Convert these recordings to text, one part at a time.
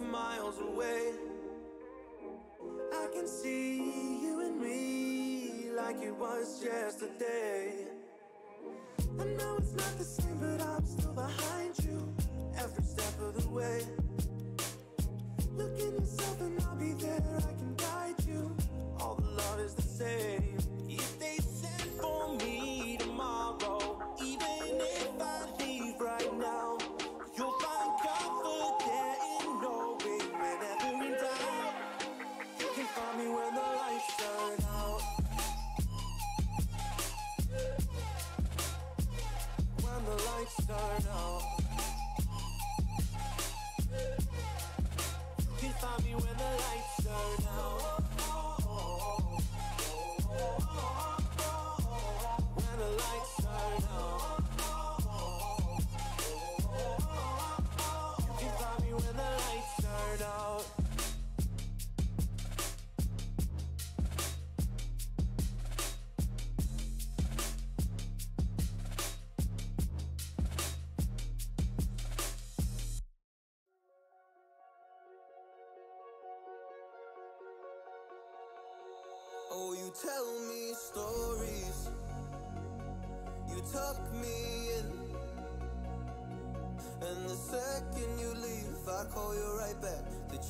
of miles away. I can see you and me like it was yesterday. I know it's not the same, but I'm still behind you every step of the way. Look in yourself and I'll be there. I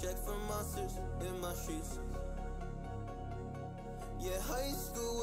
Check for monsters in my sheets Yeah, high school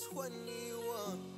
21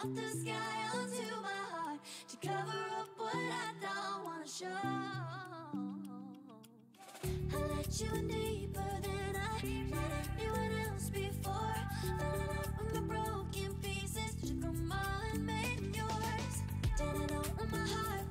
out the sky onto my heart to cover up what I don't wanna show. I let you in deeper than I let anyone else before. Filling up with my broken pieces, took them all and made yours. Didn't open my heart.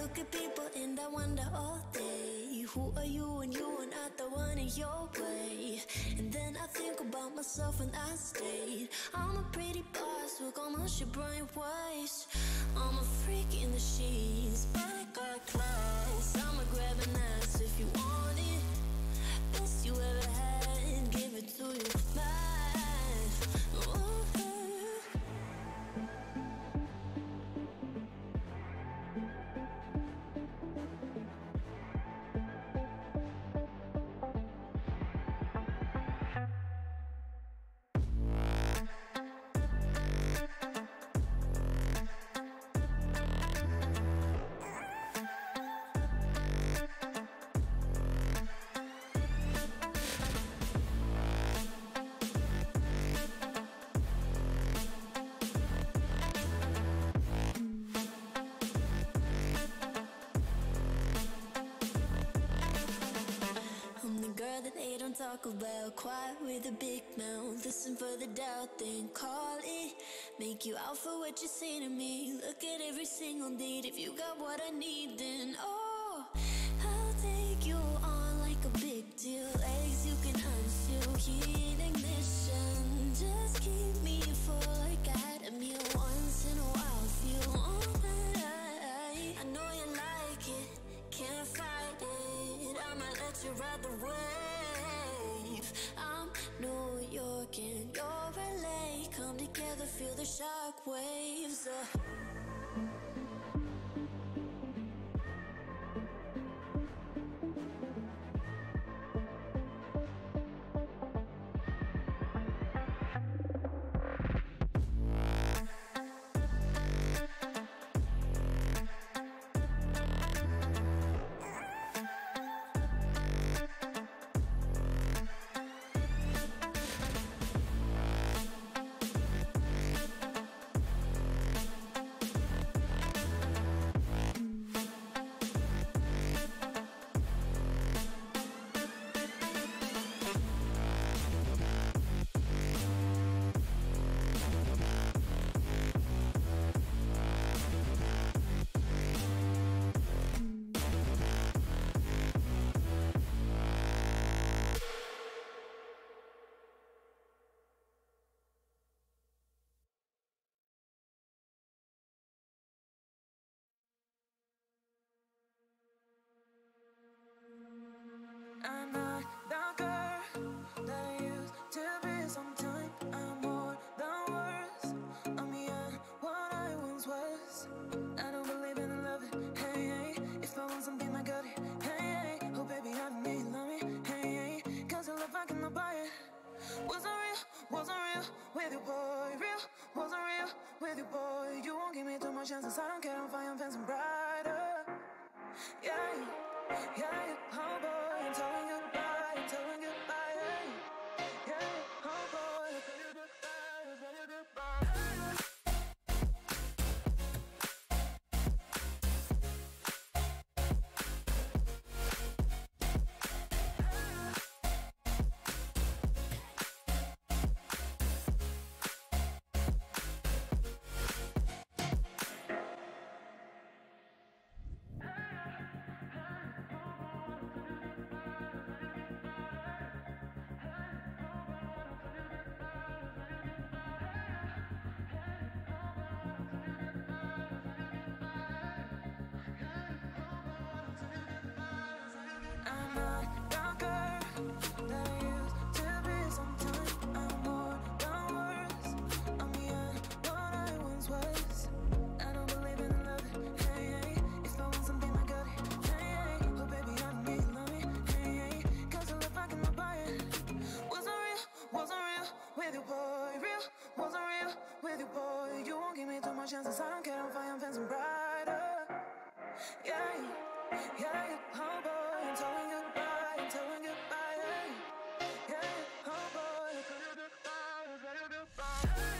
Look at people and I wonder all day Who are you and you are not the one in your way? And then I think about myself and I stay. I'm a pretty boss, look almost your bright ways I'm a freak in the sheets, but I got class I'ma grab an talk about quiet with a big mouth. Listen for the doubt, then call it. Make you out for what you say to me. Look at every single date. If you got what I need, then oh, I'll take you on like a big deal. Legs you can unseal, heat ignition. Just keep me together, feel the shock waves. Uh. Chances. I don't care if though something in my god hey hey. Baby I am fancy brighter. Yeah, yeah, yeah. With you, boy. Real, wasn't real with you, boy. You won't give me too much chances. I don't care if I am fancy brighter. Yeah, yeah, yeah. Oh boy, I'm telling you goodbye, I'm telling you goodbye. Yeah, yeah, I'm I'm telling you goodbye.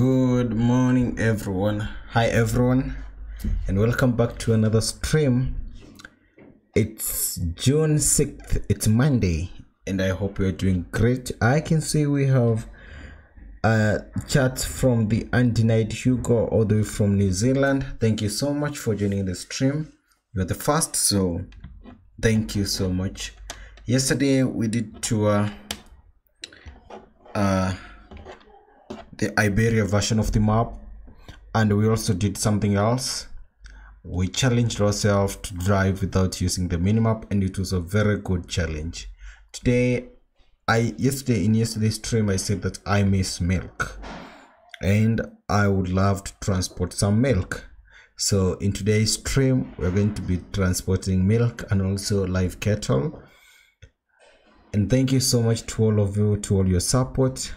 Good morning, everyone. Hi, everyone, and welcome back to another stream. It's June 6th, it's Monday, and I hope you're doing great. I can see we have a chat from the undenied Hugo all the way from New Zealand. Thank you so much for joining the stream. You're the first, so thank you so much. Yesterday we did tour uh the Iberia version of the map, and we also did something else. We challenged ourselves to drive without using the minimap, and it was a very good challenge. Today, I yesterday in yesterday's stream I said that I miss milk, and I would love to transport some milk. So in today's stream, we're going to be transporting milk and also live cattle. And thank you so much to all of you, to all your support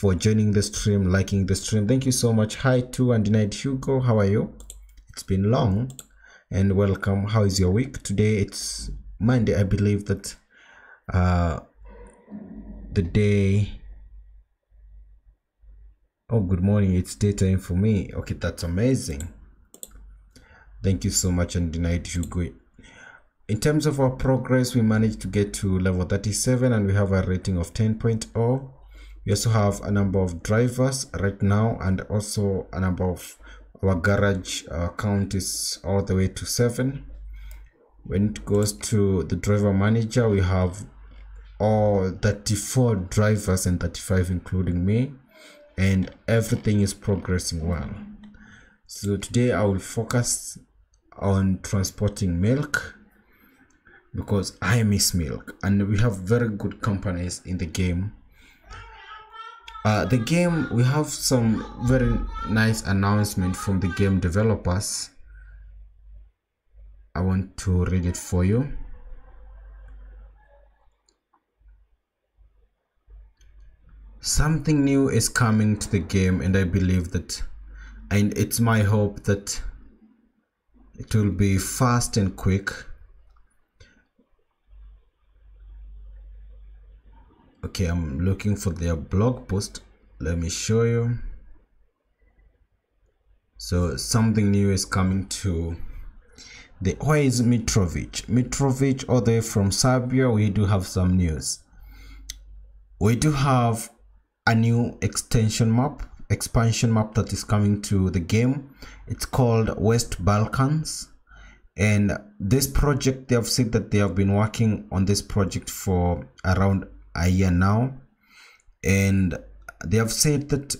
for joining the stream, liking the stream. Thank you so much. Hi to Undenied Hugo. How are you? It's been long and welcome. How is your week? Today it's Monday. I believe that uh the day Oh, good morning. It's daytime for me. Okay, that's amazing. Thank you so much, and Undenied Hugo. In terms of our progress, we managed to get to level 37 and we have a rating of 10.0. We also have a number of drivers right now and also a number of our garage uh, count is all the way to 7. When it goes to the driver manager, we have all 34 drivers and 35 including me and everything is progressing well so today i will focus on transporting milk because i miss milk and we have very good companies in the game uh, the game we have some very nice announcement from the game developers. I want to read it for you. Something new is coming to the game and i believe that and it's my hope that it will be fast and quick okay i'm looking for their blog post. Let me show you. So something new is coming to the where is mitrovic? Mitrovic all the way from serbia we do have some news. We do have a new extension map expansion map that is coming to the game. It's called west balkans. And this project they have said that they have been working on this project for around a year now. And they have said that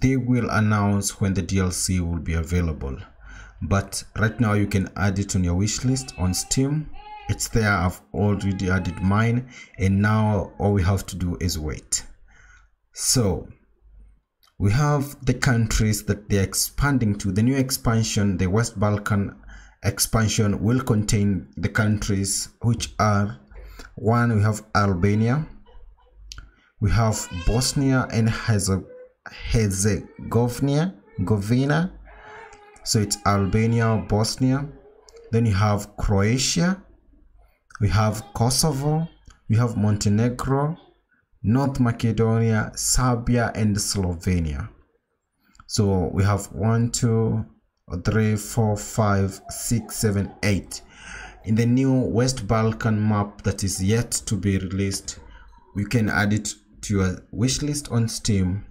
they will announce when the dlc will be available. But right now you can add it on your wish list on steam. It's there. I've already added mine. And now all we have to do is wait. So we have the countries that they're expanding to. The new expansion the west balkan expansion will contain the countries which are one we have albania. We have bosnia and herzegovina govina. So it's albania bosnia. Then you have croatia. We have kosovo. We have montenegro north macedonia serbia and slovenia. So we have one two three four five six seven eight in the new west balkan map that is yet to be released you can add it to your wish list on steam.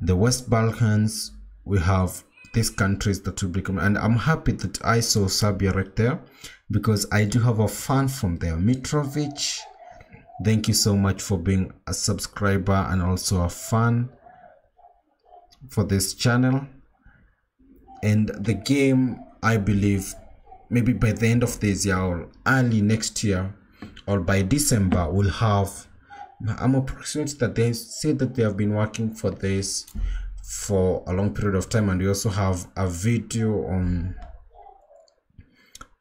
The west balkans we have these countries that will become and i'm happy that i saw serbia right there because i do have a fan from there mitrovic. Thank you so much for being a subscriber and also a fan for this channel. And the game i believe maybe by the end of this year or early next year or by december we'll have i'm approximate that they say that they have been working for this for a long period of time and we also have a video on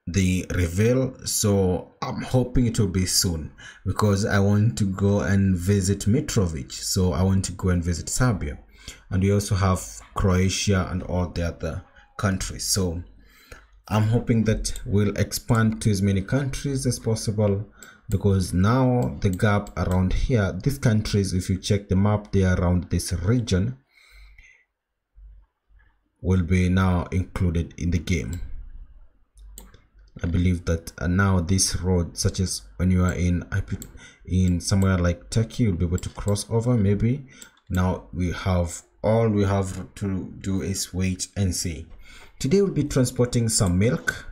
the reveal. So i'm hoping it will be soon because i want to go and visit mitrovic. So i want to go and visit serbia. And we also have croatia and all the other countries. So i'm hoping that we'll expand to as many countries as possible because now the gap around here these countries if you check the map they are around this region will be now included in the game I believe that uh, now this road, such as when you are in in somewhere like Turkey, you'll be able to cross over. Maybe now we have all we have to do is wait and see. Today we'll be transporting some milk,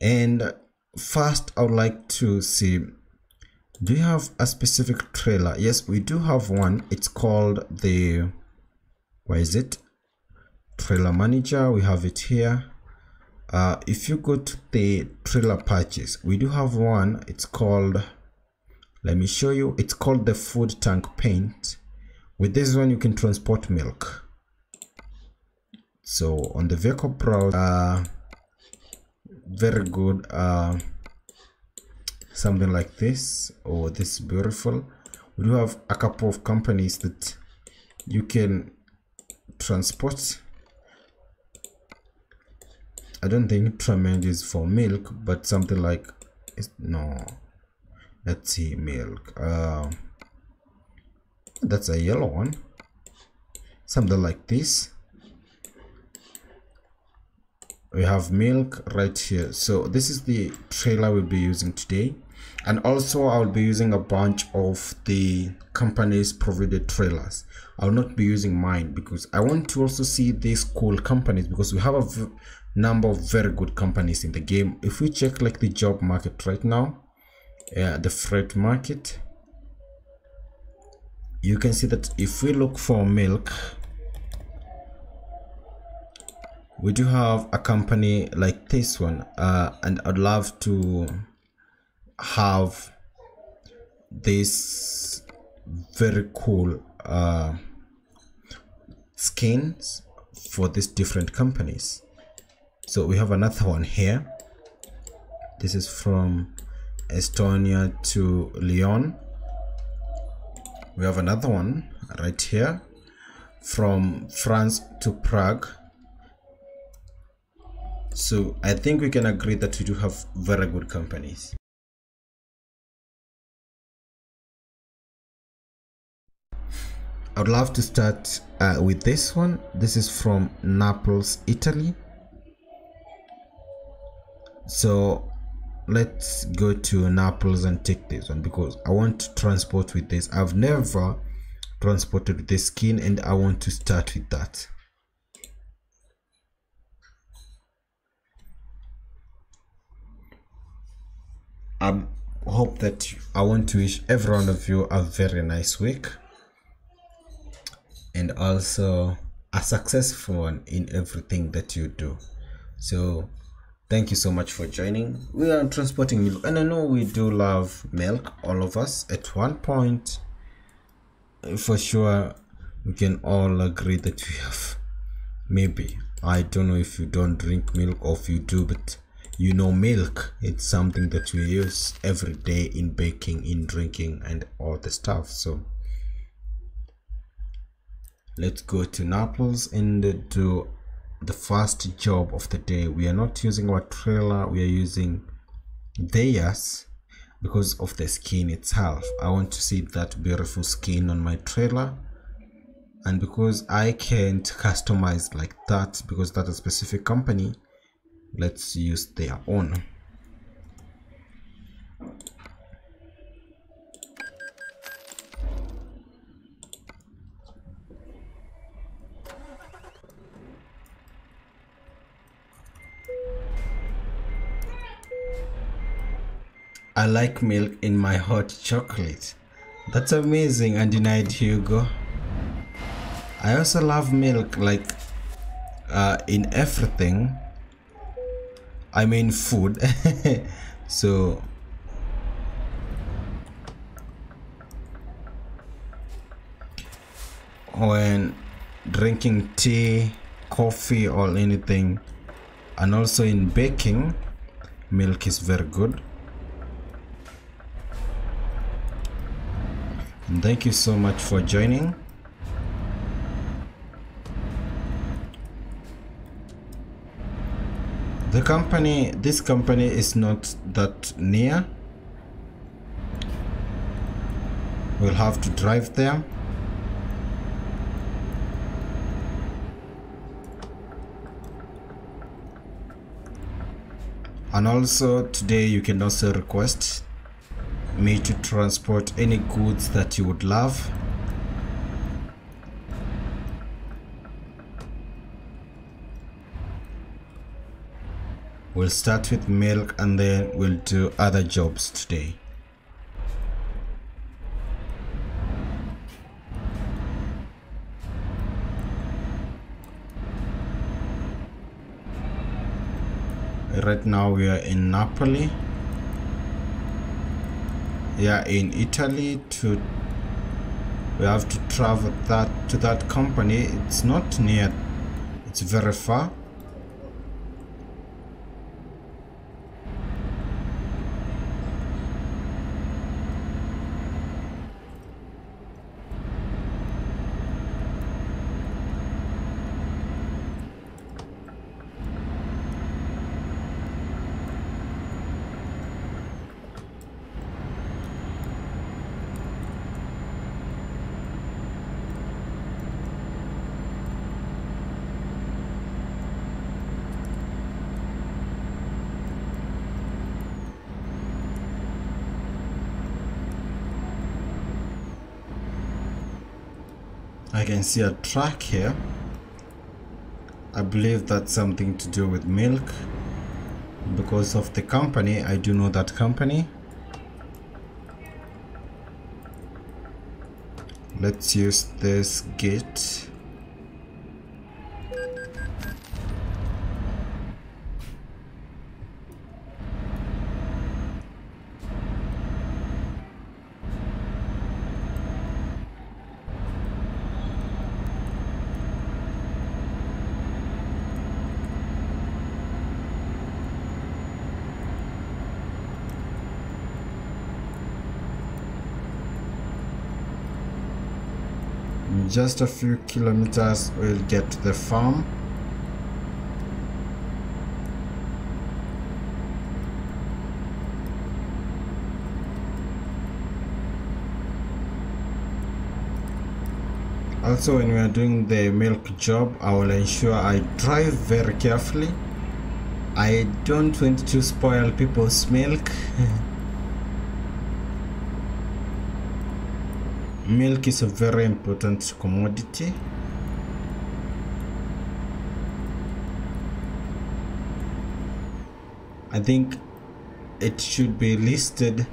and first I would like to see. Do you have a specific trailer? Yes, we do have one. It's called the. Where is it? Trailer manager. We have it here uh, if you go to the trailer purchase we do have one it's called let me show you it's called the food tank paint with this one you can transport milk so on the vehicle browser uh, very good uh, something like this or oh, this beautiful we do have a couple of companies that you can transport I don't think Trement is for milk, but something like no. Let's see, milk. Uh, that's a yellow one. Something like this. We have milk right here. So this is the trailer we'll be using today. And also I'll be using a bunch of the companies provided trailers. I'll not be using mine because I want to also see these cool companies because we have a number of very good companies in the game if we check like the job market right now the freight market you can see that if we look for milk we do have a company like this one uh, and I'd love to have this very cool uh, skins for these different companies. So we have another one here. This is from Estonia to Lyon. We have another one right here from France to Prague so I think we can agree that we do have very good companies I would love to start uh, with this one. This is from Naples, Italy. So let's go to Naples and take this one because I want to transport with this. I've never transported with this skin and I want to start with that. I hope that I want to wish every one of you a very nice week. And also a successful one in everything that you do. So thank you so much for joining. We are transporting milk. And i know we do love milk all of us at one point. For sure we can all agree that we have. Maybe. I don't know if you don't drink milk or if you do but you know milk. It's something that we use every day in baking in drinking and all the stuff so. Let's go to Naples and do the first job of the day. We are not using our trailer we are using theirs because of the skin itself. I want to see that beautiful skin on my trailer. And because I can't customize like that because that's a specific company let's use their own I like milk in my hot chocolate. That's amazing, undenied Hugo. I also love milk like uh, in everything. I mean food. so when drinking tea, coffee or anything and also in baking milk is very good and thank you so much for joining the company this company is not that near. We'll have to drive there. And also today you can also request me to transport any goods that you would love we'll start with milk and then we'll do other jobs today. Right now we are in Napoli. Yeah in Italy to we have to travel that to that company. It's not near it's very far I can see a track here I believe that's something to do with milk. Because of the company I do know that company. Let's use this gate in just a few kilometers we'll get to the farm. Also when we are doing the milk job i will ensure i drive very carefully. I don't want to spoil people's milk milk is a very important commodity. I think it should be listed.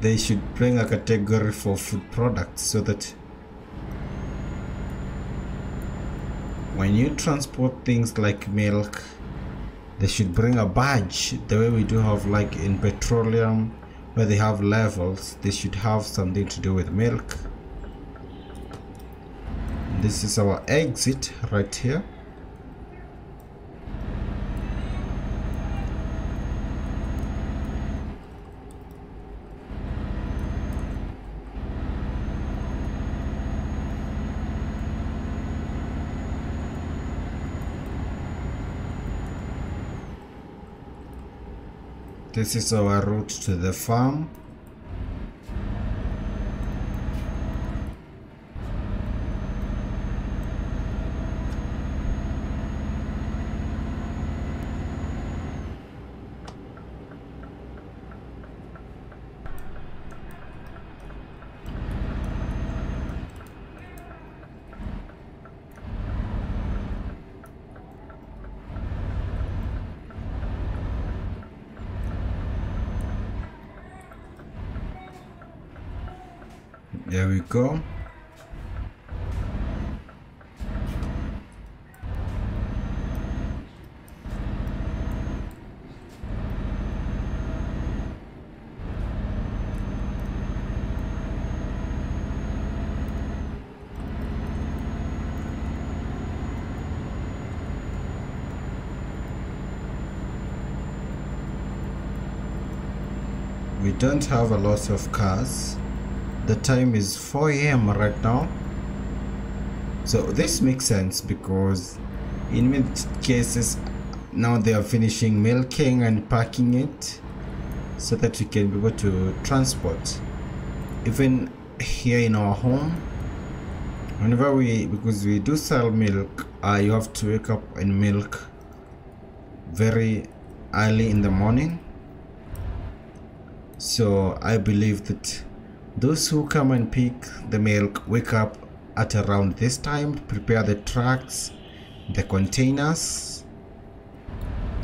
They should bring a category for food products so that when you transport things like milk they should bring a badge the way we do have like in petroleum where they have levels they should have something to do with milk. This is our exit right here This is our route to the farm. There we go. We don't have a lot of cars. The time is 4 a.m right now. So this makes sense because in many cases now they are finishing milking and packing it so that we can be able to transport. Even here in our home whenever we because we do sell milk uh, you have to wake up and milk very early in the morning so i believe that those who come and pick the milk wake up at around this time prepare the trucks the containers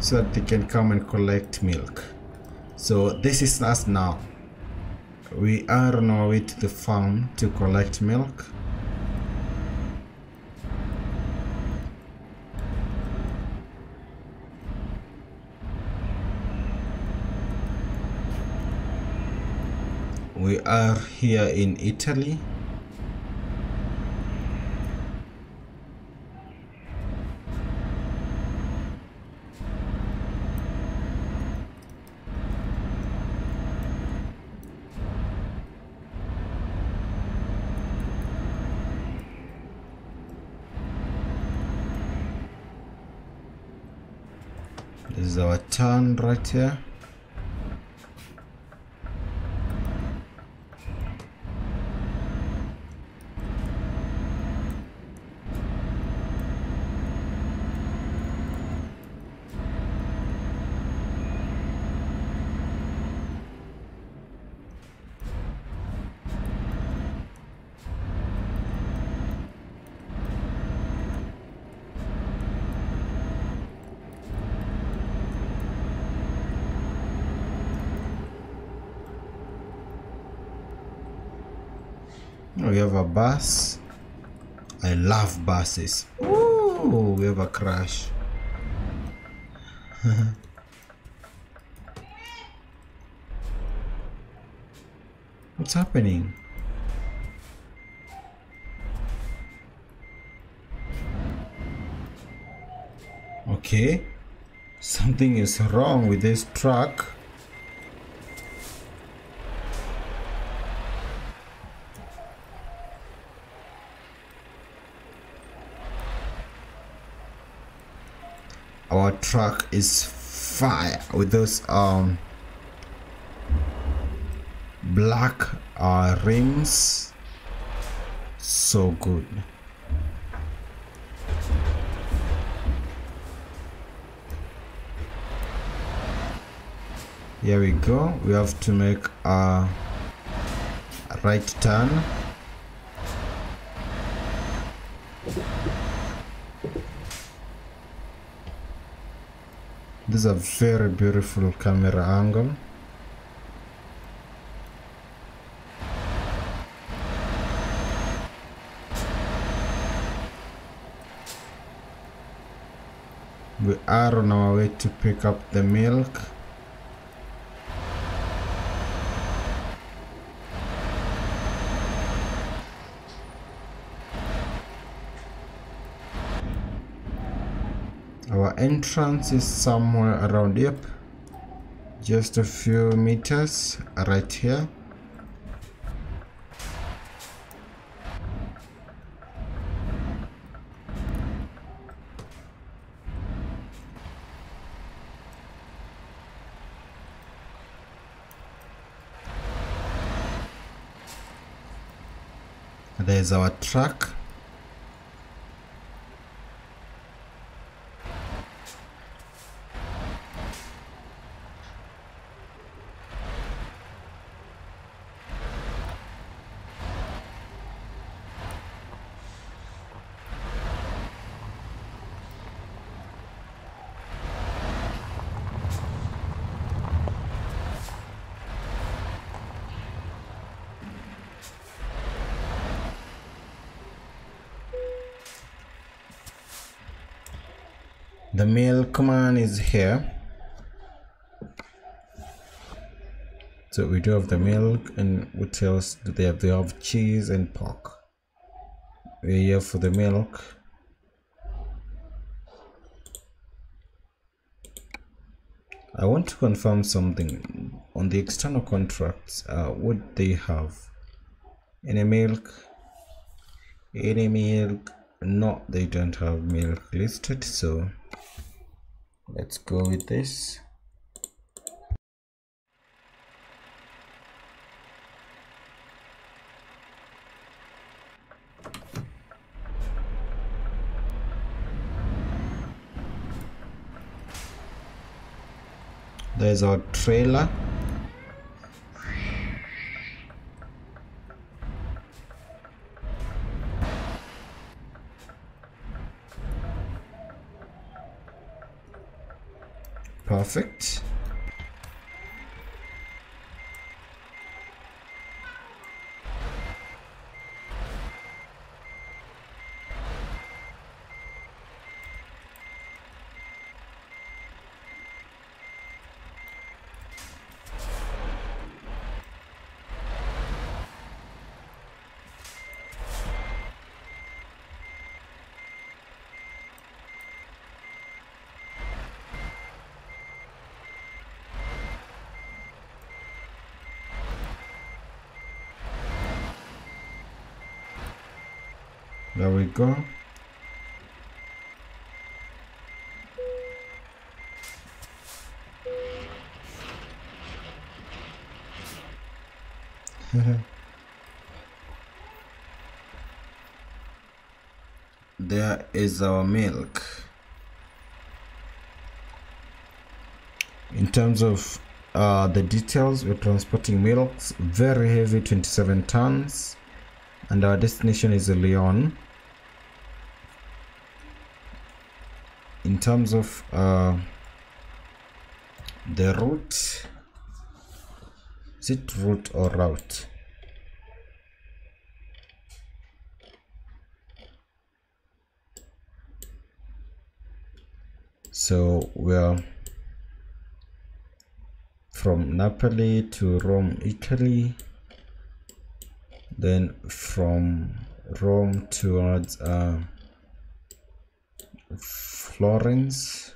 so that they can come and collect milk. So this is us now. We are on our way to the farm to collect milk we are here in Italy. This is our town right here we have a bus i love buses Ooh, we have a crash. What's happening? Okay. Something is wrong with this truck our truck is fire with those um black uh, rims. So good. Here we go. We have to make a right turn this is a very beautiful camera angle. We are on our way to pick up the milk our entrance is somewhere around yep just a few meters right here. There's our truck the milkman is here. So we do have the milk and what else do they have? They have cheese and pork. We're here for the milk. I want to confirm something. On the external contracts uh, what they have? Any milk? Any milk? No they don't have milk listed so let's go with this. There's our trailer perfect there we go there is our milk. In terms of uh, the details we're transporting milks very heavy 27 tons. And our destination is Lyon in terms of uh, the route is it route or route so we're from Napoli to Rome Italy then from Rome towards uh, Florence.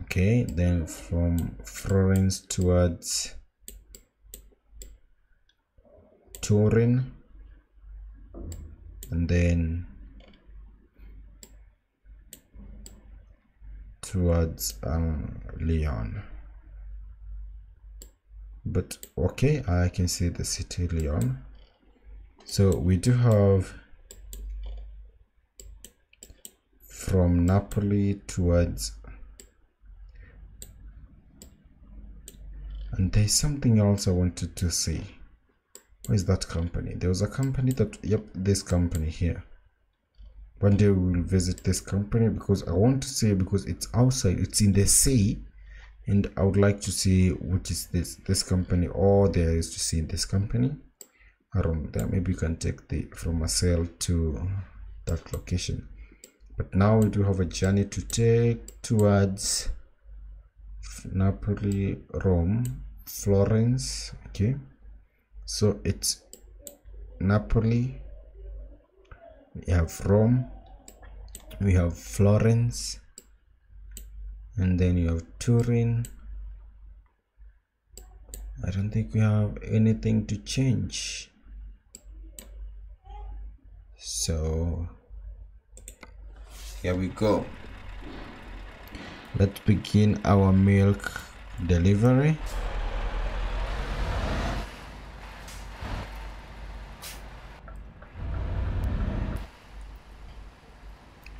Okay then from Florence towards Turin. And then towards um, Lyon. But okay I can see the city Lyon. So we do have from Napoli towards and there's something else I wanted to see. Where's that company? There was a company that yep this company here one day we will visit this company because I want to see because it's outside it's in the sea. And I would like to see what is this this company. Or there is to see in this company. Around there maybe you can take the from Marseille to that location. But now we do have a journey to take towards Napoli Rome Florence okay? So it's Napoli we have Rome we have Florence and then you have Turin. I don't think we have anything to change. So here we go. Let's begin our milk delivery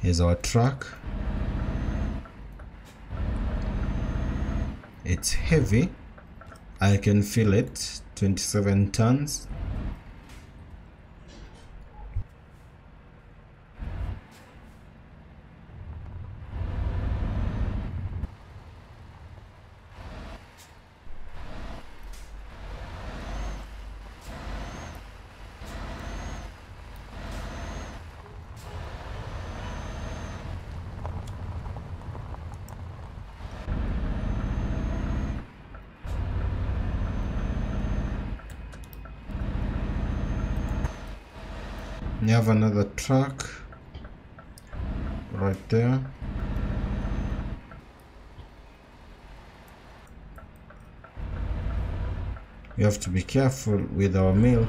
here's our truck. It's heavy. I can feel it. 27 tons have another truck right there. We have to be careful with our milk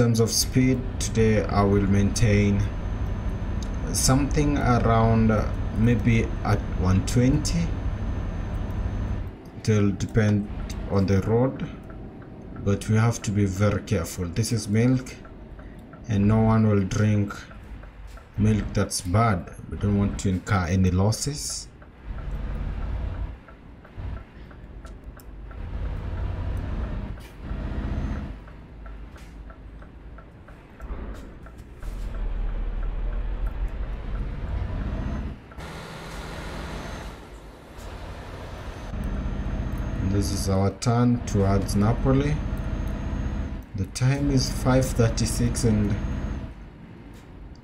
terms of speed today I will maintain something around uh, maybe at 120 it will depend on the road but we have to be very careful. This is milk and no one will drink milk that's bad. We don't want to incur any losses this is our turn towards Napoli. The time is 5:36 and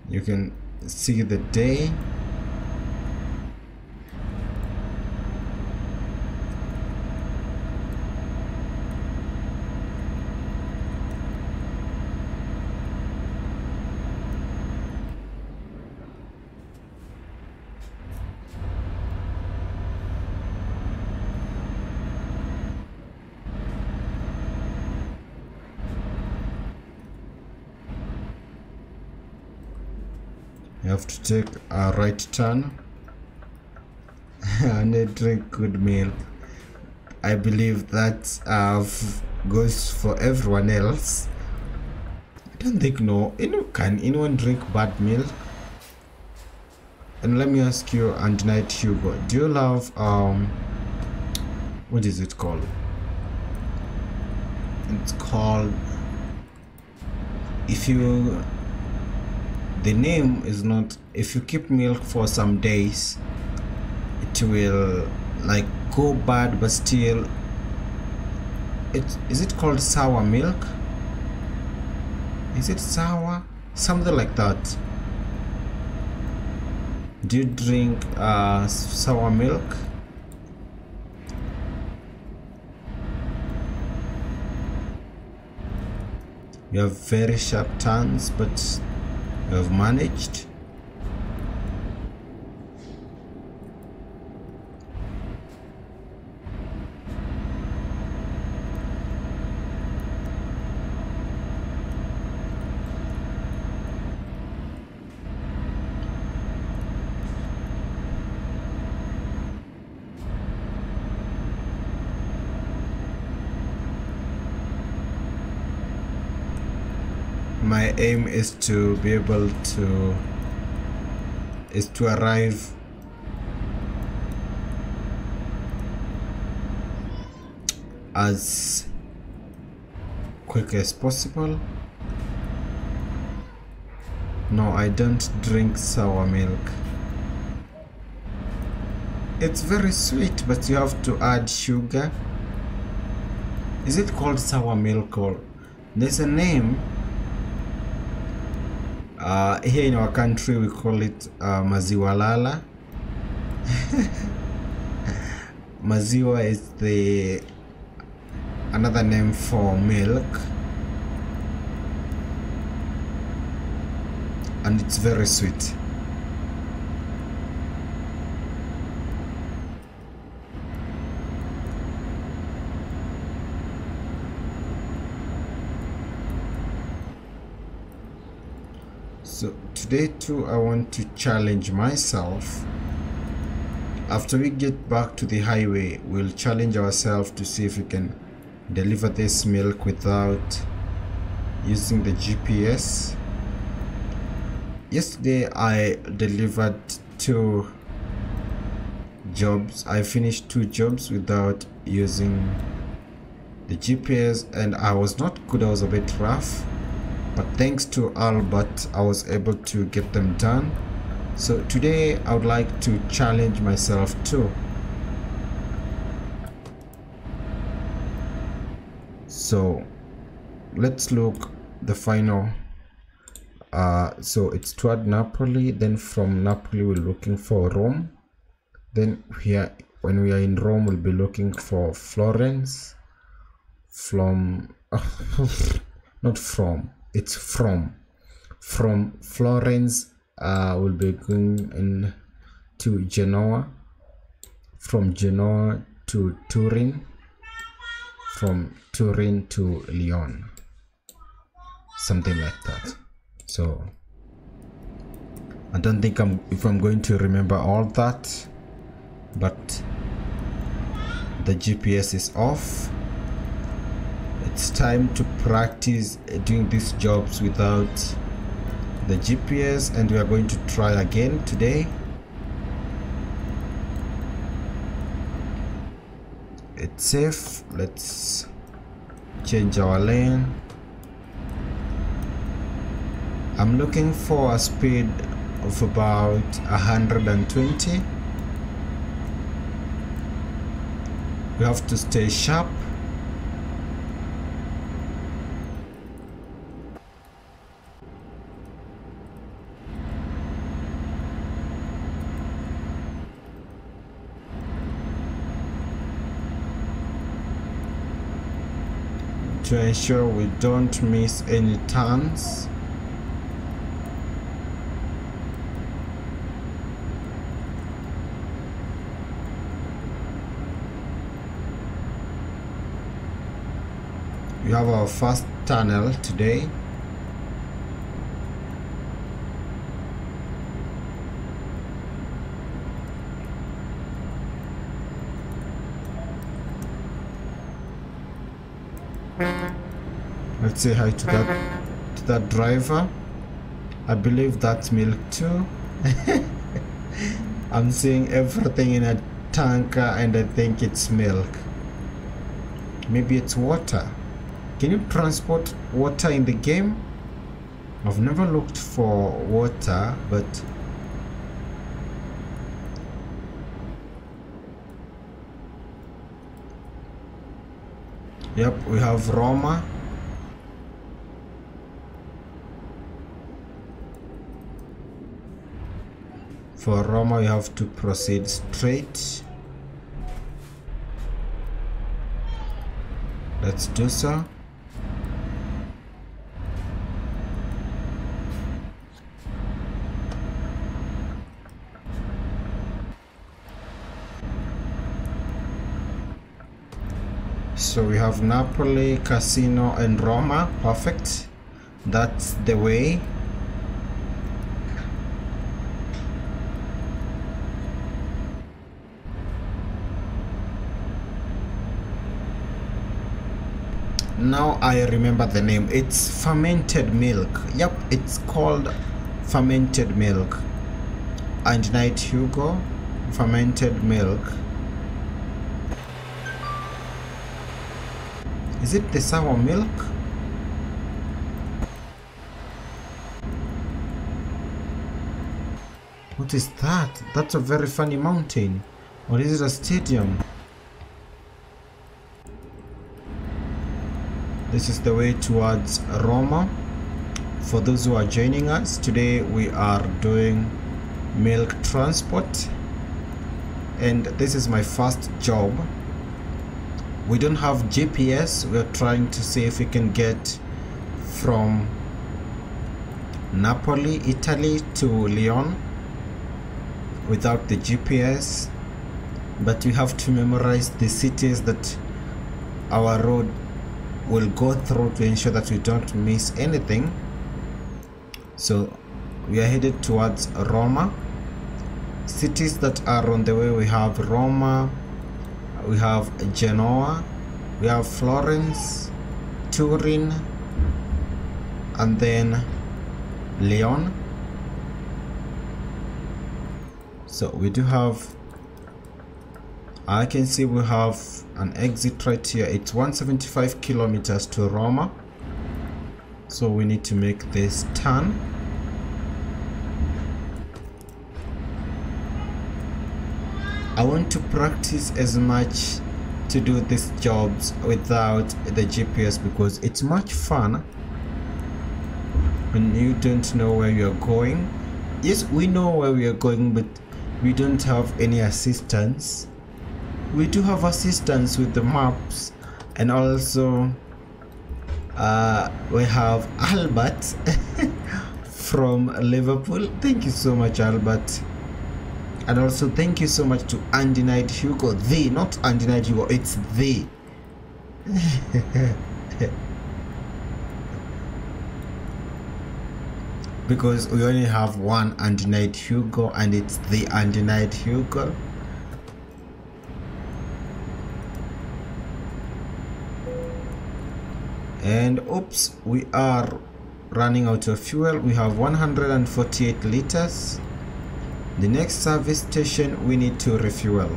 you can see the day take a right turn and then drink good milk i believe that uh, goes for everyone else. I don't think no you can anyone drink bad milk and let me ask you and night hugo do you love um what is it called? It's called if you the name is not if you keep milk for some days it will like go bad but still it is it called sour milk? Is it sour? Something like that. Do you drink uh, sour milk? You have very sharp tongues but you have managed my aim is to be able to is to arrive as quick as possible. No I don't drink sour milk. It's very sweet but you have to add sugar. Is it called sour milk or there's a name uh, here in our country we call it uh, maziwa lala. Maziwa is the another name for milk. And it's very sweet so today too i want to challenge myself. After we get back to the highway we'll challenge ourselves to see if we can deliver this milk without using the gps yesterday i delivered two jobs. I finished two jobs without using the gps and i was not good. I was a bit rough but thanks to Albert I was able to get them done. So today I would like to challenge myself too. So let's look the final. Uh, so it's toward Napoli then from Napoli we're looking for Rome. Then here when we are in Rome we'll be looking for Florence. From not from it's from from Florence uh, we'll be going in to Genoa from Genoa to Turin from Turin to Lyon something like that. So I don't think I'm if I'm going to remember all that but the GPS is off it's time to practice doing these jobs without the GPS and we are going to try again today. It's safe. Let's change our lane. I'm looking for a speed of about 120 we have to stay sharp to ensure we don't miss any turns. We have our first tunnel today let's say hi to that to that driver. I believe that's milk too. I'm seeing everything in a tanker and i think it's milk. Maybe it's water. Can you transport water in the game? I've never looked for water but Yep, we have Roma. For Roma, you have to proceed straight. Let's do so. So we have Napoli, Cassino and Roma. Perfect. That's the way. Now I remember the name. It's fermented milk. Yep, it's called fermented milk. And Night Hugo, fermented milk. Is it the sour milk? What is that? That's a very funny mountain. Or is it a stadium? This is the way towards Roma. For those who are joining us, today we are doing milk transport. And this is my first job we don't have GPS we're trying to see if we can get from Napoli Italy to Lyon without the GPS but we have to memorize the cities that our road will go through to ensure that we don't miss anything so we are headed towards Roma cities that are on the way we have Roma we have Genoa, we have Florence, Turin, and then Lyon. So we do have, I can see we have an exit right here. It's 175 kilometers to Roma. So we need to make this turn. I want to practice as much to do these jobs without the GPS because it's much fun when you don't know where you're going. Yes, we know where we are going, but we don't have any assistance. We do have assistance with the maps and also uh, we have Albert from Liverpool. Thank you so much, Albert. And also thank you so much to Undenied Hugo. The not Undenied Hugo it's the because we only have one Undenied Hugo and it's the Undenied Hugo and oops we are running out of fuel we have 148 liters the next service station we need to refuel.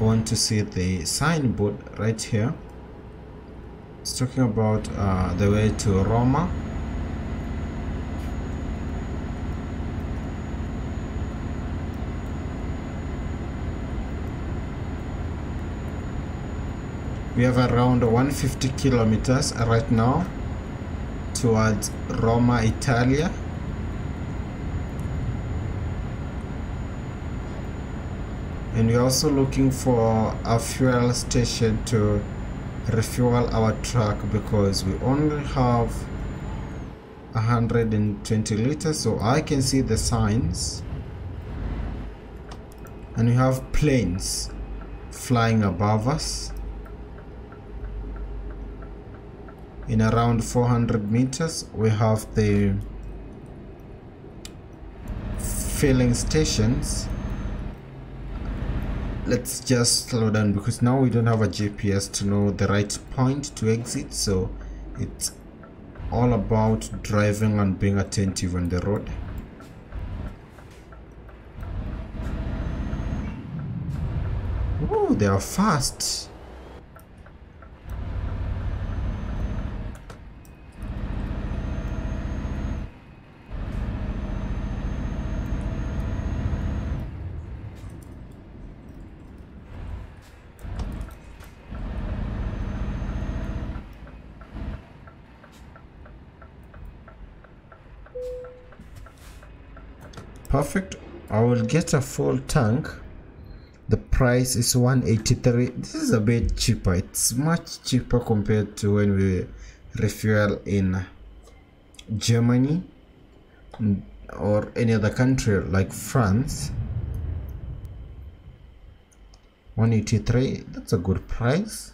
I want to see the signboard right here. It's talking about uh, the way to Roma. We have around 150 kilometers right now towards Roma, Italia. And we're also looking for a fuel station to refuel our truck because we only have 120 liters so I can see the signs and we have planes flying above us in around 400 meters we have the filling stations let's just slow down because now we don't have a GPS to know the right point to exit so it's all about driving and being attentive on the road Oh, they are fast. Perfect. I will get a full tank. The price is 183 this is a bit cheaper. It's much cheaper compared to when we refuel in germany or any other country like france. 183 that's a good price.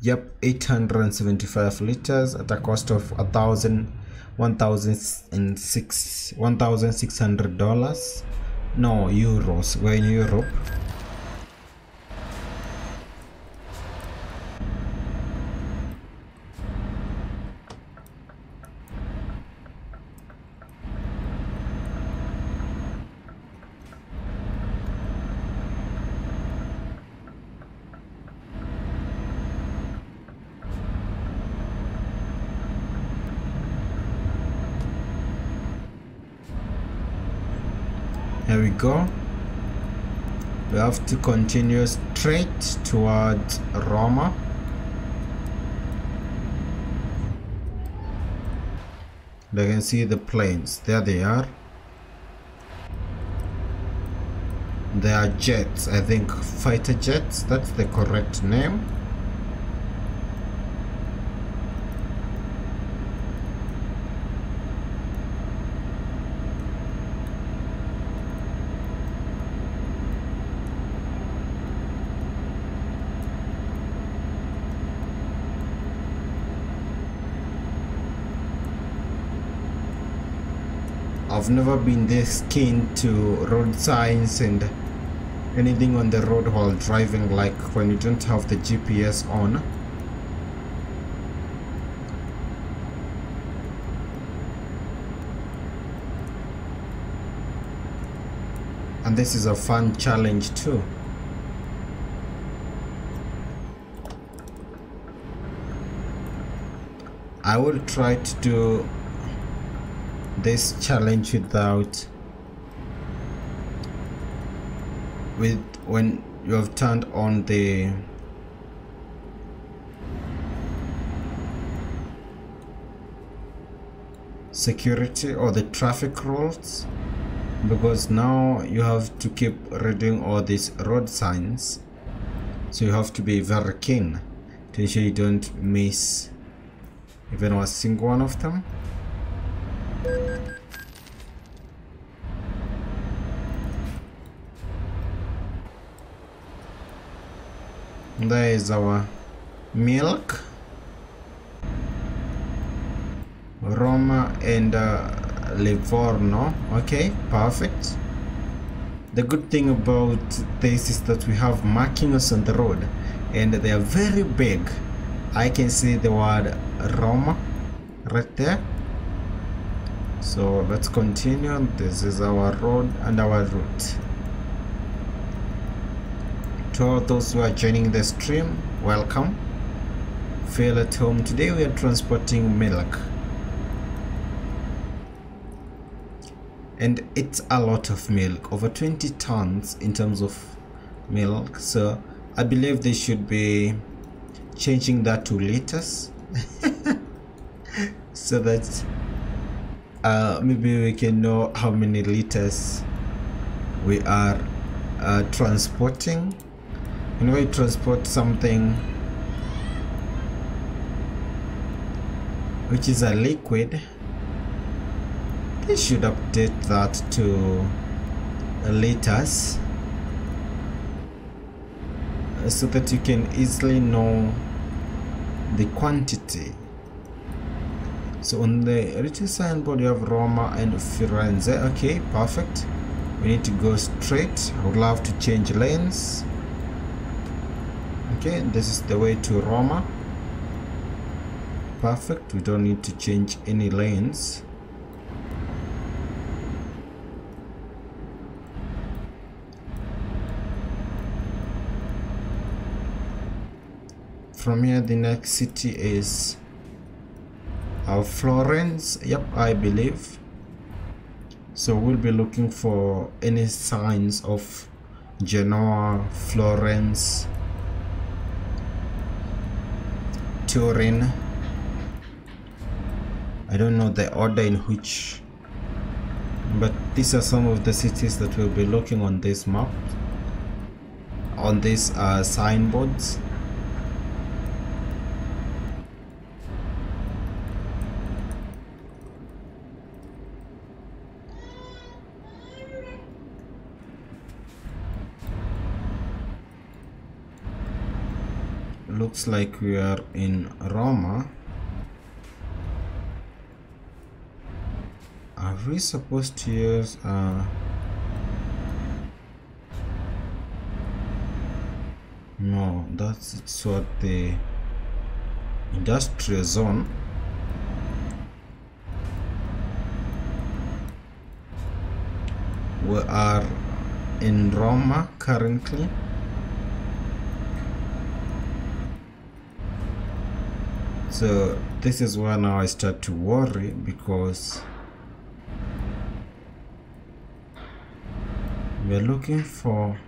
Yep 875 liters at a cost of a thousand one thousand and six one thousand six hundred dollars? No euros. We're in europe go. We have to continue straight towards Roma. You can see the planes. There they are. They are jets. I think fighter jets. That's the correct name I've never been this keen to road signs and anything on the road while driving like when you don't have the GPS on. And this is a fun challenge too. I will try to do this challenge without with when you have turned on the security or the traffic rules because now you have to keep reading all these road signs. So you have to be very keen to ensure you don't miss even a single one of them there is our milk Roma and uh, Livorno. Okay perfect. The good thing about this is that we have markings on the road and they are very big. I can see the word Roma right there so let's continue. This is our road and our route. To all those who are joining the stream welcome. Feel at home. Today we are transporting milk. And it's a lot of milk over 20 tons in terms of milk. So i believe they should be changing that to liters. So that uh, maybe we can know how many liters we are uh, transporting. When we transport something which is a liquid. They should update that to liters so that you can easily know the quantity so on the electric signboard you have Roma and Firenze. Okay perfect. We need to go straight. I would love to change lanes. Okay this is the way to Roma. Perfect. We don't need to change any lanes. From here the next city is uh, Florence yep I believe. So we'll be looking for any signs of Genoa Florence Turin. I don't know the order in which but these are some of the cities that we'll be looking on this map. On these uh, signboards looks like we are in Roma. Are we supposed to use uh, no that's it's what the industrial zone. We are in Roma currently so this is where now I start to worry because we're looking for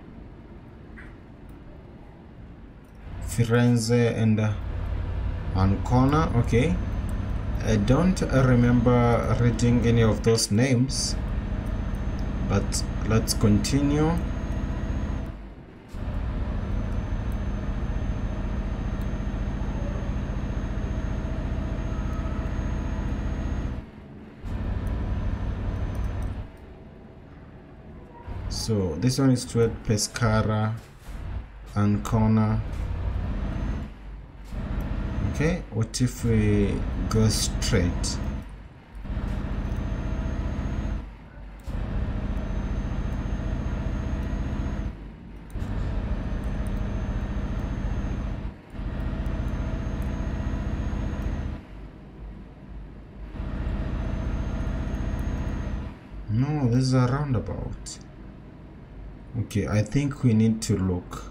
Firenze and Ancona okay? I don't remember reading any of those names but let's continue so this one is toward Pescara Ancona. Okay what if we go straight? No this is a roundabout okay i think we need to look.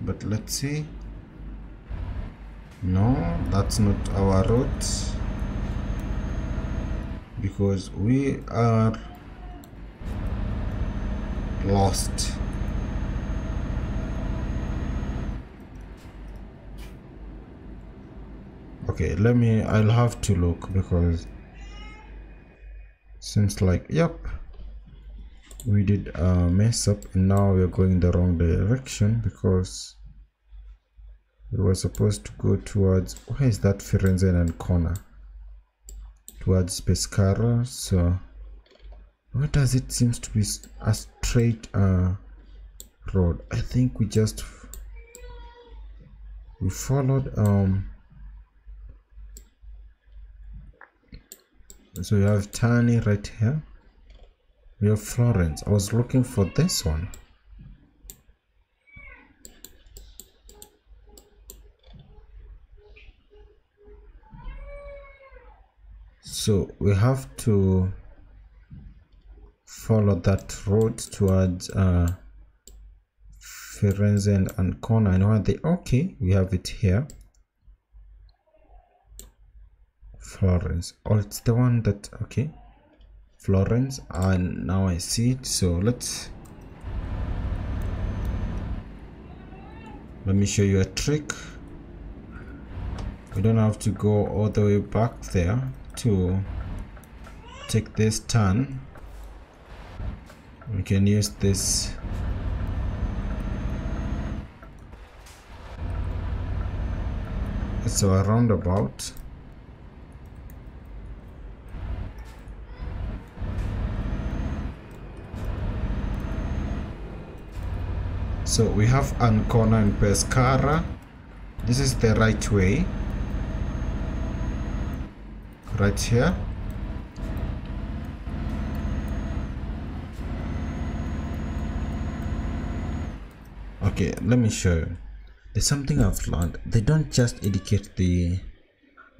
But let's see. No that's not our route. Because we are lost. Okay let me i'll have to look because seems like yep we did a mess up and now we're going the wrong direction because we were supposed to go towards where is that Firenze and Ancona towards Pescara so what does it seems to be a straight uh, road? I think we just we followed um so we have Tani right here have Florence I was looking for this one. So we have to follow that road towards uh, Firenze and Ancona. And where they okay we have it here. Florence. Oh it's the one that okay Florence and now I see it so let's let me show you a trick. We don't have to go all the way back there to take this turn. We can use this. It's a roundabout so we have Ancona and Pescara. This is the right way. Right here. Okay let me show you. There's something I've learned. They don't just educate the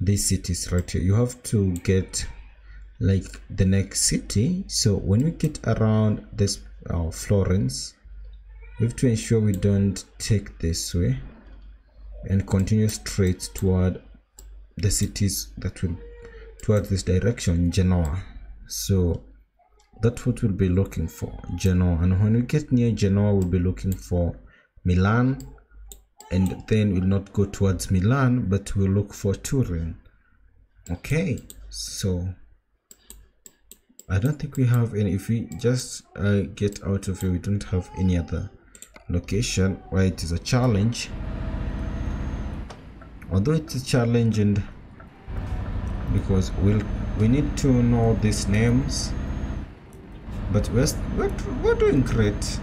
these cities right here. You have to get like the next city. So when we get around this uh, Florence we have to ensure we don't take this way and continue straight toward the cities that will toward this direction genoa. So that's what we'll be looking for genoa. And when we get near genoa we'll be looking for milan. And then we'll not go towards milan but we'll look for turin. Okay so i don't think we have any if we just uh, get out of here we don't have any other location where it is a challenge. Although it's a challenge and because we'll we need to know these names. But we're, we're, we're doing great.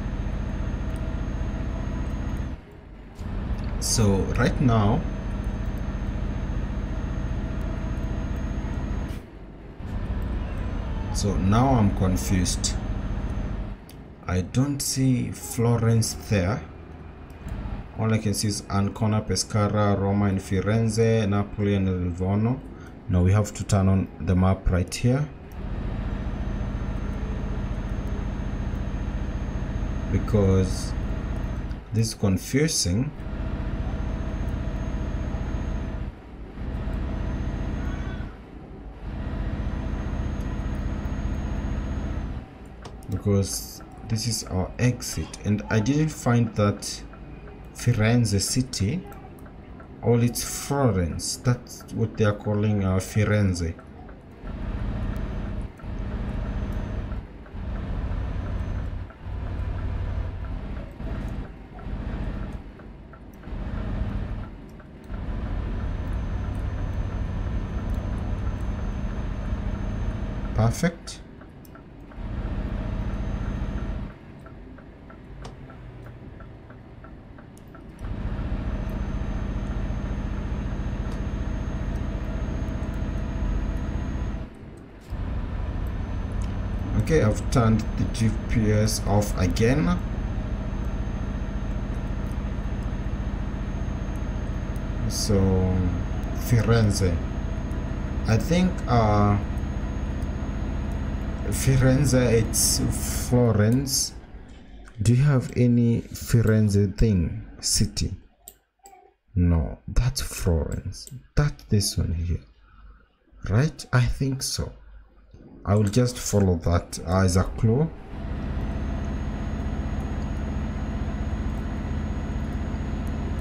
So right now so now i'm confused i don't see florence there. All i can see is ancona pescara roma and firenze napoli and livorno now we have to turn on the map right here. Because this is confusing. Because this is our exit. And I didn't find that Firenze city all it's Florence that's what they are calling uh, Firenze. Perfect I've turned the GPS off again. So Firenze. I think uh, Firenze it's Florence. Do you have any Firenze thing? City? No that's Florence. That's this one here. Right? I think so I will just follow that as a clue.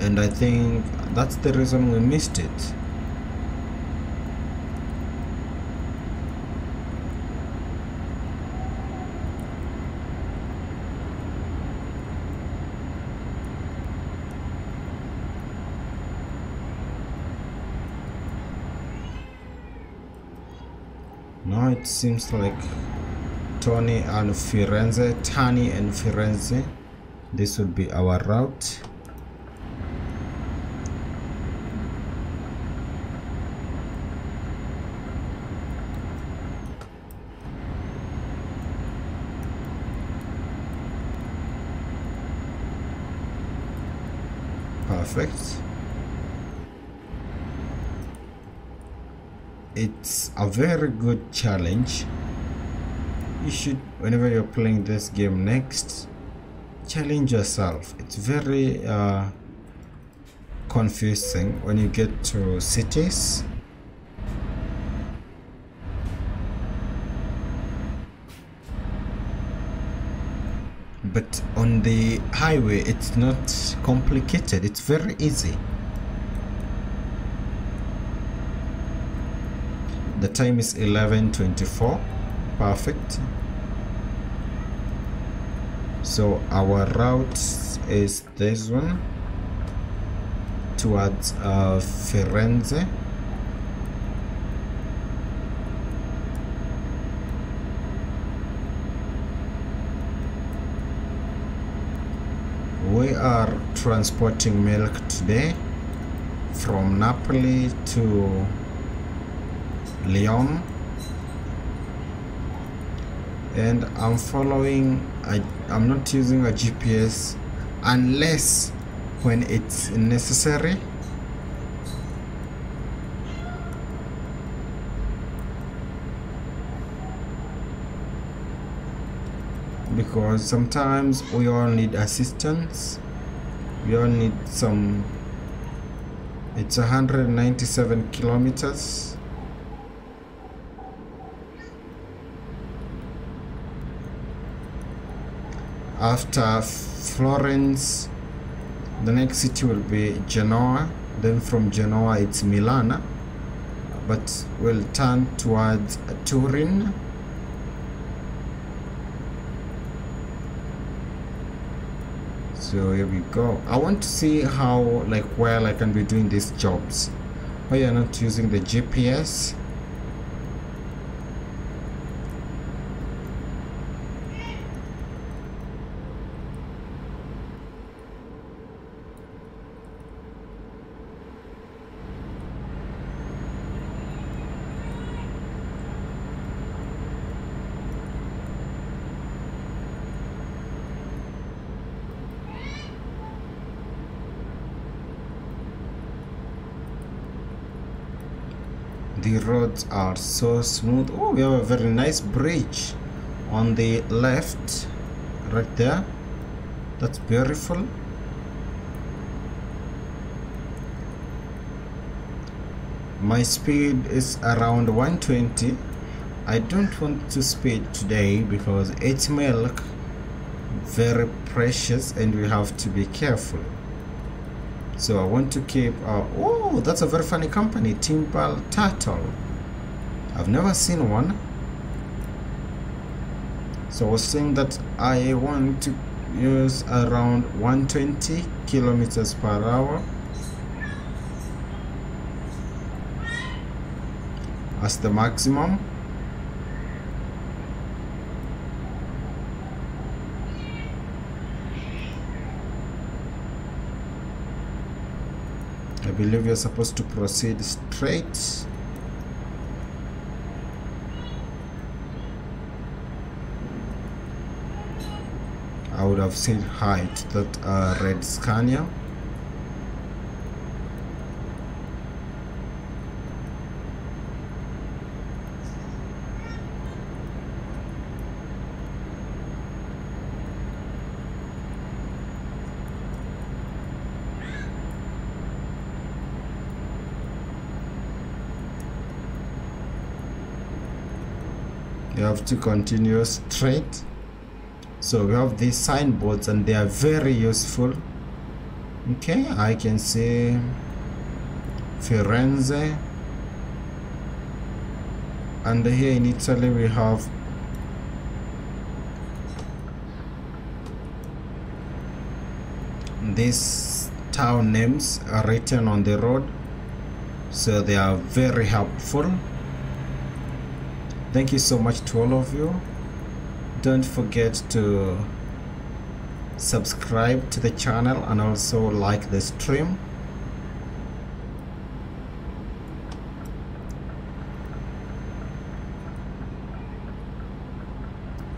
And I think that's the reason we missed it now seems like Tony and Firenze, Tani and Firenze this would be our route. Perfect it's a very good challenge. You should whenever you're playing this game next challenge yourself. It's very uh, confusing when you get to cities. But on the highway it's not complicated. It's very easy the time is 11:24 perfect. So our route is this one towards uh, Firenze. We are transporting milk today from Napoli to Lyon and I'm following I, I'm not using a GPS unless when it's necessary. Because sometimes we all need assistance. We all need some it's 197 kilometers after Florence the next city will be Genoa then from Genoa it's Milan. But we'll turn towards Turin. So here we go. I want to see how like well I can be doing these jobs. Oh Why you're not using the GPS the roads are so smooth. Oh we have a very nice bridge on the left right there. That's beautiful. My speed is around 120 I don't want to speed today because it's milk very precious and we have to be careful. So I want to keep uh, oh that's a very funny company Timbal Turtle I've never seen one. So I was saying that I want to use around 120 kilometers per hour. As the maximum. I believe you're supposed to proceed straight I would have said height that uh, red Scania. You have to continue straight so we have these signboards and they are very useful. Okay I can see Firenze. And here in Italy we have these town names are written on the road. So they are very helpful. Thank you so much to all of you don't forget to subscribe to the channel and also like the stream.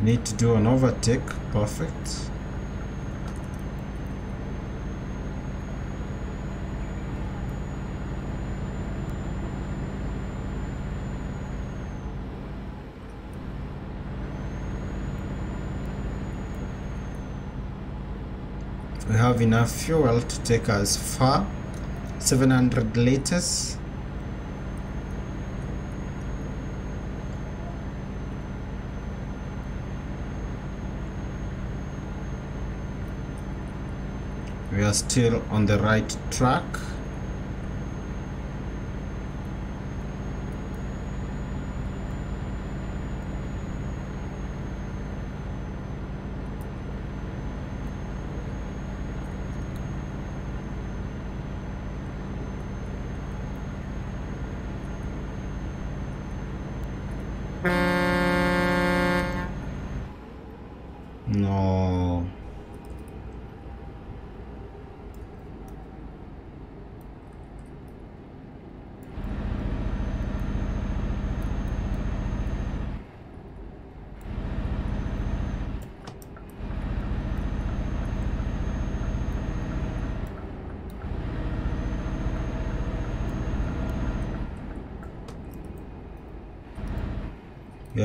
Need to do an overtake? Perfect we have enough fuel to take us far. 700 liters. We are still on the right track no we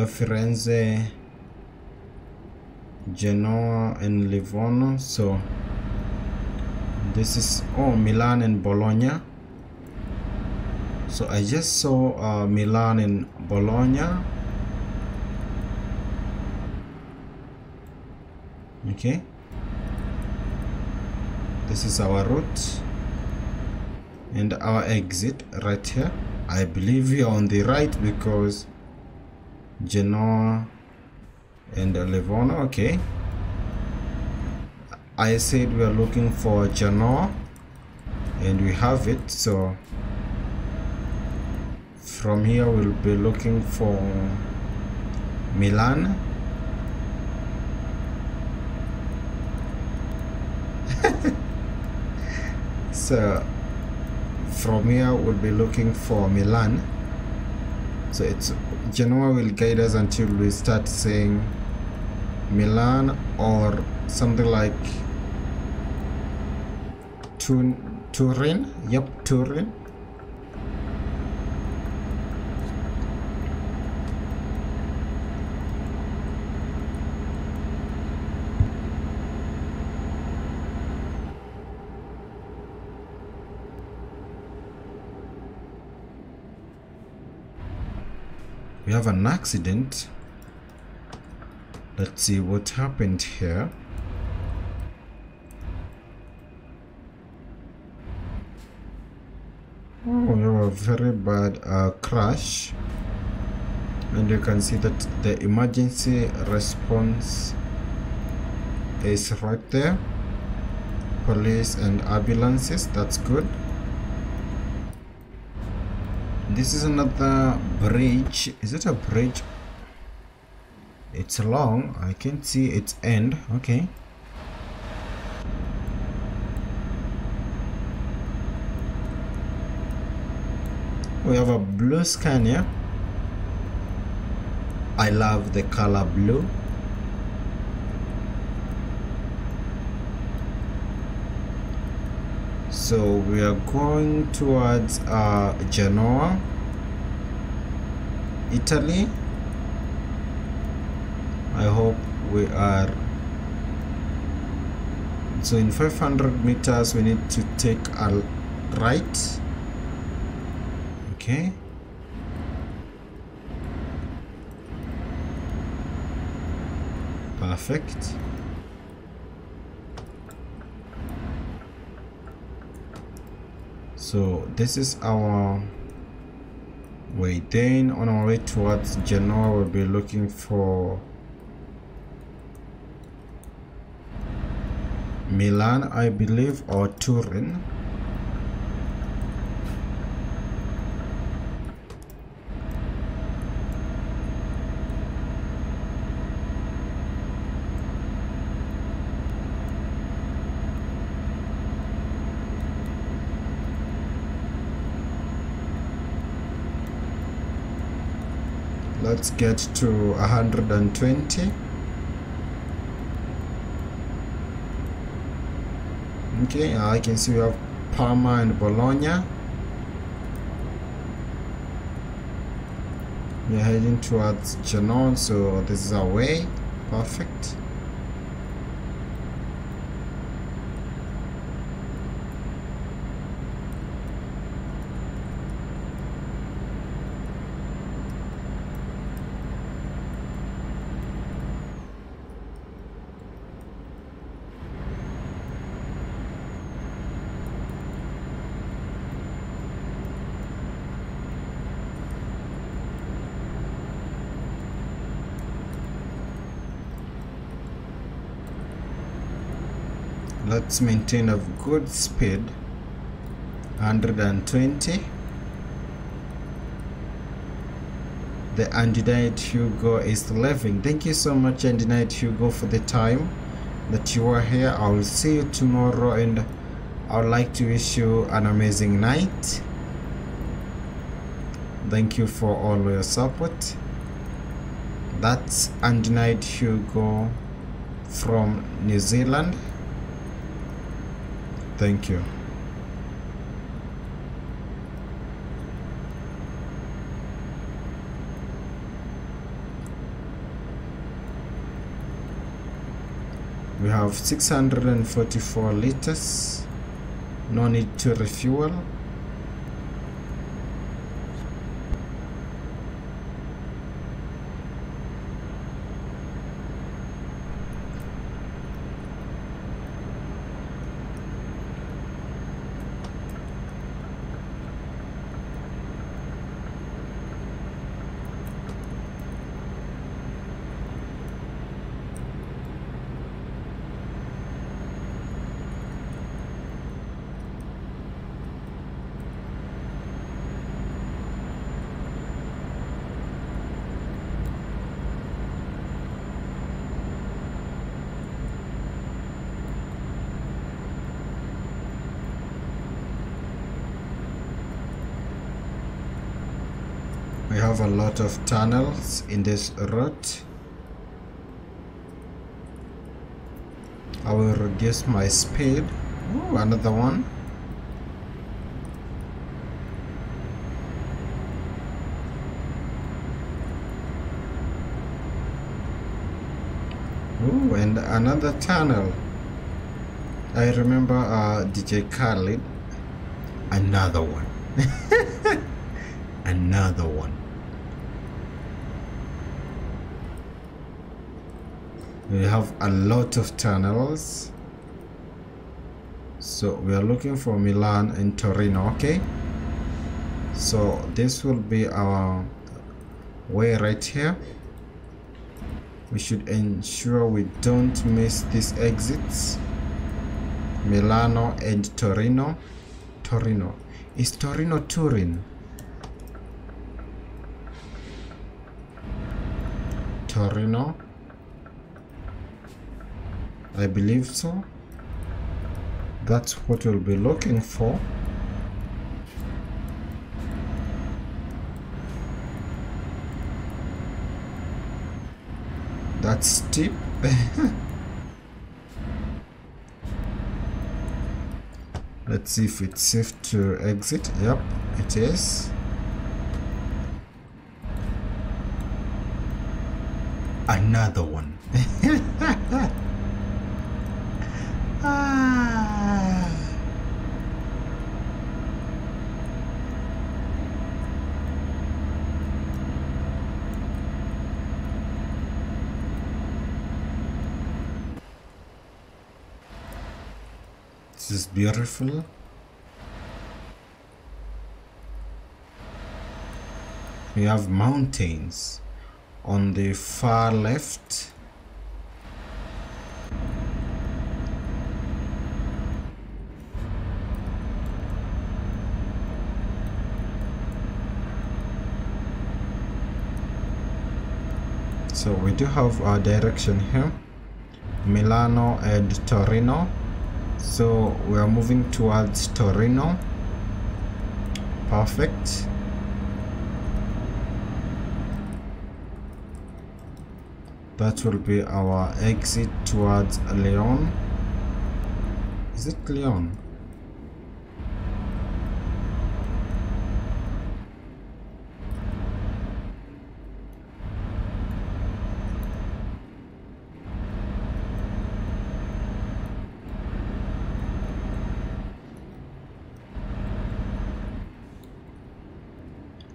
have Firenze Genoa and Livorno so this is oh Milan and Bologna. So I just saw uh, Milan and Bologna. Okay. This is our route and our exit right here. I believe we are on the right because Genoa and Livorno okay. I said we are looking for Genoa and we have it so from here we'll be looking for Milan. So from here we'll be looking for Milan so it's Genoa will guide us until we start saying Milan or something like Turin? Yep Turin we have an accident. Let's see what happened here. Oh we have a very bad uh, crash. And you can see that the emergency response is right there. Police and ambulances that's good this is another bridge. Is it a bridge? It's long. I can't see its end. Okay. We have a blue Scania I love the color blue so we are going towards uh, Genoa Italy. I hope we are so in 500 meters we need to take a right. Okay. Perfect so this is our way then on our way towards Genoa we'll be looking for Milan I believe or Turin let's get to 120 okay I can see we have Parma and Bologna. We're heading towards Genoa so this is our way. Perfect let's maintain a good speed. 120 the Andinite Hugo is living. Thank you so much Andinite Hugo for the time that you are here. I will see you tomorrow and I would like to wish you an amazing night. Thank you for all your support. That's Andinite Hugo from New Zealand Thank you. We have 644 liters. No need to refuel. have a lot of tunnels in this route. I will reduce my speed. Ooh, another one. Ooh, and another tunnel. I remember uh, DJ Khaled. Another one. Another one we have a lot of tunnels so we are looking for Milan and Torino okay? So this will be our way right here. We should ensure we don't miss these exits. Milano and Torino. Torino. Is Torino Turin Torino I believe so. That's what we'll be looking for. That's steep. Let's see if it's safe to exit. Yep it is. Another one ah. This is beautiful. We have mountains on the far left. So we do have our direction here. Milano and Torino so we are moving towards Torino. Perfect. That will be our exit towards Lyon is it Lyon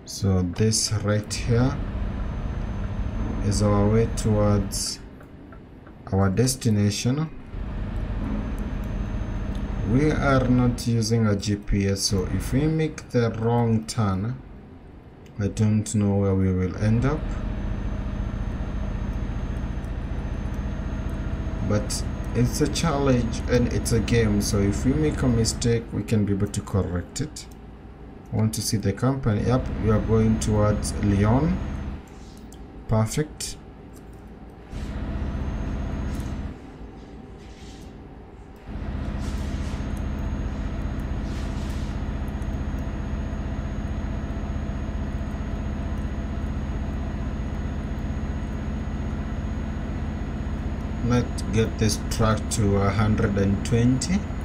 so this right here is our way towards our destination. We are not using a GPS so if we make the wrong turn I don't know where we will end up. But it's a challenge and it's a game so if we make a mistake we can be able to correct it want to see the company. Yep we are going towards Lyon. Perfect. Let's get this truck to 120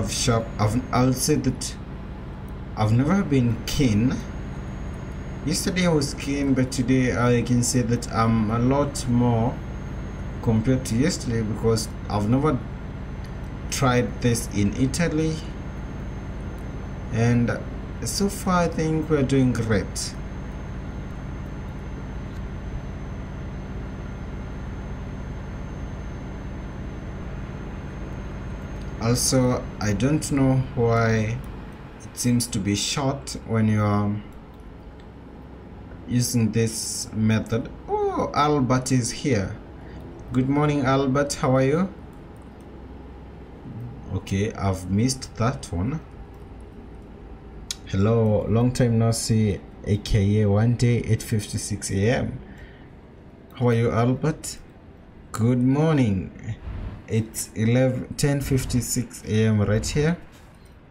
have sharp I've, I'll say that I've never been keen. Yesterday I was keen but today I can say that I'm a lot more compared to yesterday because I've never tried this in Italy. And so far I think we're doing great also I don't know why it seems to be short when you're using this method. Oh Albert is here. Good morning Albert. How are you? Okay I've missed that one. Hello long time no see aka one day 8:56 a.m how are you Albert? Good morning it's 11 10:56 a.m right here.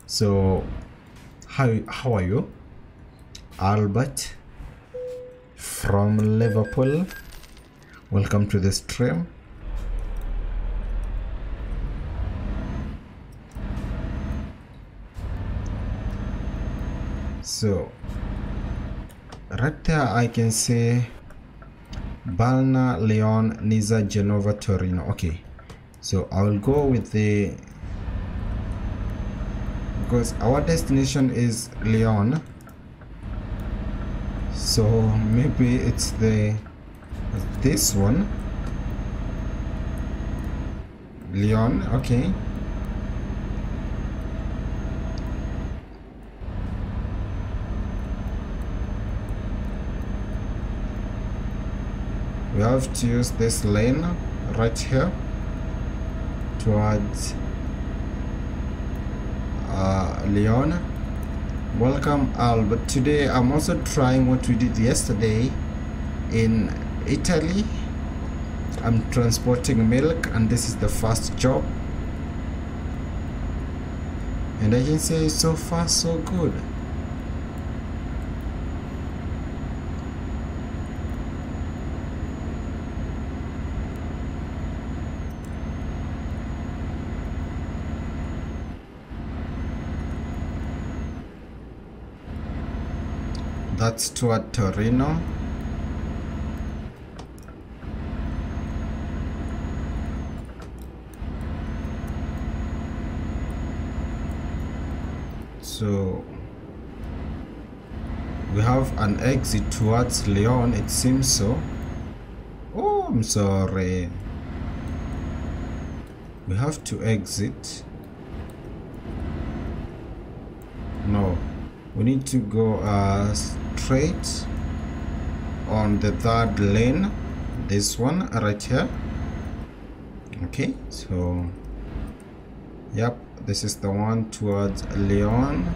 So how how are you? Albert from Liverpool. Welcome to the stream. So right there I can say Balna, Lyon, Nizza, Genova, Torino. Okay so I will go with the because our destination is Lyon so maybe it's the this one. Lyon okay. We have to use this lane right here towards uh, Lyon welcome Al but today I'm also trying what we did yesterday in Italy. I'm transporting milk and this is the first job. And I can say so far so good that's toward Torino. So we have an exit towards Lyon it seems so. Oh I'm sorry. We have to exit. No we need to go uh, straight on the third lane. This one right here. Okay so yep this is the one towards Lyon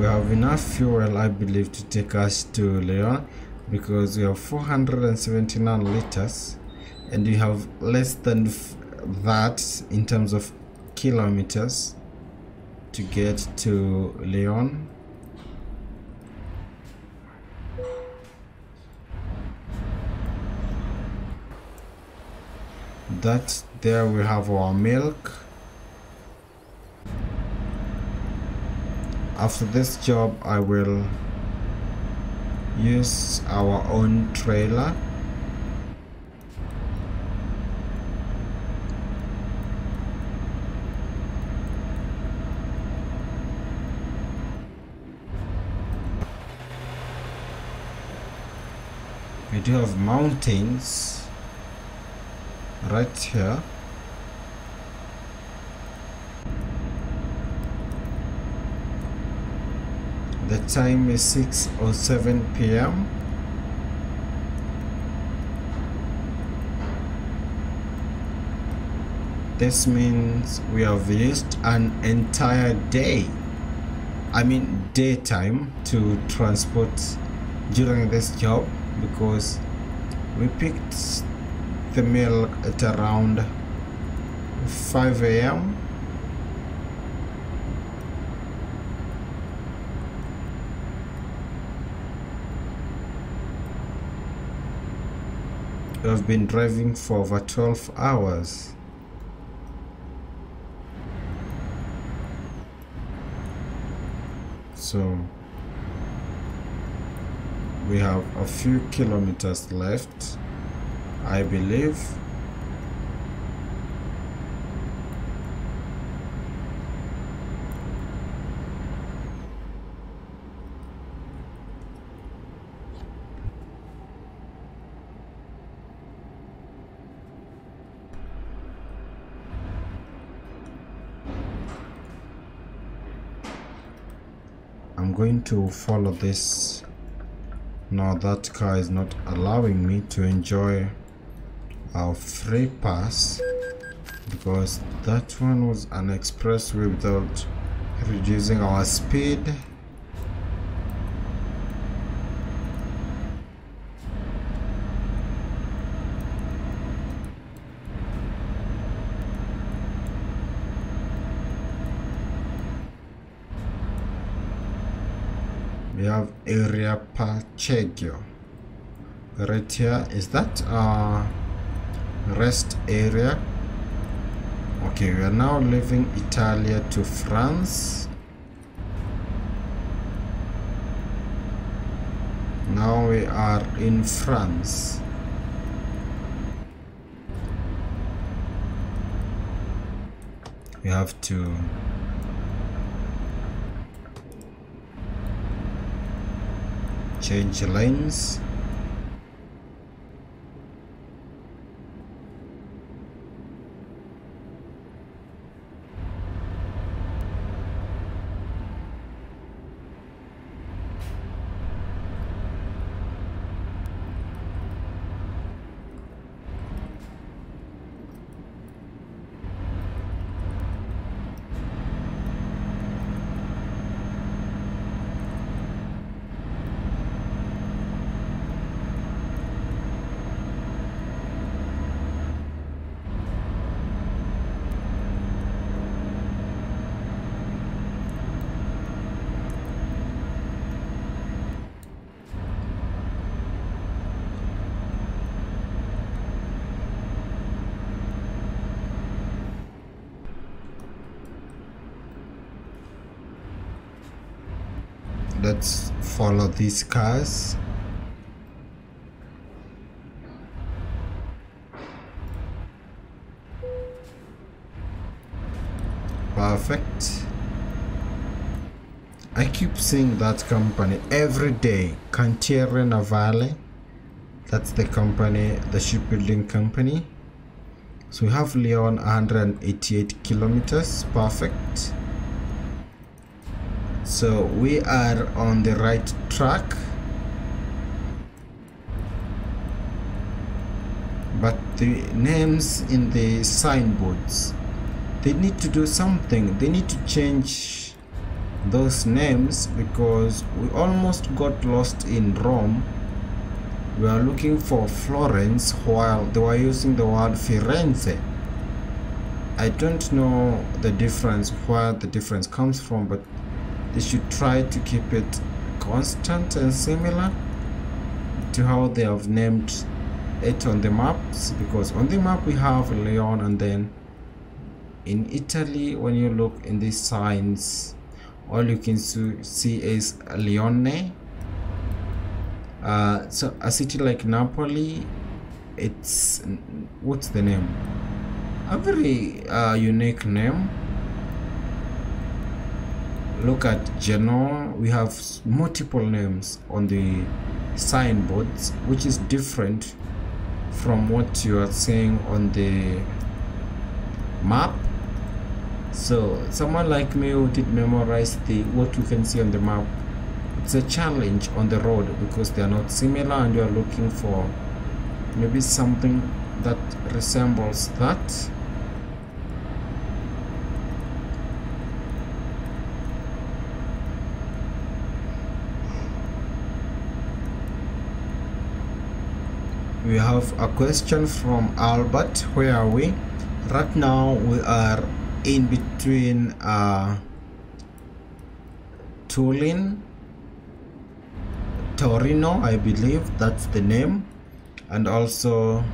we have enough fuel i believe to take us to lyon because we have 479 liters and we have less than that in terms of kilometers to get to lyon. That there we have our milk after this job I will use our own trailer. We do have mountains right here time is 6 or 7 p.m this means we have used an entire day i mean daytime to transport during this job because we picked the milk at around 5 a.m have been driving for over 12 hours. So we have a few kilometers left I believe I'm going to follow this. Now that car is not allowing me to enjoy our free pass because that one was an expressway without reducing our speed have area Pacheco right here is that a rest area? Okay we are now leaving Italia to France. Now we are in France. We have to change lanes let's follow these cars perfect. I keep seeing that company every day. Cantiere Navale. That's the company the shipbuilding company. So we have Lyon 188 kilometers. Perfect. So we are on the right track. But the names in the signboards they need to do something. They need to change those names because we almost got lost in Rome. We are looking for Florence while they were using the word Firenze. I don't know the difference where the difference comes from but they should try to keep it constant and similar to how they have named it on the maps because on the map we have Lyon and then in Italy when you look in these signs all you can see is Lione uh, so a city like Napoli it's what's the name? A very uh, unique name look at Genoa we have multiple names on the signboards which is different from what you are seeing on the map. So someone like me who did memorize the what you can see on the map it's a challenge on the road because they are not similar and you are looking for maybe something that resembles that we have a question from Albert. Where are we? Right now we are in between uh, Turin Torino I believe that's the name and also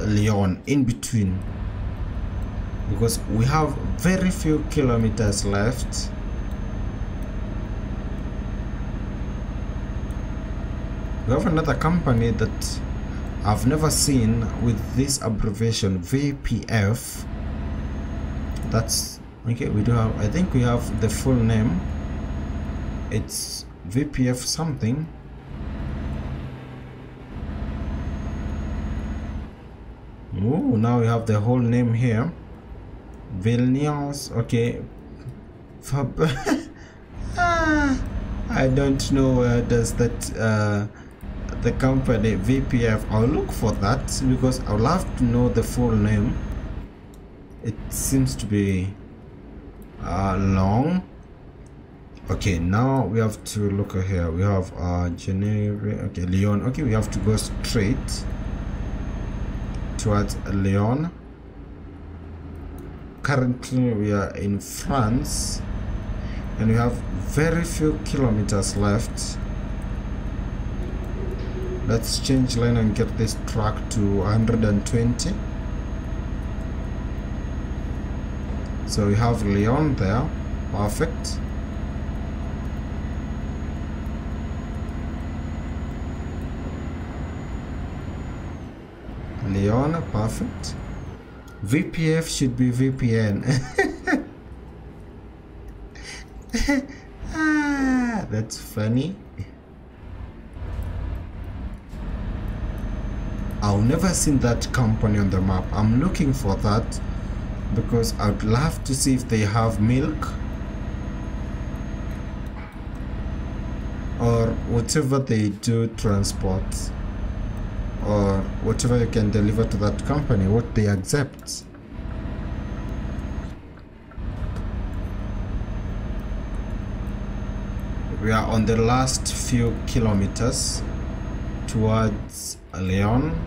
Lyon in between. Because we have very few kilometers left we have another company that I've never seen with this abbreviation VPF that's okay we do have I think we have the full name. It's VPF something. Oh, now we have the whole name here. Vilnius okay. Fab ah, I don't know where does that uh, the company VPF I'll look for that because I'll have to know the full name. It seems to be uh, long. Okay now we have to look here. We have uh Geneva okay Lyon okay we have to go straight towards Lyon currently we are in France and we have very few kilometers left let's change lane and get this track to 120 so we have Lyon there. Perfect. Lyon perfect. VPF should be VPN ah, that's funny I've never seen that company on the map. I'm looking for that because I'd love to see if they have milk or whatever they do transport or whatever you can deliver to that company what they accept. We are on the last few kilometers towards Lyon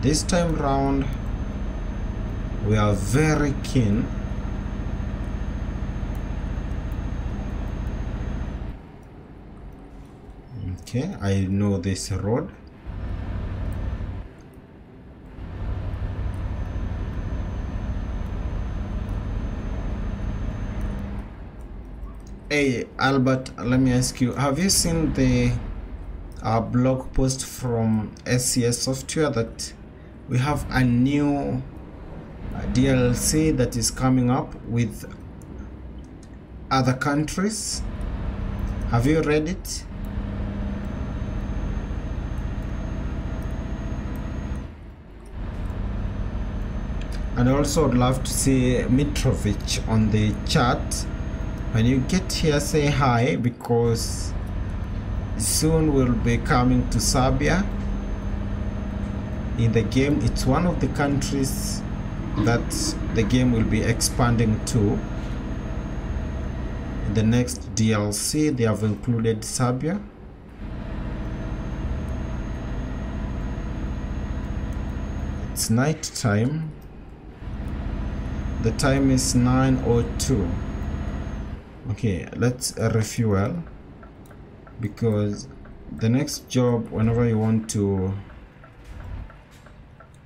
this time round we are very keen. Okay I know this road. Hey Albert let me ask you have you seen the uh, blog post from SCS software that we have a new DLC that is coming up with other countries. Have you read it? And also would love to see Mitrovic on the chat. When you get here say hi because soon we'll be coming to Serbia. In the game it's one of the countries that the game will be expanding to. In the next DLC they have included Serbia. It's night time. The time is 902 okay let's refuel because the next job whenever you want to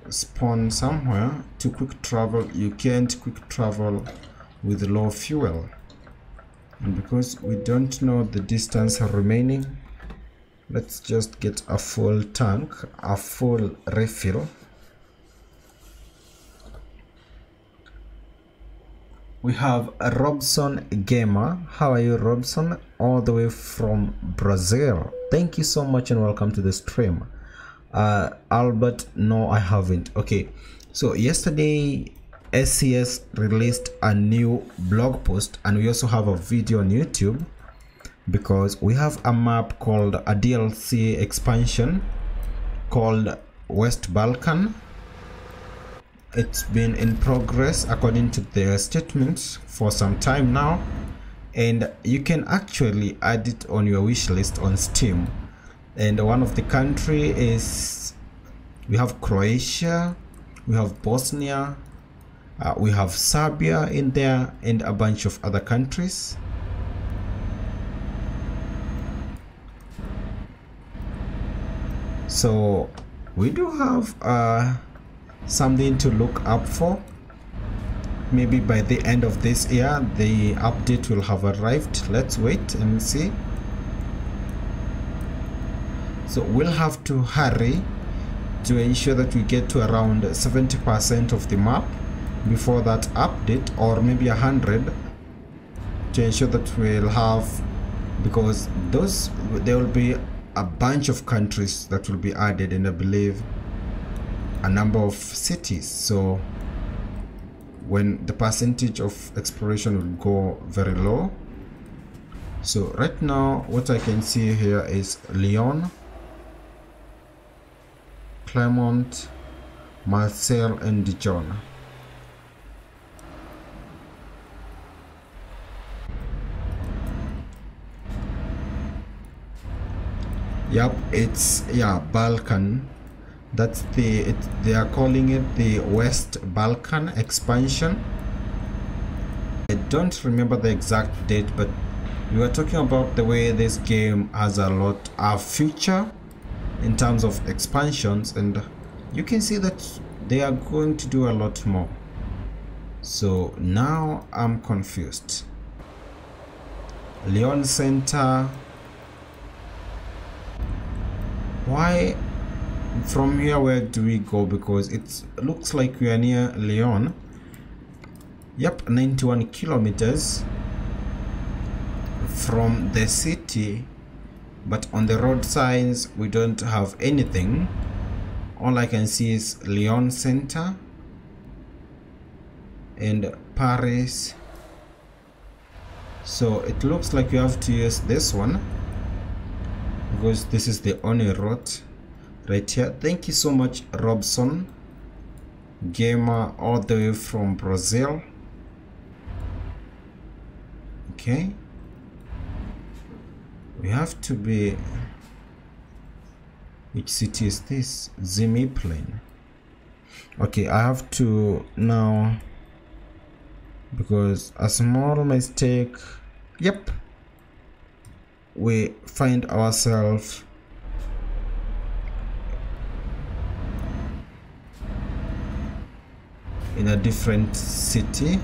spawn somewhere to quick travel you can't quick travel with low fuel. And because we don't know the distance remaining let's just get a full tank a full refill we have Robson Gamer. How are you, Robson? All the way from Brazil. Thank you so much and welcome to the stream. Uh, Albert, no, I haven't. Okay, so yesterday SCS released a new blog post and we also have a video on YouTube because we have a map called a DLC expansion called West Balkan it's been in progress according to their statements for some time now and you can actually add it on your wish list on steam. And one of the country is we have croatia we have bosnia uh, we have serbia in there and a bunch of other countries. So we do have uh, something to look up for. Maybe by the end of this year the update will have arrived. Let's wait and see. So we'll have to hurry to ensure that we get to around 70% of the map before that update or maybe 100 to ensure that we'll have because those there will be a bunch of countries that will be added and I believe a number of cities. So when the percentage of exploration will go very low. So right now what I can see here is Lyon Clermont Marseille and Dijon. Yep it's yeah balkan that's the it, they are calling it the west balkan expansion. I don't remember the exact date but we were talking about the way this game has a lot of future in terms of expansions and you can see that they are going to do a lot more. So now i'm confused. Lyon Center. Why from here where do we go? Because it looks like we are near Lyon yep 91 kilometers from the city. But on the road signs we don't have anything. All I can see is Lyon Center and Paris. So it looks like we have to use this one because this is the only route right here thank you so much robson. Gamer all the way from brazil. Okay. We have to be which city is this? Zimiplane okay i have to now because a small mistake. Yep. We find ourselves in a different city.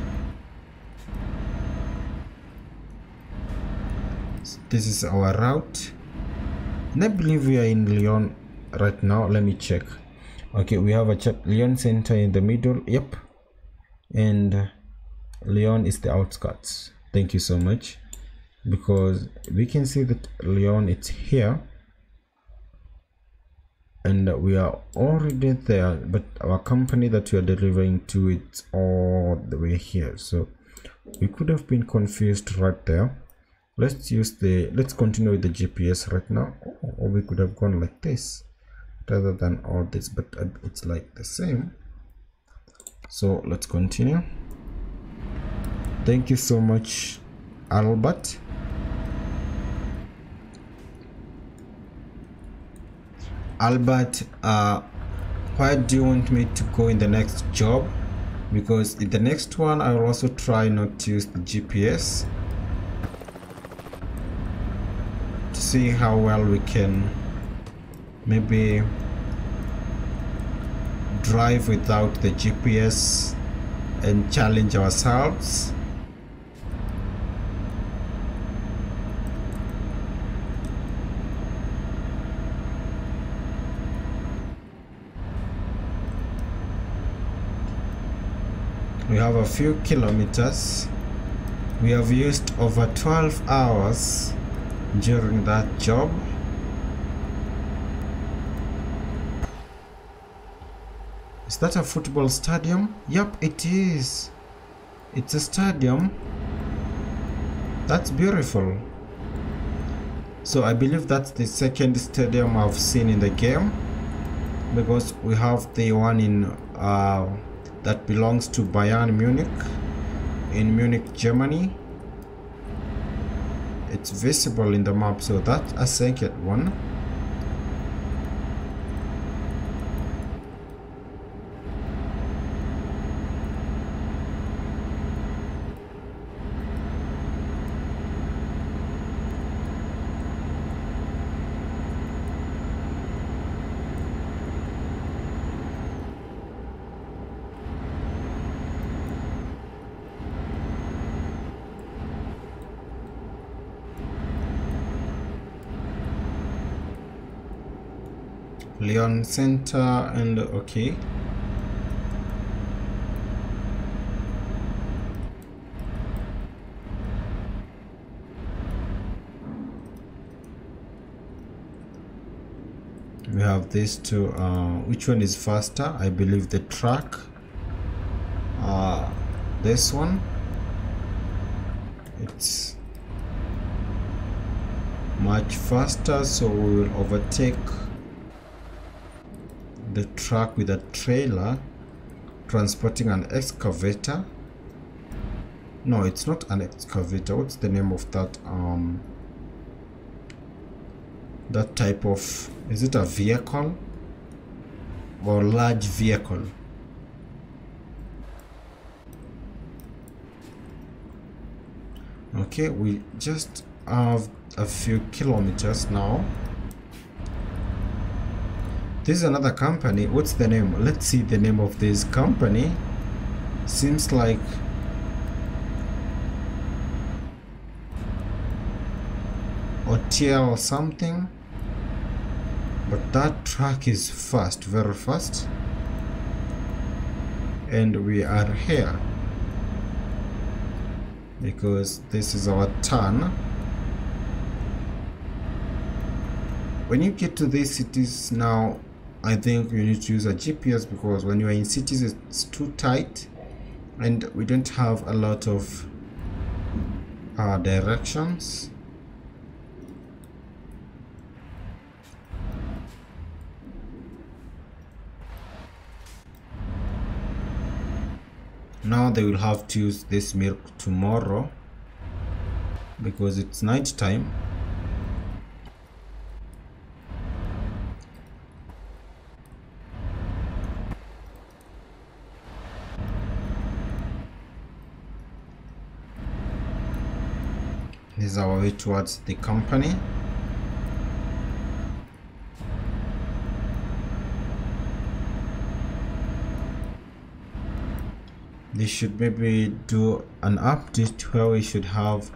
This is our route. And I believe we are in Lyon right now. Let me check. Okay we have a Lyon center in the middle. Yep. And Lyon is the outskirts. Thank you so much. Because we can see that Lyon it's here and we are already there but our company that we are delivering to it's all the way here. So we could have been confused right there. Let's use the let's continue with the GPS right now or we could have gone like this rather than all this but uh, it's like the same. So let's continue. Thank you so much Albert Albert, uh, why do you want me to go in the next job? Because in the next one, I will also try not to use the GPS to see how well we can maybe drive without the GPS and challenge ourselves. We have a few kilometers. We have used over 12 hours during that job. Is that a football stadium? Yep it is. It's a stadium. That's beautiful. So i believe that's the second stadium i've seen in the game because we have the one in uh, that belongs to Bayern Munich in Munich, Germany. It's visible in the map, so that's a second one. Lyon Center and okay. We have these two uh, which one is faster? I believe the truck uh, this one. It's much faster so we will overtake the truck with a trailer transporting an excavator. No it's not an excavator. What's the name of that um that type of is it a vehicle? Or large vehicle? Okay we just have a few kilometers now this is another company. What's the name? Let's see the name of this company. Seems like or something. But that truck is fast very fast. And we are here. Because this is our turn when you get to these cities now I think you need to use a GPS because when you are in cities it's too tight and we don't have a lot of uh, directions. Now they will have to use this milk tomorrow because it's night time is our way towards the company. They should maybe do an update where we should have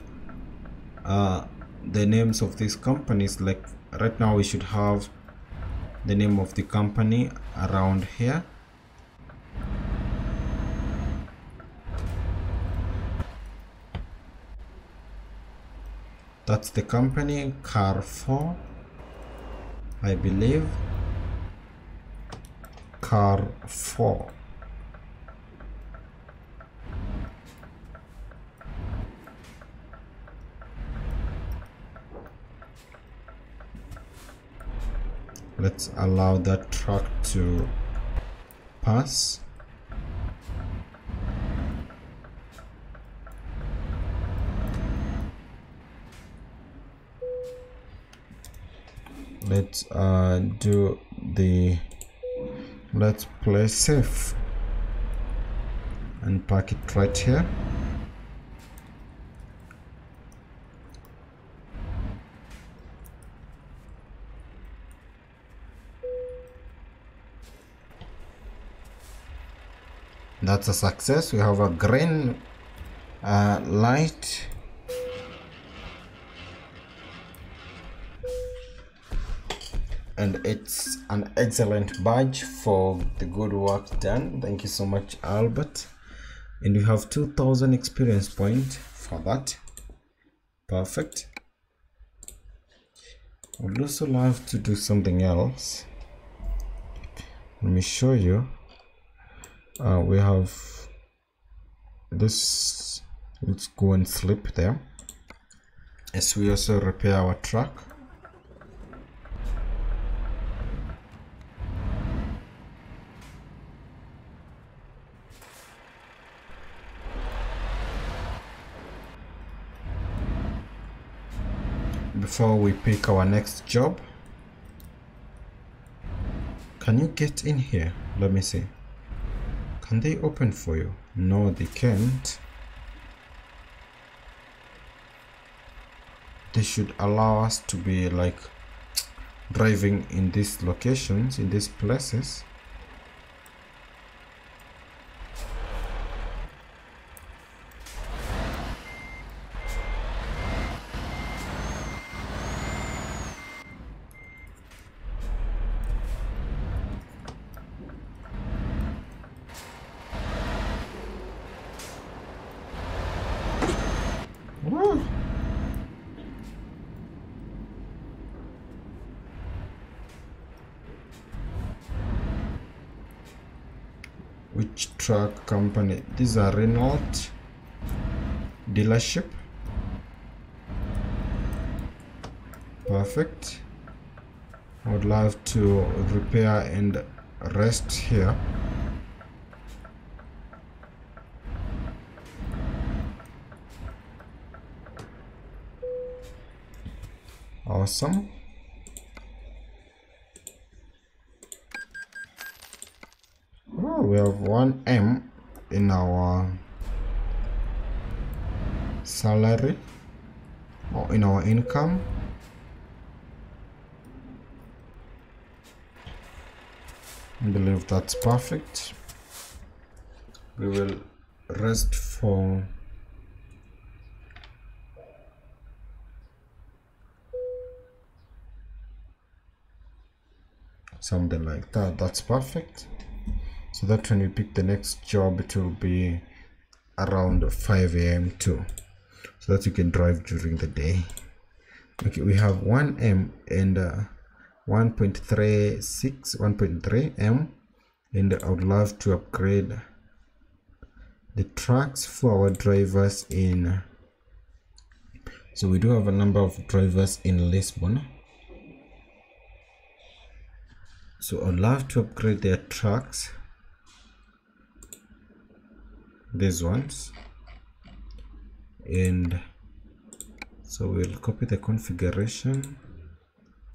uh, the names of these companies. Like right now we should have the name of the company around here that's the company Carrefour I believe. Carrefour. Let's allow that truck to pass let's uh, do the let's play safe. And park it right here. That's a success. We have a green uh, light and it's an excellent badge for the good work done. Thank you so much albert. And you have 2000 experience point for that. Perfect. I would also love to do something else. Let me show you. Uh, we have this let's go and sleep there. As we also repair our truck before we pick our next job. Can you get in here? Let me see. Can they open for you? No they can't. They should allow us to be like driving in these locations in these places which truck these are Renault dealership. Perfect. I would love to repair and rest here. Awesome. Oh we have 1 m in our salary or in our income. I believe that's perfect. We will rest for something like that. That's perfect. So that when we pick the next job it will be around 5 a.m too. So that you can drive during the day okay we have 1 m and uh, 1.36 1.3 m and i would love to upgrade the tracks for our drivers in so we do have a number of drivers in lisbon. So i'd love to upgrade their trucks. These ones. And so we'll copy the configuration.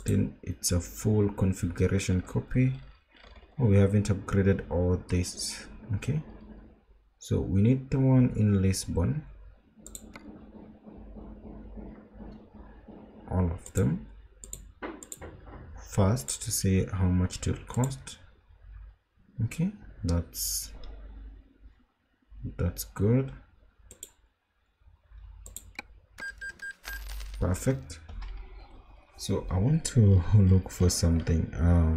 Then it's a full configuration copy. Oh, we haven't upgraded all this. Okay. So we need the one in lisbon. All of them. First to see how much it will cost. Okay. That's that's good perfect. So i want to look for something uh,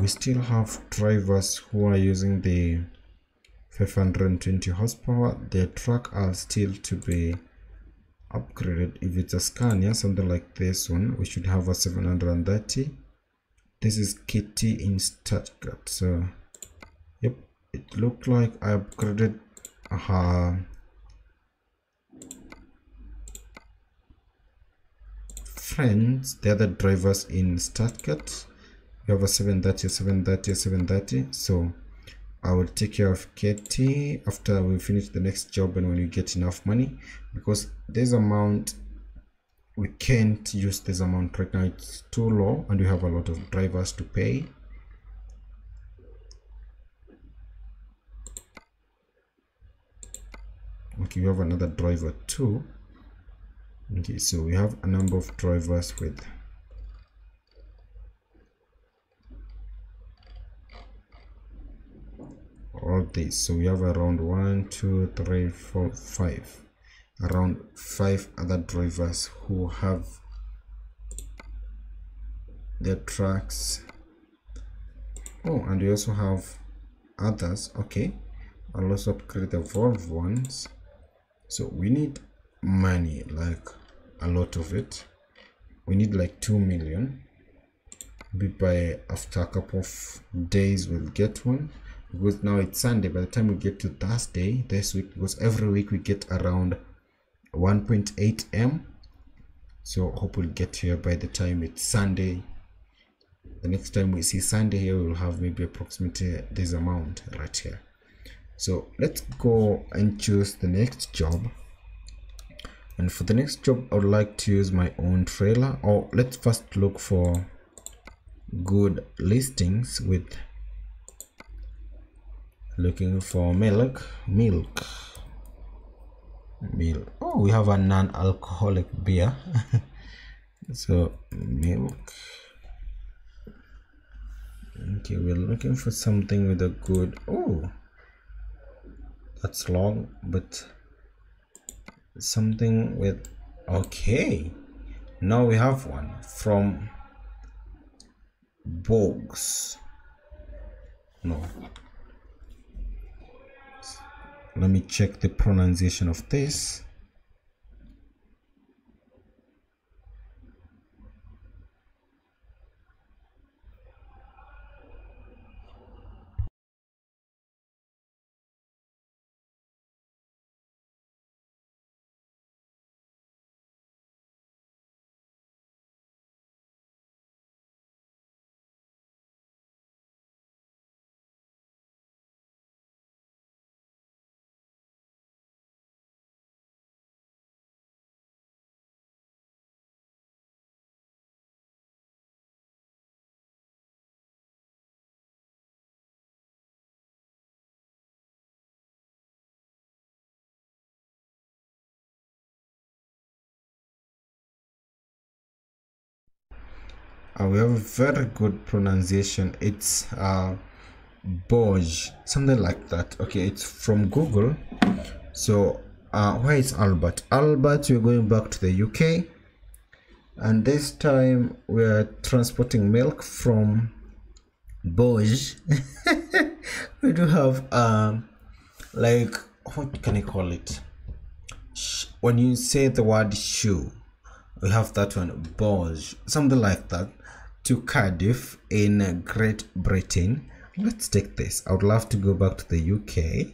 we still have drivers who are using the 520 horsepower. Their truck are still to be upgraded. If it's a scania something like this one we should have a 730 this is kitty in stuttgart so it looked like i upgraded her friends the other drivers in stuttgart. We have a 730 730 730 so I will take care of Katie after we finish the next job and when we get enough money. Because this amount we can't use this amount right now. It's too low and we have a lot of drivers to pay okay we have another driver too. Okay so we have a number of drivers with all this. So we have around one two three four five. Around five other drivers who have their trucks. Oh and we also have others. Okay i'll also upgrade the volvo ones so we need money like a lot of it. We need like two million. Maybe by after a couple of days we'll get one. Because now it's sunday. By the time we get to thursday this week because every week we get around 1.8 m. So hope we'll get here by the time it's sunday. The next time we see sunday here we'll have maybe approximately this amount right here so let's go and choose the next job. And for the next job i would like to use my own trailer. Or let's first look for good listings with looking for milk milk milk. Oh we have a non-alcoholic beer. So milk. Okay we're looking for something with a good oh that's long but something with okay. Now we have one from bogs no. Let me check the pronunciation of this uh, we have a very good pronunciation. It's uh Borge, something like that. Okay it's from google. So uh where is albert? Albert we're going back to the uk and this time we're transporting milk from Borge. we do have um like what can I call it? When you say the word shoe we have that one Borge, something like that to Cardiff in Great Britain. Let's take this. I would love to go back to the UK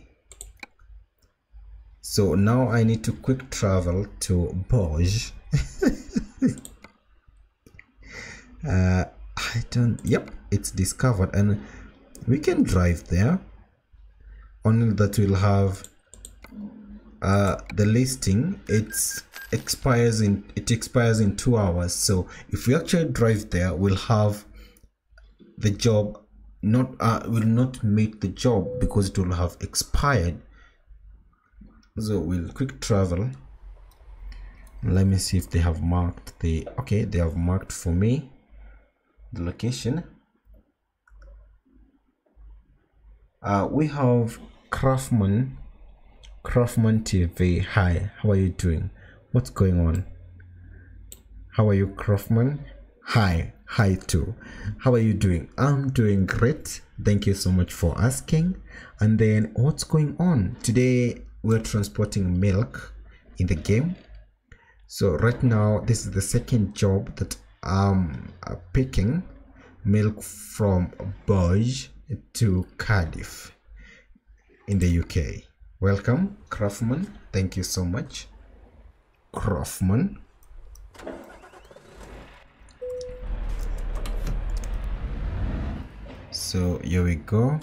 so now I need to quick travel to Borge uh, I don't yep it's discovered and we can drive there. Only that we'll have uh, the listing it's expires in it expires in two hours. So if we actually drive there we'll have the job not uh, will not make the job because it will have expired. So we'll quick travel. Let me see if they have marked the okay they have marked for me the location. Uh, we have Craftman Craftman TV hi how are you doing what's going on? How are you Craftman hi. Hi too. How are you doing? I'm doing great. Thank you so much for asking. And then what's going on? Today we're transporting milk in the game. So right now this is the second job that I'm uh, picking. Milk from Borge to Cardiff in the UK. Welcome, Craftman. Thank you so much. Craftman. So here we go.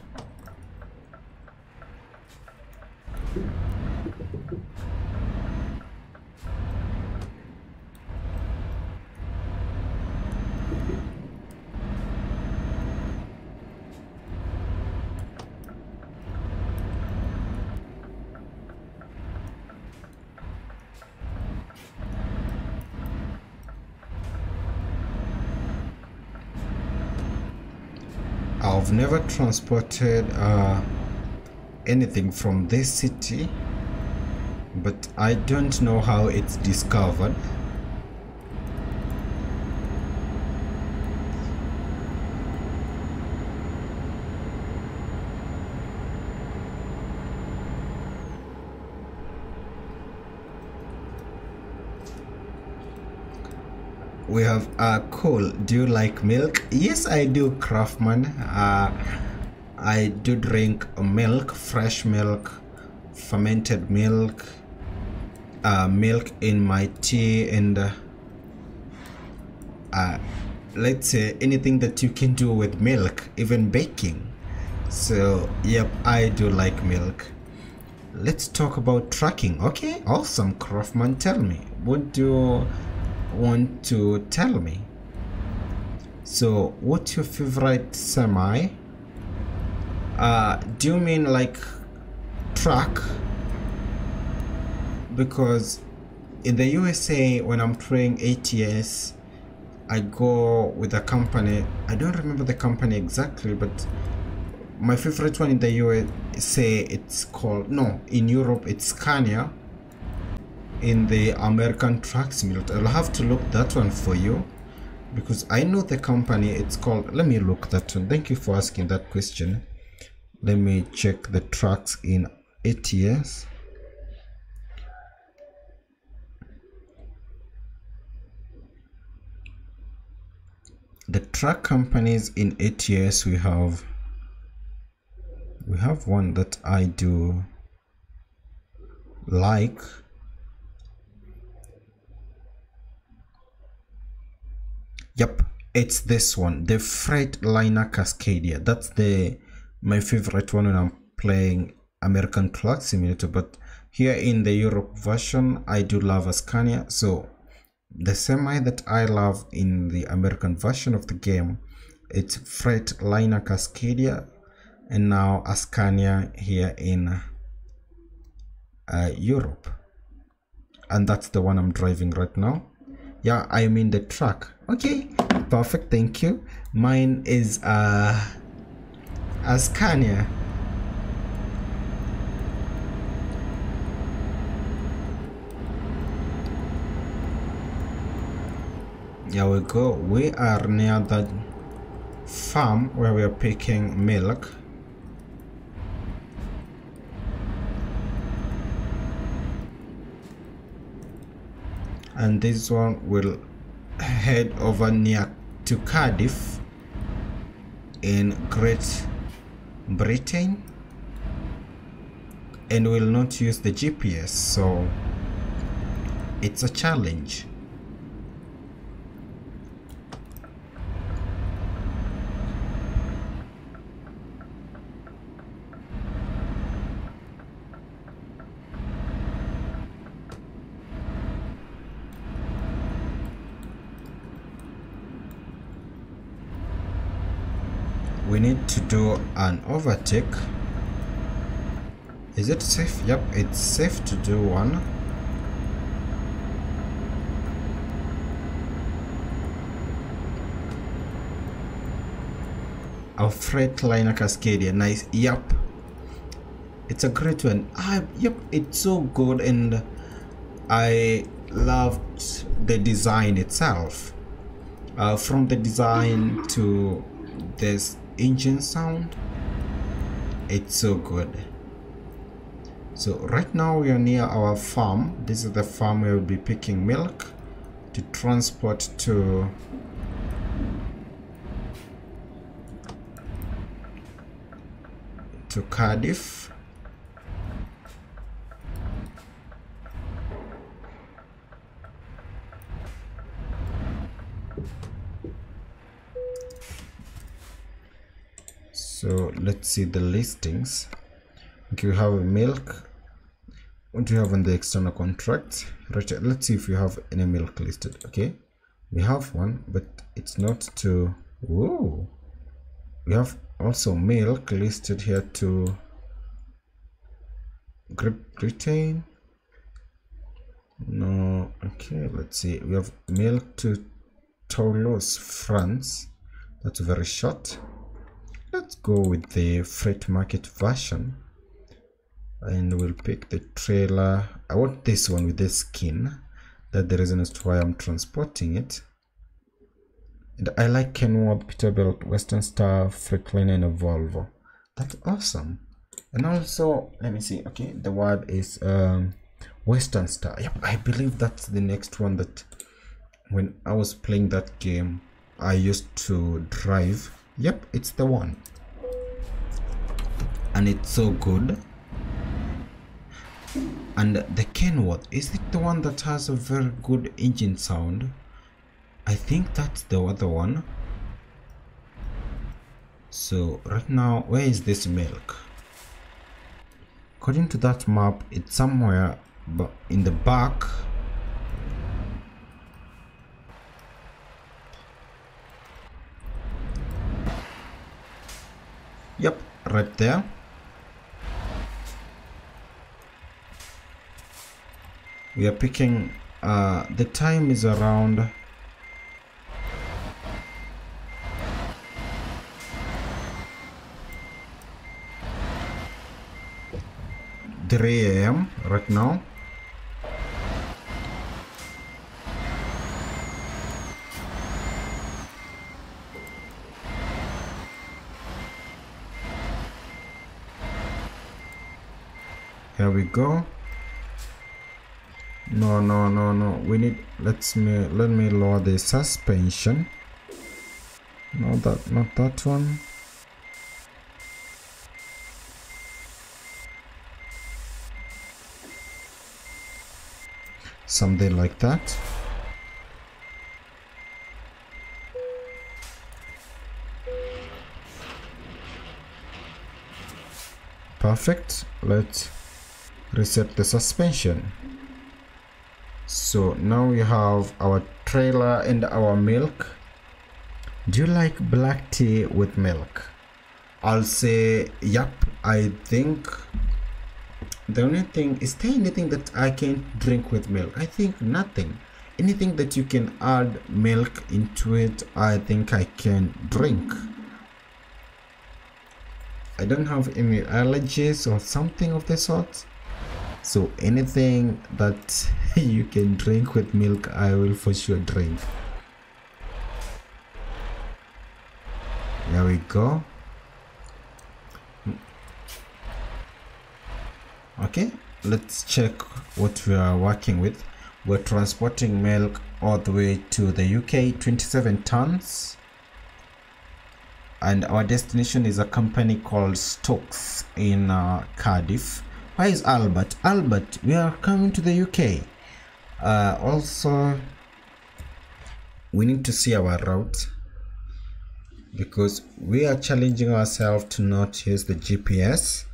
I've never transported uh, anything from this city, but I don't know how it's discovered. We have uh cool do you like milk? Yes i do craftman uh i do drink milk fresh milk fermented milk uh milk in my tea and uh, uh let's say anything that you can do with milk even baking. So yep i do like milk. Let's talk about tracking okay? Awesome craftman tell me what do want to tell me. So, what's your favorite semi? Uh, do you mean like truck? Because in the USA, when I'm playing ATS, I go with a company. I don't remember the company exactly, but my favorite one in the USA, it's called no. In Europe, it's Scania in the American Truck Simulator. I'll have to look that one for you because I know the company it's called. Let me look that one. Thank you for asking that question. Let me check the trucks in ATS. The truck companies in ATS we have we have one that I do like Yep, it's this one, the Freightliner Cascadia. That's the my favorite one when I'm playing American Truck Simulator. But here in the Europe version, I do love a Scania. So the semi that I love in the American version of the game, it's Freightliner Cascadia, and now a Scania here in uh, Europe. And that's the one I'm driving right now yeah i mean the truck okay perfect thank you. Mine is uh a scania here we go. We are near the farm where we are picking milk. And this one will head over near to Cardiff in Great Britain and will not use the GPS so it's a challenge need to do an overtake. Is it safe? Yep it's safe to do one. Our freightliner cascadia nice. Yep it's a great one. Ah yep it's so good and i loved the design itself. Uh, from the design to this engine sound? It's so good. So right now we are near our farm. This is the farm we will be picking milk to transport to to Cardiff so let's see the listings. Okay we have milk what do you have on the external contracts? Right let's see if you have any milk listed okay? We have one but it's not to whoa we have also milk listed here to Great Britain. No okay let's see. We have milk to Toulouse France. That's very short let's go with the freight market version. And we'll pick the trailer. I want this one with the skin that the reason as to why i'm transporting it. And i like kenworth peterbilt western star freightliner and a volvo. That's awesome. And also let me see. Okay the word is um western star. Yep i believe that's the next one that when i was playing that game i used to drive yep it's the one. And it's so good. And the kenworth is it the one that has a very good engine sound? I think that's the other one. So right now where is this milk? According to that map it's somewhere but in the back Yep, right there. We are picking, uh, the time is around three a.m. right now. Here we go. No, no, no, no. We need. Let's me. Let me lower the suspension. No, that. Not that one. Something like that. Perfect. Let's reset the suspension. So now we have our trailer and our milk. Do you like black tea with milk? I'll say yep i think the only thing is there anything that i can't drink with milk? I think nothing. Anything that you can add milk into it i think i can drink. I don't have any allergies or something of the sort so anything that you can drink with milk i will for sure drink. There we go. Okay let's check what we are working with. We're transporting milk all the way to the uk 27 tons. And our destination is a company called stokes in uh, cardiff why is albert? Albert we are coming to the uk uh, also we need to see our route because we are challenging ourselves to not use the gps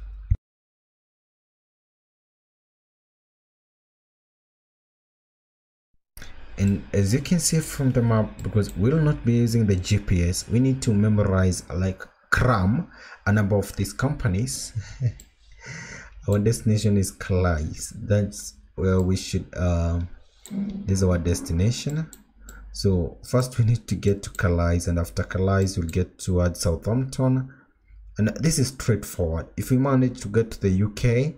and as you can see from the map because we'll not be using the gps we need to memorize like cram a number of these companies our destination is calais that's where we should uh, this is our destination. So first we need to get to calais and after calais we'll get towards southampton. And this is straightforward. If we manage to get to the uk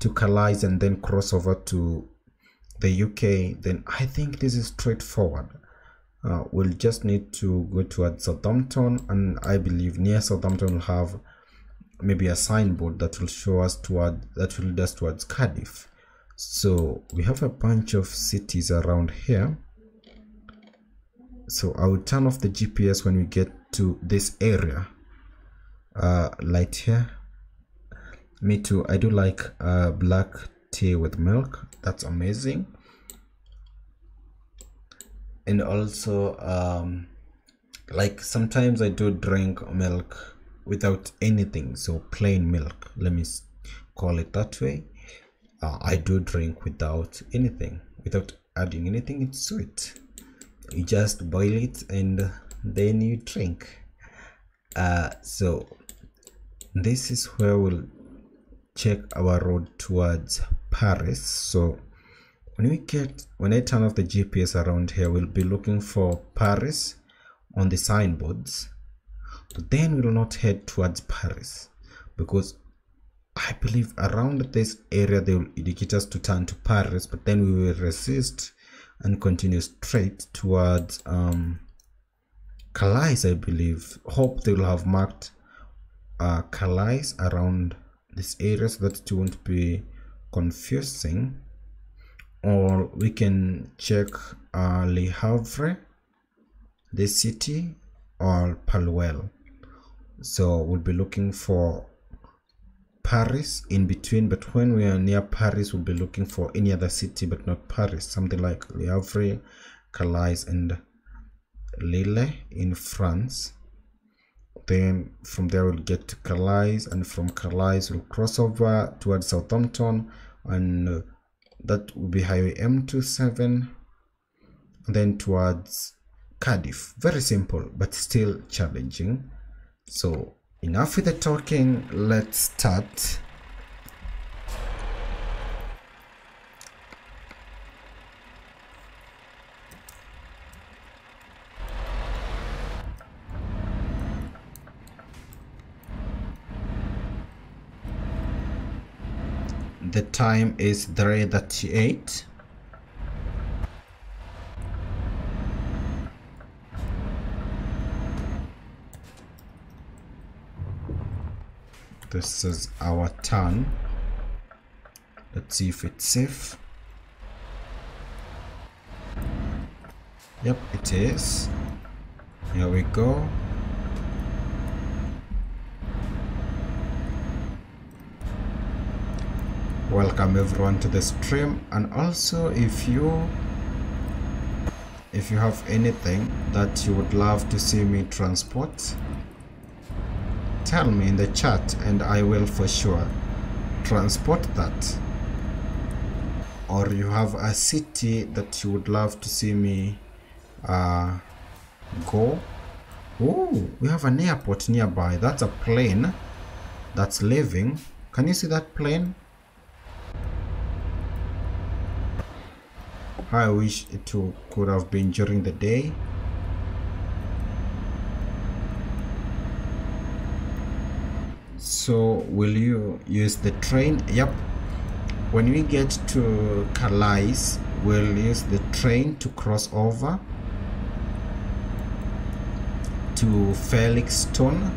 to calais and then cross over to the UK, then I think this is straightforward. Uh, we'll just need to go towards Southampton, and I believe near Southampton will have maybe a signboard that will show us toward that will lead us towards Cardiff. So we have a bunch of cities around here. So I will turn off the GPS when we get to this area. Uh, light here. Me too. I do like uh, black tea with milk that's amazing and also um like sometimes i do drink milk without anything so plain milk. Let me call it that way. Uh, i do drink without anything without adding anything. It's sweet. You just boil it and then you drink. Uh so this is where we'll check our road towards Paris. So when we get when I turn off the GPS around here, we'll be looking for Paris on the signboards. Then we will not head towards Paris because I believe around this area they will indicate us to turn to Paris, but then we will resist and continue straight towards um, Calais, I believe. Hope they will have marked uh, Calais around this area so that it won't be confusing or we can check uh, Le Havre the city or Palwell so we'll be looking for Paris in between but when we are near Paris we'll be looking for any other city but not Paris. Something like Le Havre Calais and Lille in France. Then from there we'll get to Calais and from Calais we'll cross over towards Southampton and uh, that will be highway M27 and then towards Cardiff. Very simple but still challenging so enough with the talking. Let's start. The time is 3.38 this is our turn. Let's see if it's safe. Yep it is. Here we go. Welcome everyone to the stream and also if you if you have anything that you would love to see me transport tell me in the chat and I will for sure transport that. Or you have a city that you would love to see me uh, go? Oh we have an airport nearby. That's a plane that's leaving. Can you see that plane? I wish it could have been during the day so will you use the train? Yep. When we get to Calais we'll use the train to cross over to Felixstowe.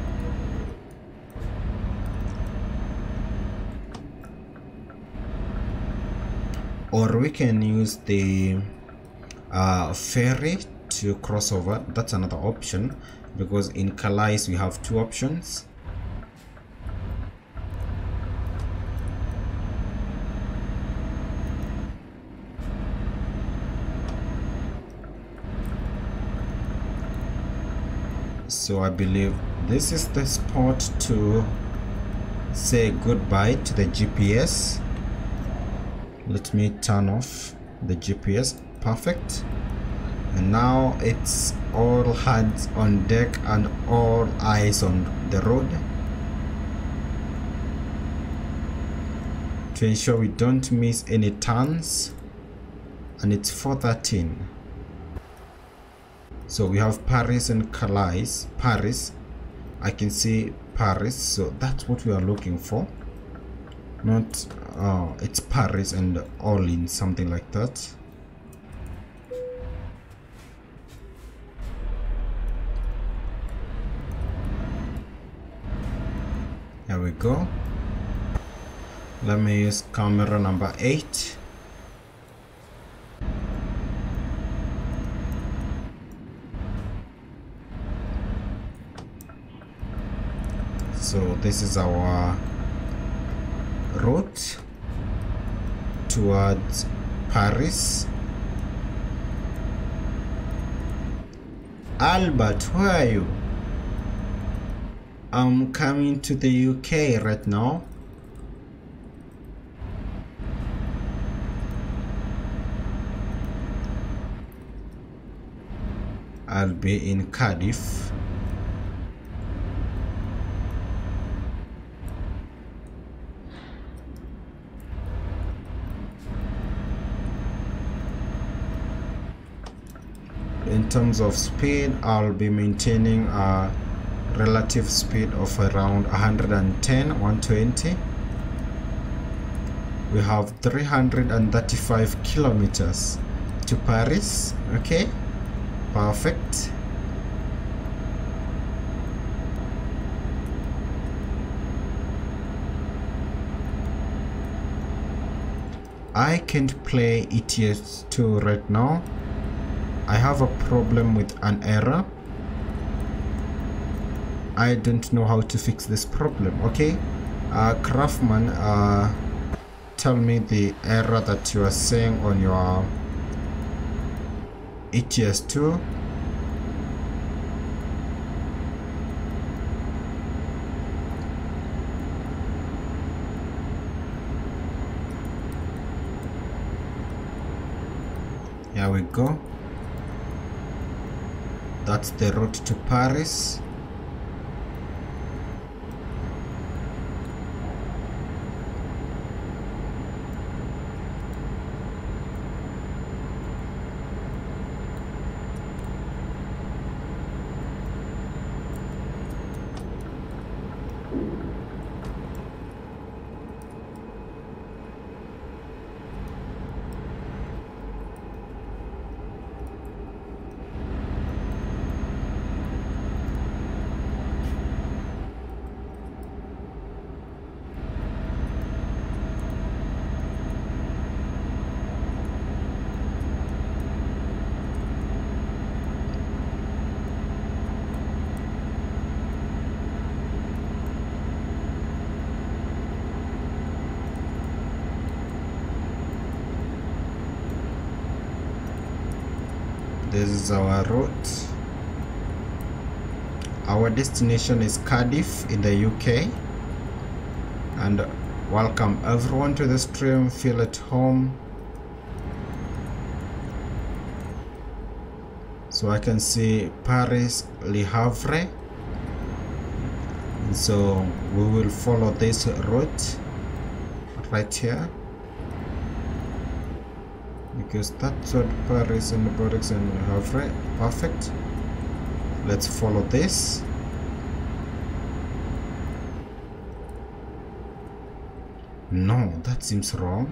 Or we can use the uh, ferry to cross over. That's another option because in Calais we have two options so I believe this is the spot to say goodbye to the GPS let me turn off the GPS perfect. And now it's all hands on deck and all eyes on the road. To ensure we don't miss any turns. And it's 413 so we have Paris and Calais. Paris I can see Paris. So that's what we are looking for. Not uh, it's Paris and in something like that. There we go. Let me use camera number 8 so this is our route towards Paris. Albert where are you? I'm coming to the UK right now. I'll be in Cardiff in terms of speed I'll be maintaining a relative speed of around 110 120 we have 335 kilometers to Paris okay? Perfect. I can't play ETS2 right now I have a problem with an error. I don't know how to fix this problem okay? Uh, Craftman uh, tell me the error that you are seeing on your ETS2 here we go that's the route to Paris this is our route. Our destination is Cardiff in the UK and welcome everyone to the stream. Feel at home. So I can see Paris Le Havre. So we will follow this route right here because that's what Paris and Bordeaux and Havre perfect. Let's follow this. No that seems wrong.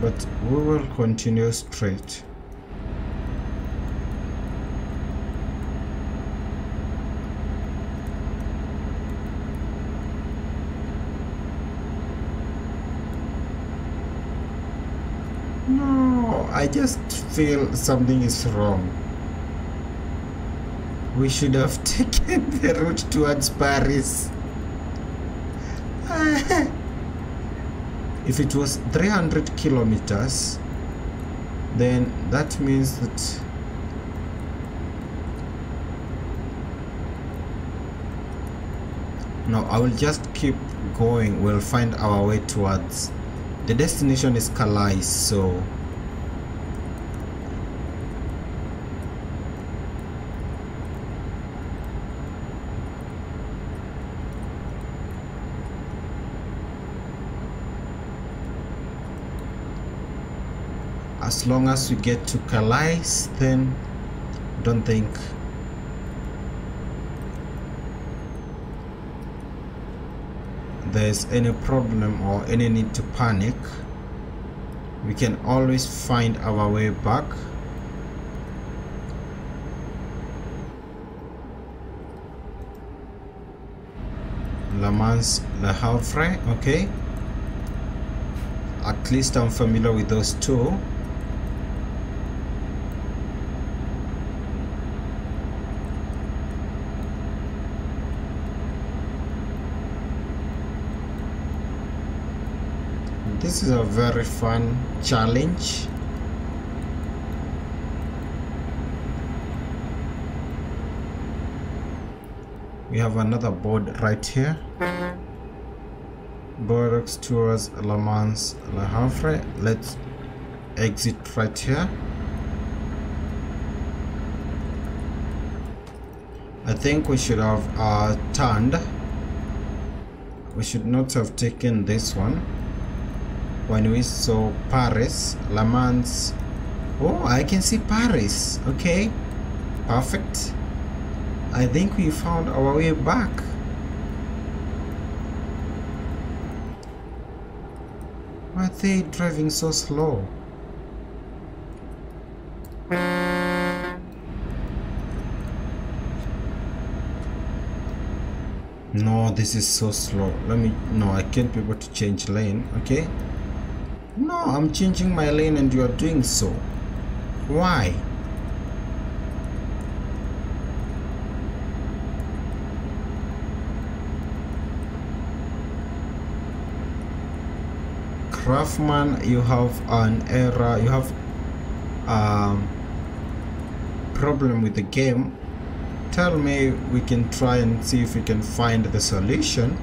But we will continue straight no i just feel something is wrong. We should have taken the route towards paris. If it was 300 kilometers then that means that no i will just keep going. We'll find our way towards. The destination is calais so as long as we get to Calais then don't think. There's any problem or any need to panic we can always find our way back. Le Mans Le Havre okay. At least I'm familiar with those two this is a very fun challenge. We have another board right here. Bordeaux tours Le Mans Le Havre. Let's exit right here. I think we should have uh, turned. We should not have taken this one when we saw Paris, Le Mans. Oh, I can see Paris. Okay, perfect. I think we found our way back. Why are they driving so slow? No, this is so slow. Let me, no, I can't be able to change lane, okay? No, I'm changing my lane and you are doing so. Why? Craftman, you have an error, you have a problem with the game. Tell me we can try and see if we can find the solution.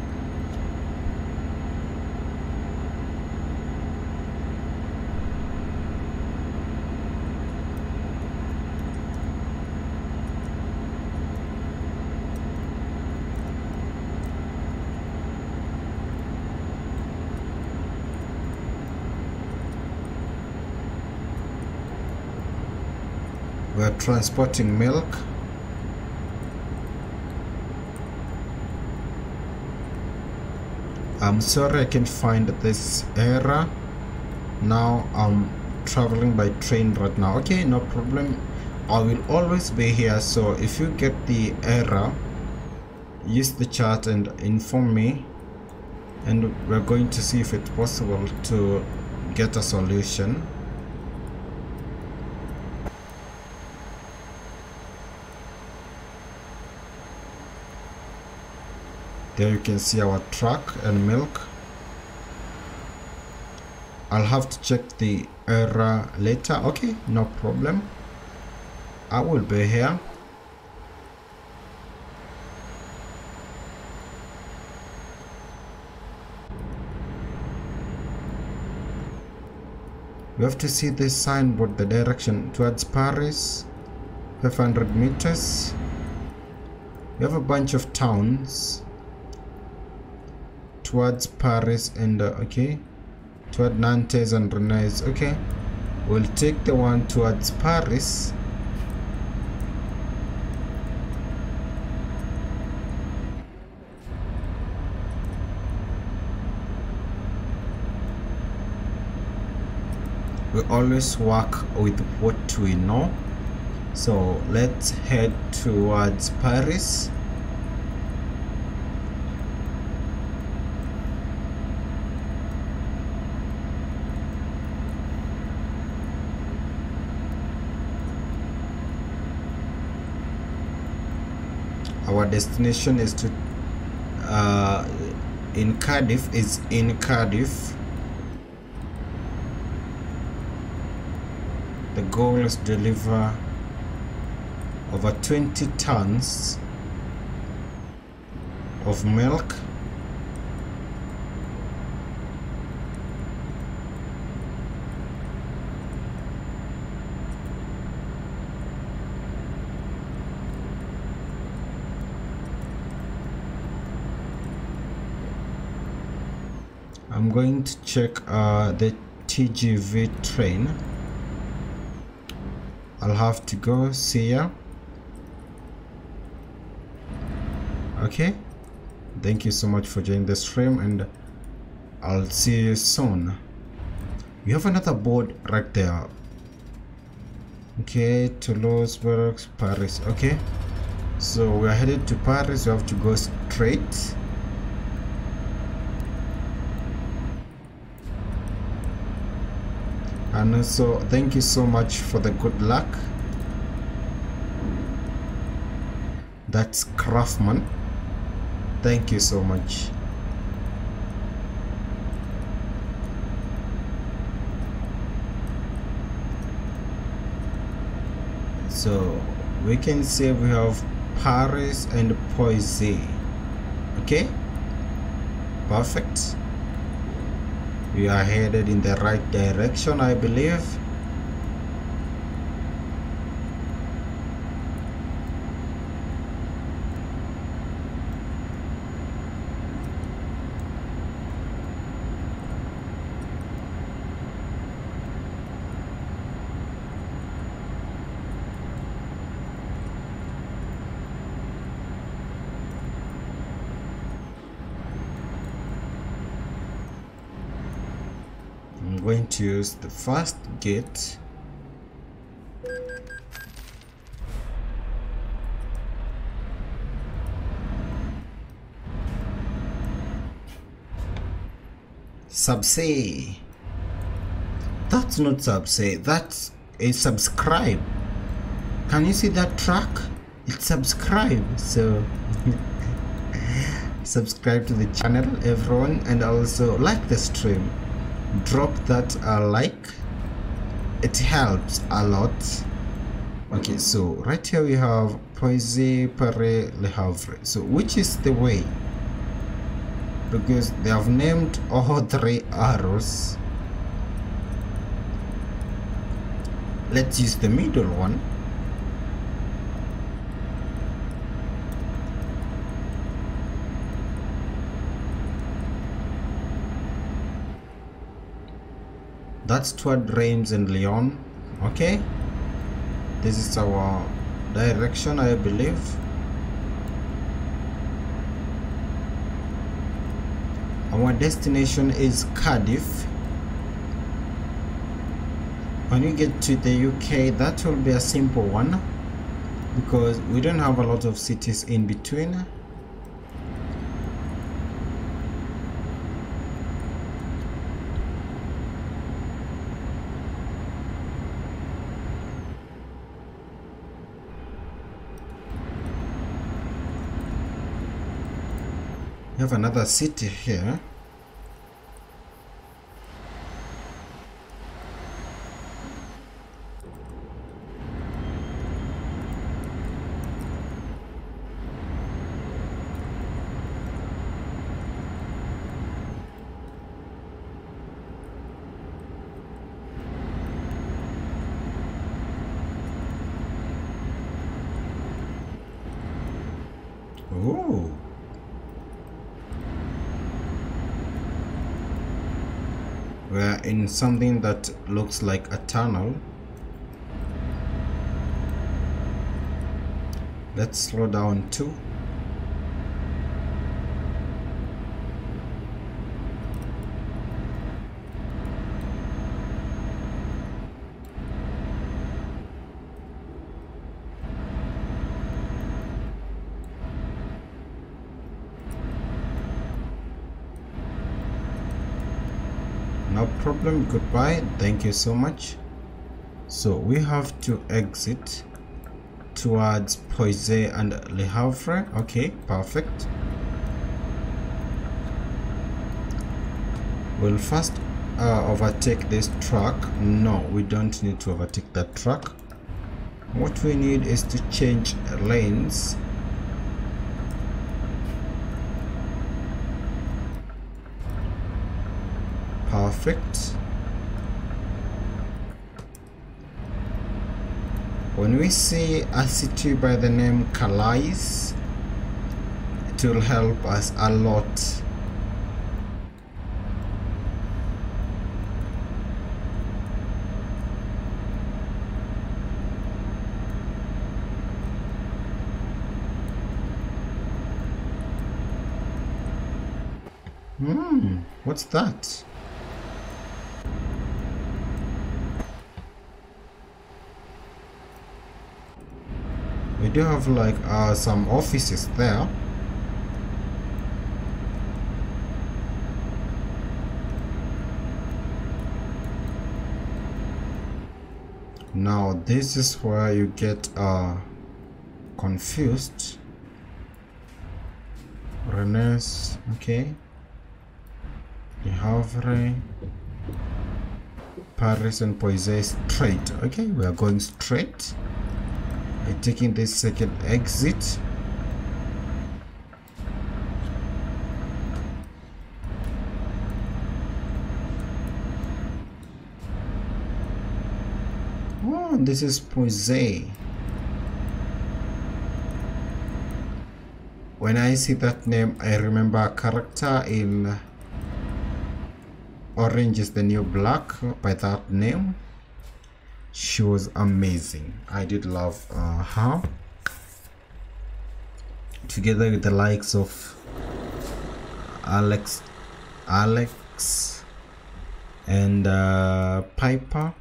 Transporting milk. I'm sorry I can't find this error now I'm traveling by train right now. Okay no problem. I will always be here so if you get the error use the chat and inform me. And we're going to see if it's possible to get a solution there you can see our truck and milk. I'll have to check the error later. Okay no problem. I will be here. We have to see this signboard the direction towards Paris. 500 meters. We have a bunch of towns towards Paris and uh, okay, toward Nantes and Rennes. Okay, we'll take the one towards Paris. We always work with what we know. So let's head towards Paris. Destination is to uh, in Cardiff is in Cardiff. The goal is to deliver over 20 tons of milk I'm going to check uh, the TGV train. I'll have to go see ya. Okay. Thank you so much for joining the stream and I'll see you soon. You have another board right there. Okay Toulouse Paris Paris. Okay. So we're headed to Paris. You have to go straight and also thank you so much for the good luck. That's Craftman thank you so much. So we can say we have Paris and Poissy. Okay? Perfect we are headed in the right direction I believe I'm the first gate. Subsay That's not Subsay, that's a subscribe. Can you see that track? It's subscribe so subscribe to the channel everyone and also like the stream drop that uh, like it helps a lot. Okay so right here we have Poissy Paris Le Havre so which is the way? Because they have named all three arrows. Let's use the middle one that's toward Reims and Lyon okay? This is our direction I believe. Our destination is Cardiff. When you get to the UK that will be a simple one because we don't have a lot of cities in between have another city here. Oh. we're in something that looks like a tunnel. Let's slow down too no problem. Goodbye. Thank you so much. So we have to exit towards Poise and Le Havre. Okay perfect. We'll first uh, overtake this truck. No we don't need to overtake that truck. What we need is to change lanes perfect when we see a city by the name Calais it will help us a lot Hmm, what's that? Do have like uh, some offices there. Now this is where you get uh, confused. Rennes, okay. Le Havre, Paris and Poissy straight. Okay, we are going straight. We're taking this second exit. Oh, this is Poissy. When I see that name, I remember a character in Orange is the New Black by that name. She was amazing. I did love uh, her. Together with the likes of Alex, Alex, and uh, Piper.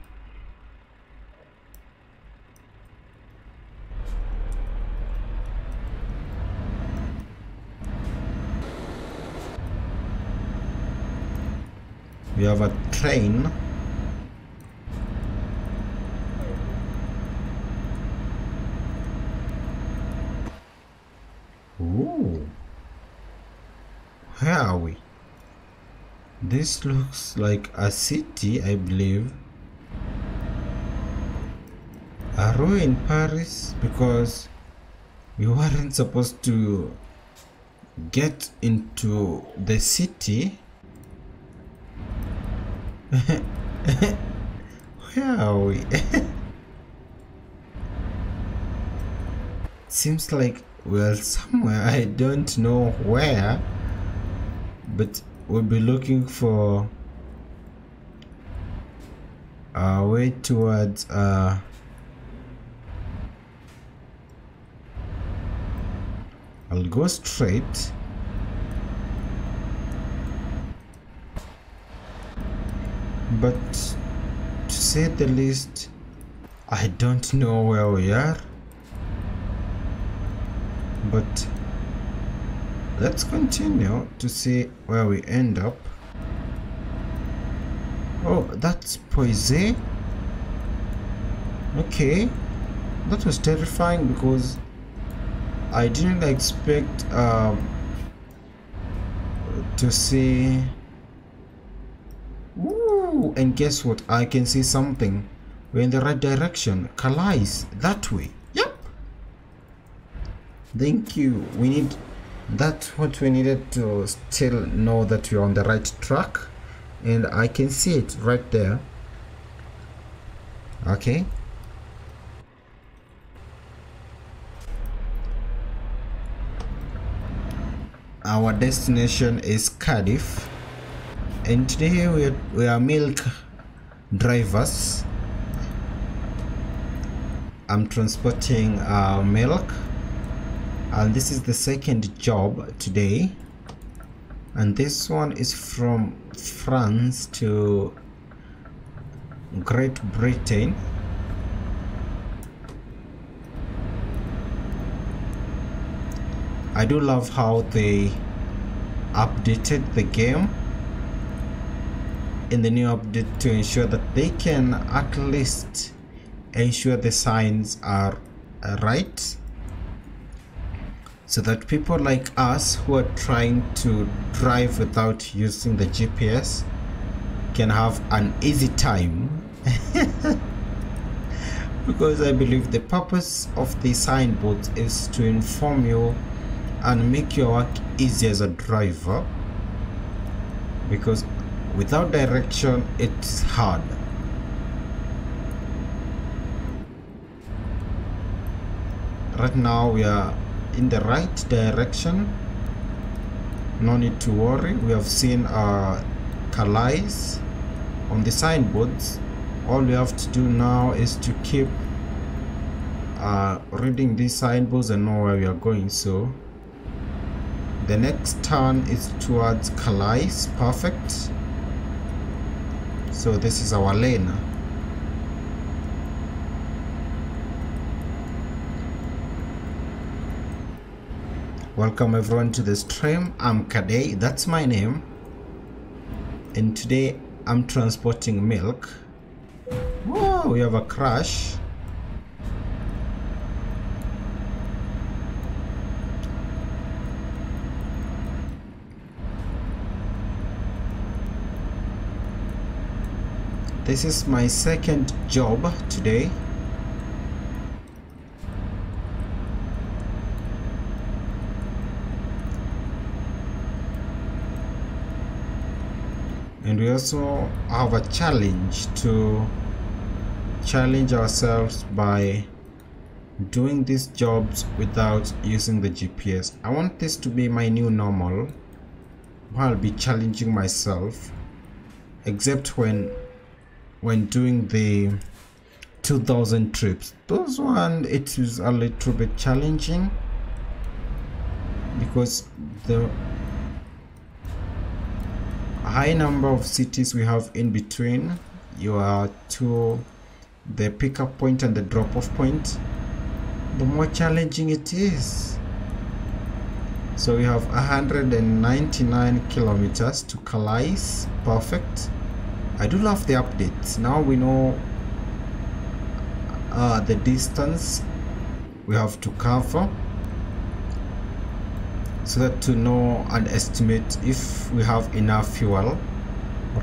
We have a train. Ooh. Where are we? This looks like a city, I believe. Are we in Paris? Because we weren't supposed to get into the city. Where are we? Seems like we're somewhere, I don't know where, but we'll be looking for our way towards uh, I'll go straight. But to say the least I don't know where we are but let's continue to see where we end up oh that's Poissy okay that was terrifying because I didn't expect um, to see Ooh, and guess what? I can see something. We're in the right direction. Calais, that way. Thank you. We need that's what we needed to still know that we're on the right track. And I can see it right there. Okay. Our destination is Cardiff and today we are, we are milk drivers I'm transporting uh, milk and this is the second job today. And this one is from France to Great Britain. I do love how they updated the game. In the new update to ensure that they can at least ensure the signs are right so that people like us who are trying to drive without using the GPS can have an easy time. Because I believe the purpose of the signboards is to inform you and make your work easy as a driver. Because without direction it's hard. Right now we are in the right direction. No need to worry. We have seen our Calais on the signboards. All we have to do now is to keep uh, reading these signboards and know where we are going. So the next turn is towards Calais perfect. So this is our lane welcome everyone to the stream. I'm Kaday that's my name. And today i'm transporting milk. Whoa, we have a crash this is my second job today and we also have a challenge to challenge ourselves by doing these jobs without using the GPS. I want this to be my new normal I'll be challenging myself except when when doing the 2000 trips those one it is a little bit challenging because the high number of cities we have in between. Your two the pickup point and the drop off point. The more challenging it is. So we have 199 kilometers to Calais. Perfect. I do love the updates. Now we know uh, the distance we have to cover so that to know and estimate if we have enough fuel.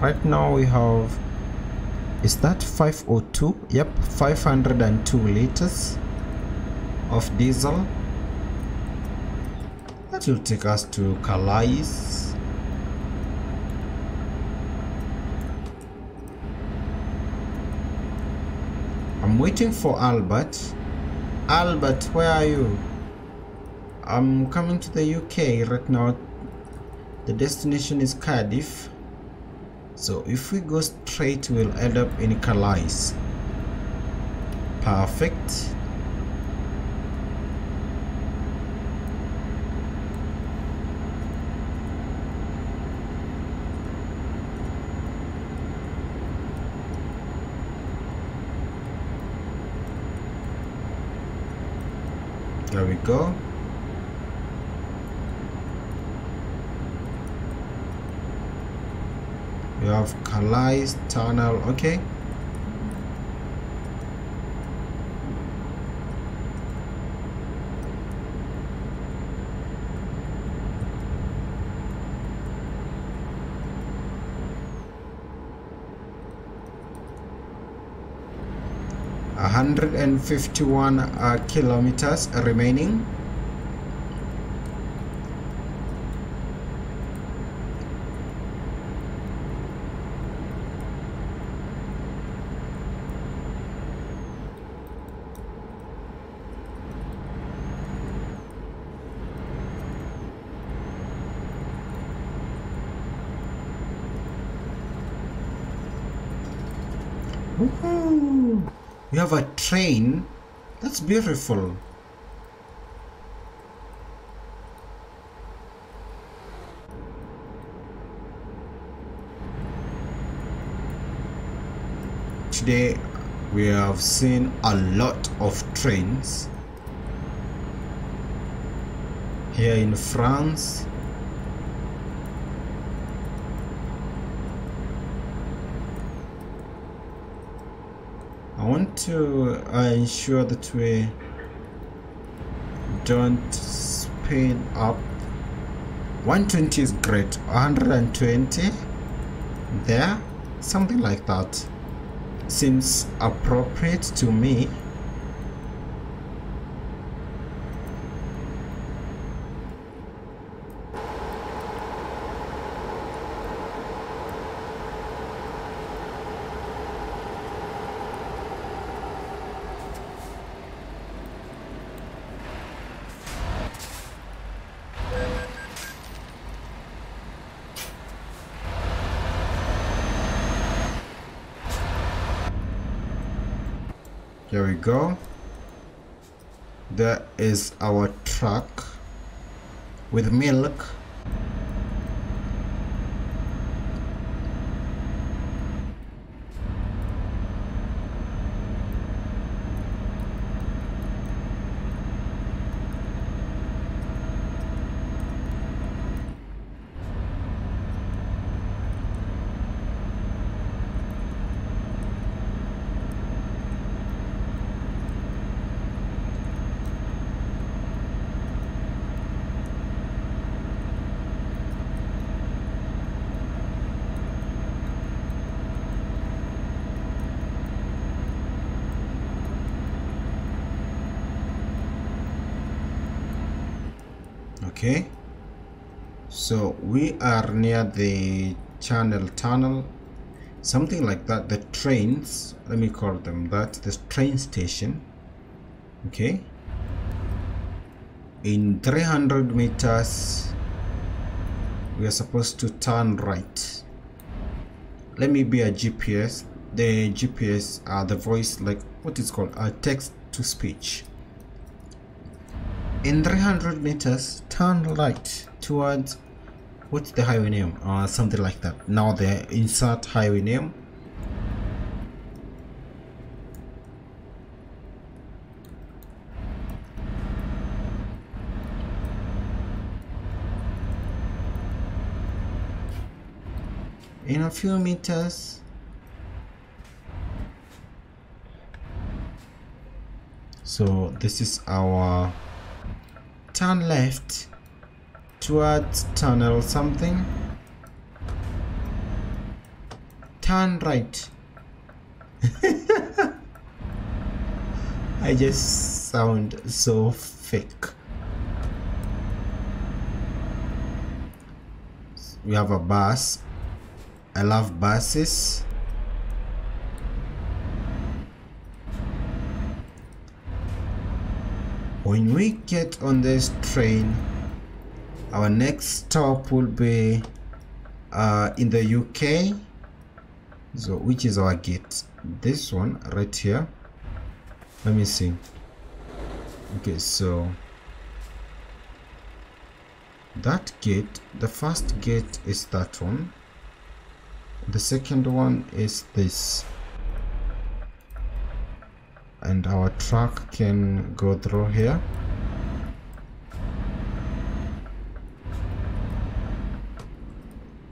Right now we have is that 502 yep 502 liters of diesel. That will take us to Calais. I'm waiting for Albert. Albert where are you I'm coming to the UK right now. The destination is Cardiff. So if we go straight we'll end up in Calais. Perfect. There we go have Calais tunnel okay. Hundred and fifty-one uh, kilometers remaining We have a train. That's beautiful. Today we have seen a lot of trains here in France want to ensure that we don't speed up. 120 is great. 120 there something like that. Seems appropriate to me go. There is our truck with milk. Okay. So we are near the channel tunnel, something like that. The trains, let me call them that, the train station. Okay. In 300 meters, we are supposed to turn right. Let me be a GPS. The GPS, uh, the voice, like what is called a text to speech. In 300 meters, turn right towards what's the highway name? Or uh, something like that. Now the insert highway name. In a few meters, so this is our turn left towards tunnel something. Turn right. I just sound so fake. We have a bus. I love buses. When we get on this train our next stop will be uh, in the UK so which is our gate? This one right here. Let me see. Okay so that gate the first gate is that one. The second one is this. And our truck can go through here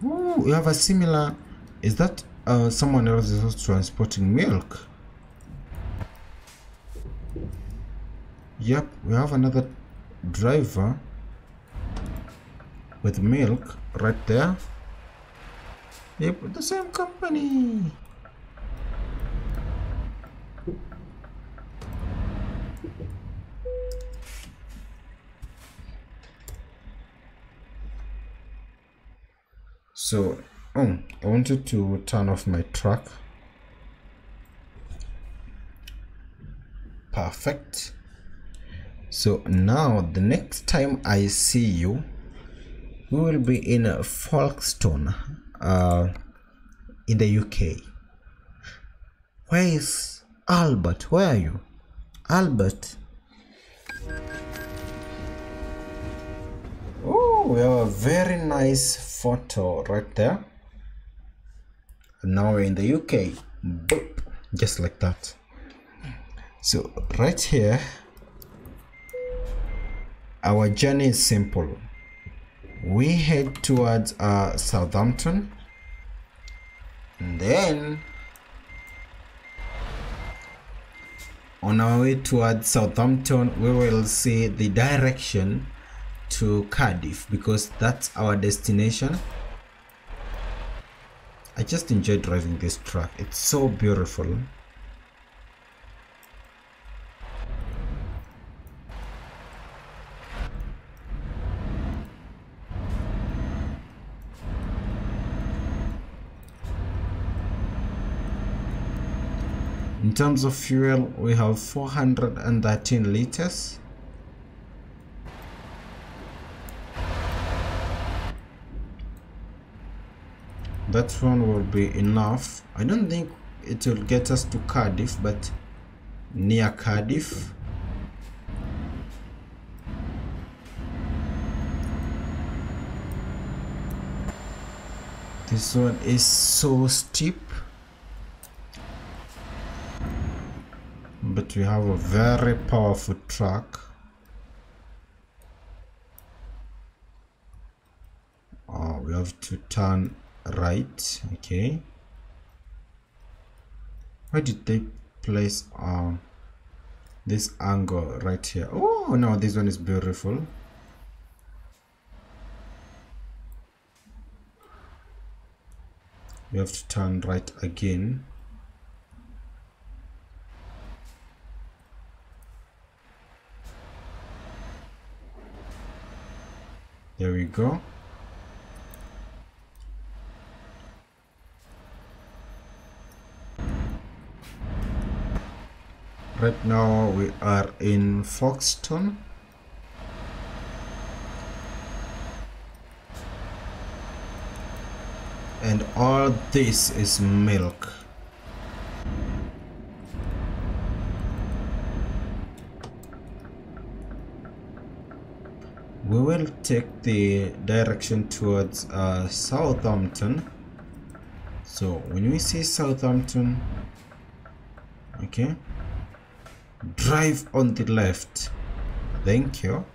Ooh, we have a similar is that uh, someone else is also transporting milk? Yep we have another driver with milk right there. Yep the same company so oh i wanted to turn off my truck perfect. So now the next time i see you we will be in folkestone uh, in the uk where is albert? Where are you? Albert we have a very nice photo right there. And now we're in the uk Boop. just like that. So right here our journey is simple. We head towards uh, southampton. And then on our way towards southampton we will see the direction to cardiff because that's our destination. I just enjoy driving this truck. It's so beautiful. In terms of fuel we have 413 liters that one will be enough. I don't think it will get us to cardiff but near cardiff. This one is so steep. But we have a very powerful truck. Oh we have to turn right okay. Why did they place um this angle? Right here. Oh no this one is beautiful. We have to turn right again. There we go right now we are in Folkestone. And all this is milk. We will take the direction towards uh, Southampton. So when we see Southampton okay drive on the left. Thank you.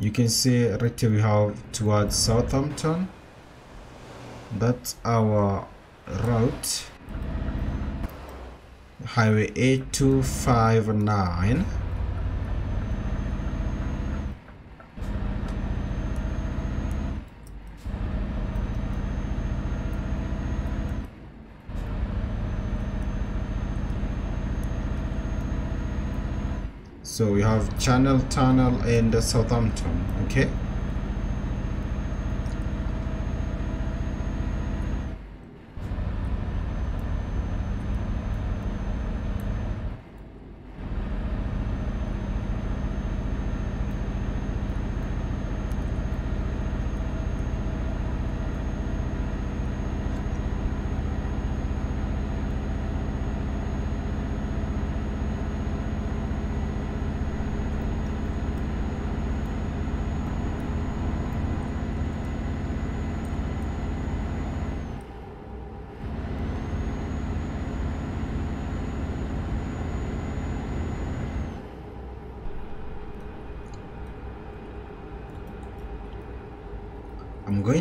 You can see right here we have towards Southampton. That's our route. Highway 8259 so we have channel tunnel and southampton okay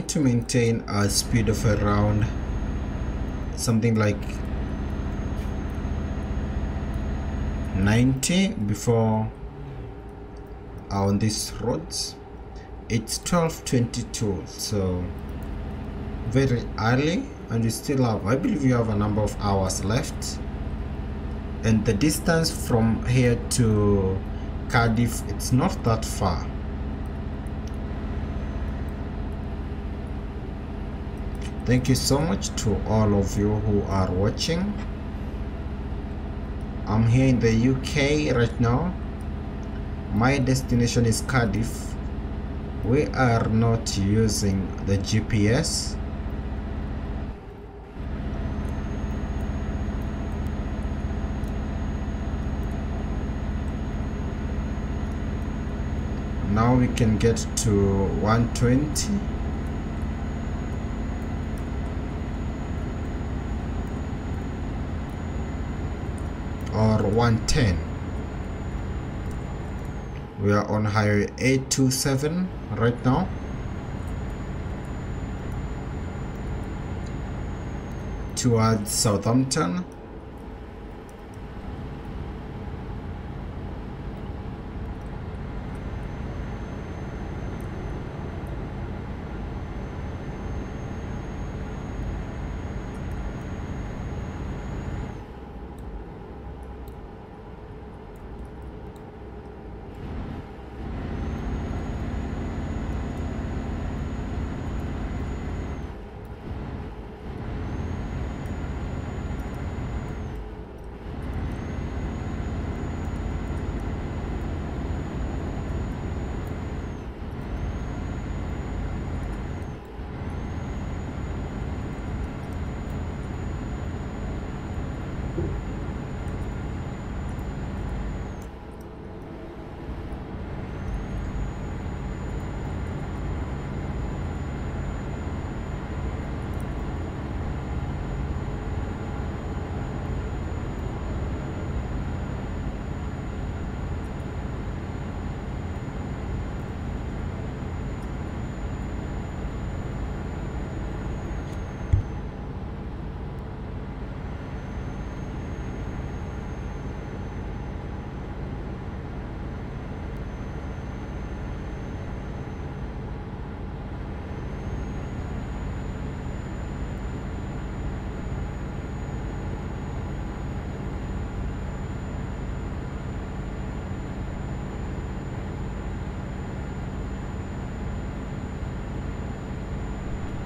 To maintain a speed of around something like 90 before on these roads. It's 12:22 so very early and we still have I believe you have a number of hours left. And the distance from here to Cardiff it's not that far thank you so much to all of you who are watching. I'm here in the uk right now. My destination is cardiff. We are not using the GPS now we can get to 120 or 110 we are on highway 827 right now. Towards Southampton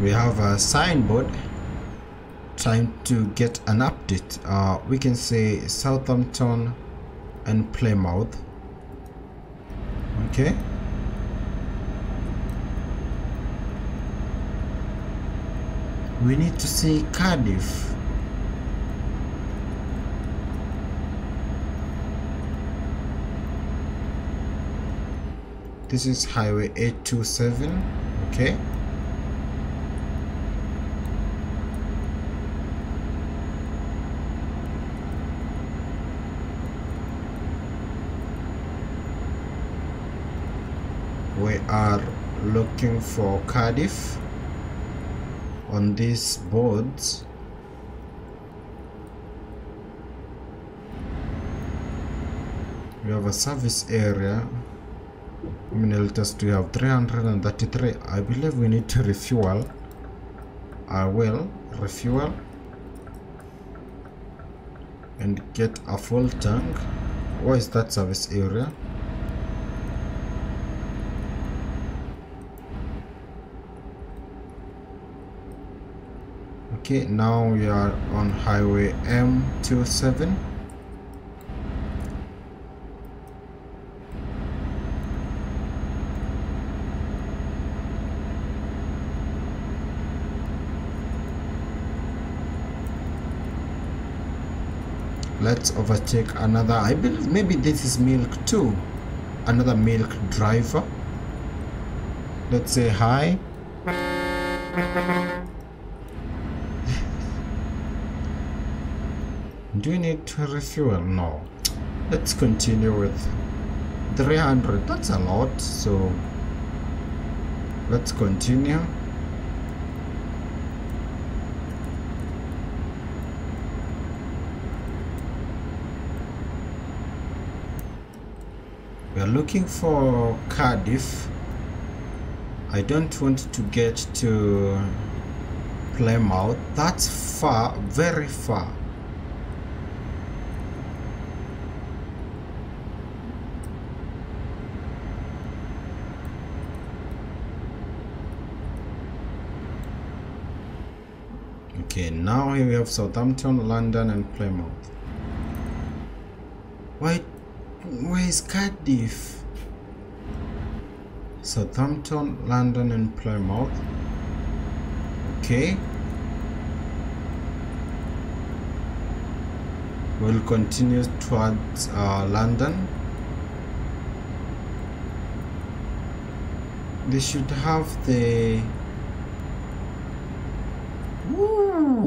we have a signboard trying to get an update. Uh, we can say Southampton and Plymouth. Okay. We need to see Cardiff. This is highway 827 okay we are looking for Cardiff on these boards. We have a service area. I mean it'll just we have? 333 I believe we need to refuel. I will refuel and get a full tank. Where is that service area okay now we are on highway m27 let's overtake another i believe maybe this is milk too another milk driver. Let's say hi do you need to refuel no? Let's continue with 300 that's a lot so let's continue. We are looking for Cardiff. I don't want to get to Plymouth. That's far very far Okay, now here we have Southampton, London, and Plymouth. Why, where is Cardiff? Southampton, London, and Plymouth. Okay. We'll continue towards uh, London. They should have the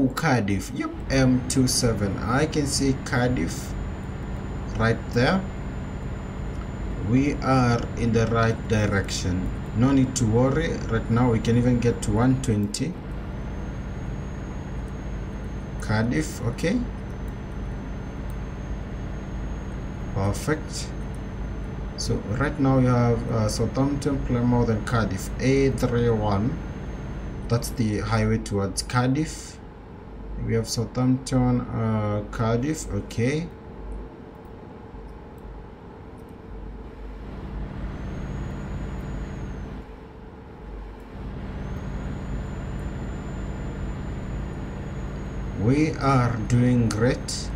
Ooh, Cardiff. Yep, M27. I can see Cardiff right there. We are in the right direction. No need to worry. Right now, we can even get to 120. Cardiff, okay. Perfect. So right now you have uh, Southampton, Plymouth, and Cardiff. A31 that's the highway towards Cardiff we have Southampton uh, Cardiff okay. We are doing great.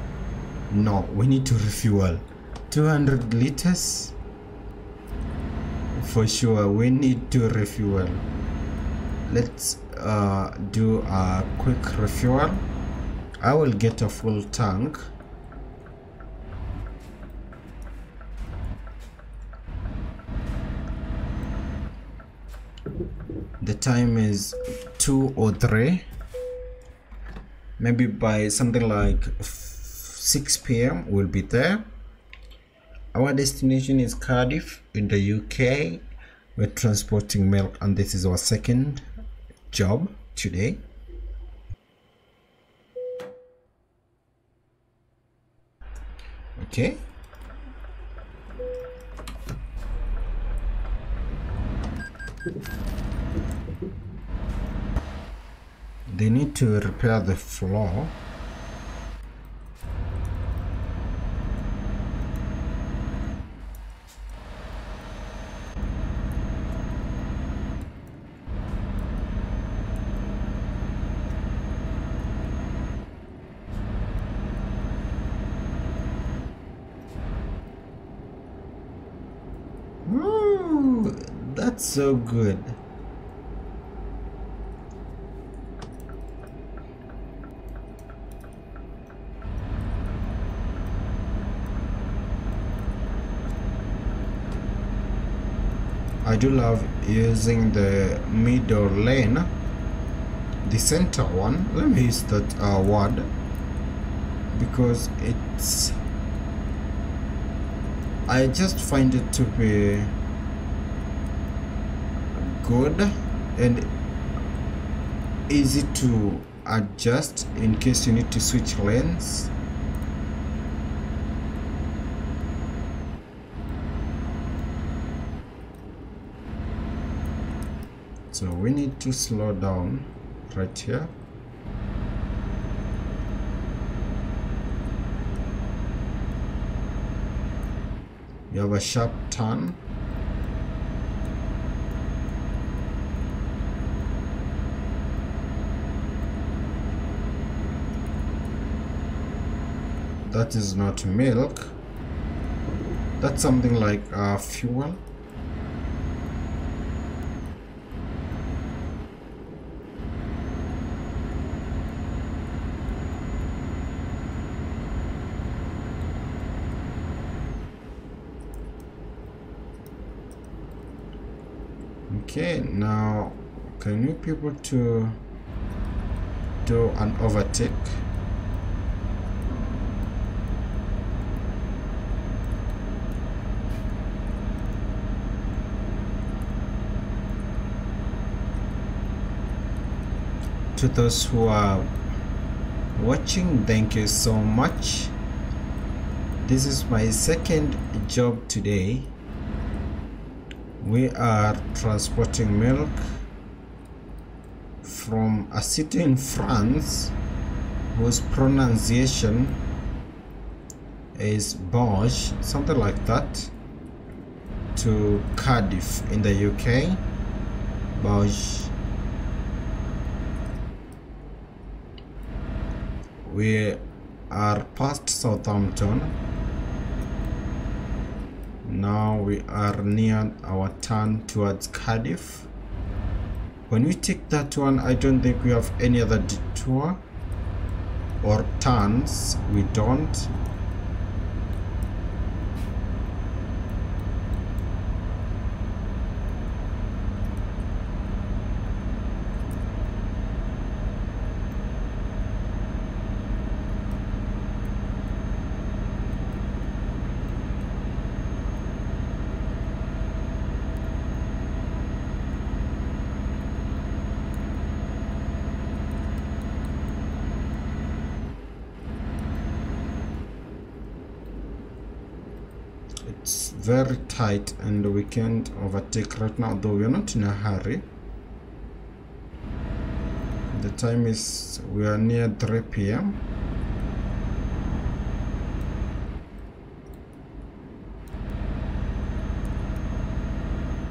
No we need to refuel. 200 liters? For sure we need to refuel. Let's uh, do a quick refuel I will get a full tank. The time is 2 or 3 maybe by something like 6 p.m. we'll be there. Our destination is Cardiff in the UK we're transporting milk and this is our second job today okay. They need to repair the floor Ooh, that's so good. I do love using the middle lane the center one let me use that uh, word because it's I just find it to be good and easy to adjust in case you need to switch lanes. So we need to slow down right here. You have a sharp turn that is not milk. That's something like uh, fuel. Okay now can you people to do an overtake to those who are watching thank you so much this is my second job today we are transporting milk from a city in France whose pronunciation is Bosch, something like that, to Cardiff in the UK. Bosch. We are past Southampton. now we are near our turn towards Cardiff. When we take that one I don't think we have any other detour or turns. We don't it's very tight and we can't overtake right now though we're not in a hurry. The time is we are near 3 p.m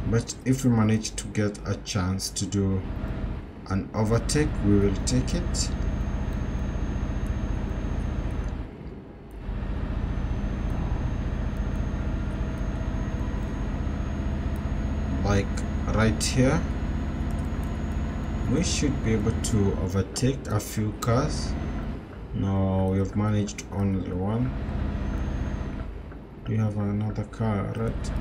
but if we manage to get a chance to do an overtake we will take it like right here. We should be able to overtake a few cars. No we have managed only one. We have another car right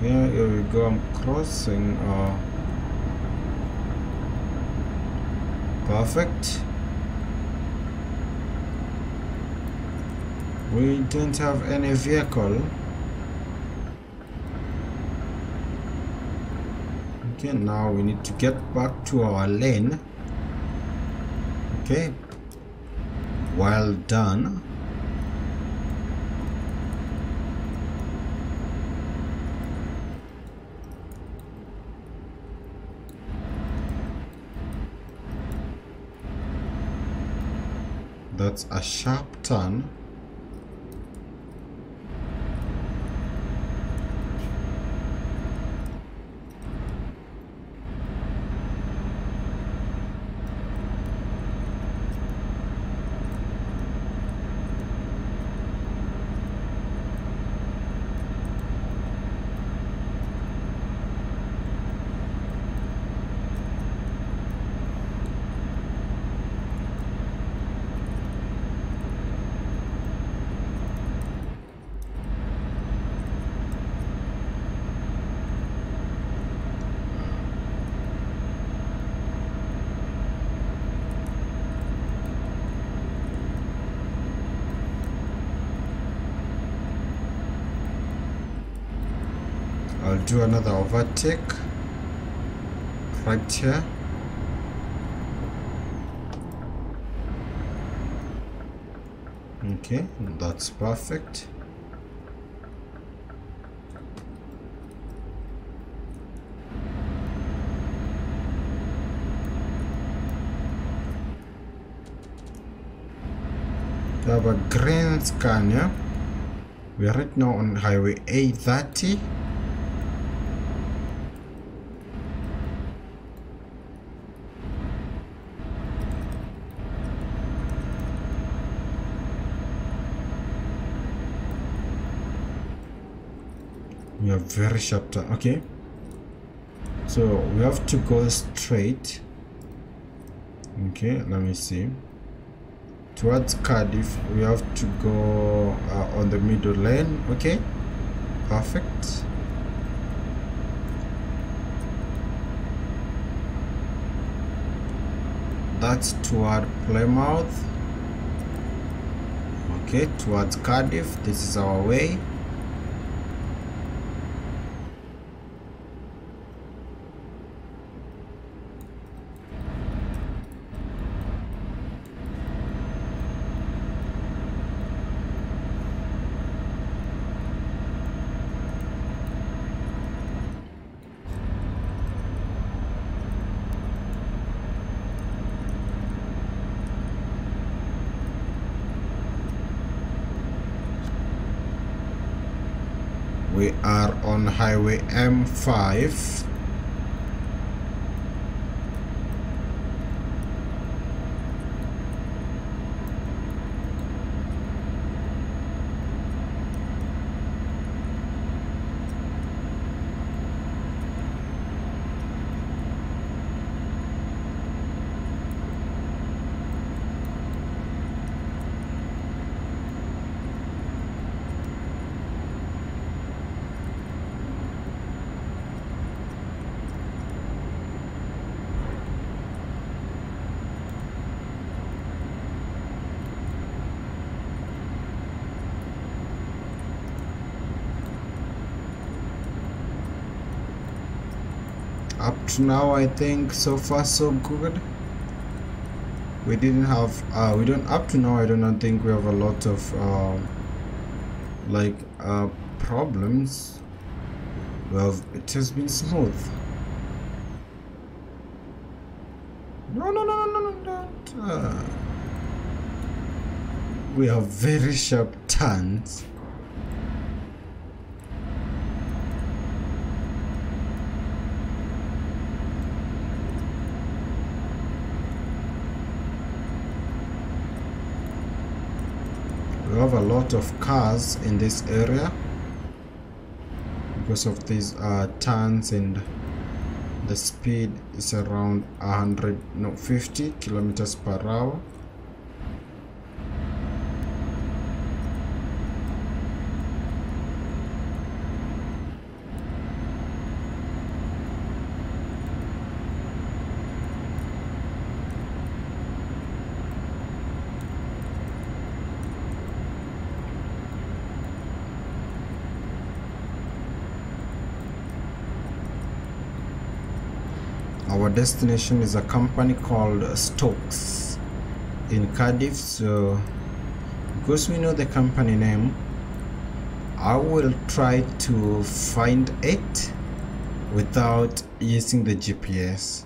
yeah here we go i'm crossing uh perfect. We don't have any vehicle okay now we need to get back to our lane. Okay. Well done. That's a sharp turn I'll do another overtake. Right here. Okay that's perfect. We have a green Scania we are right now on highway A30 very sharp turn okay? So we have to go straight okay let me see. Towards Cardiff we have to go uh, on the middle lane okay? Perfect. That's toward Plymouth okay towards Cardiff this is our way we are on highway M5 up to now I think so far so good. We didn't have uh, we don't up to now I do not think we have a lot of uh, like uh, problems. Well it has been smooth. No no no no no no no uh, we have very sharp turns a lot of cars in this area because of these uh, turns and the speed is around 150 kilometers per hour our destination is a company called Stokes in Cardiff so because we know the company name I will try to find it without using the GPS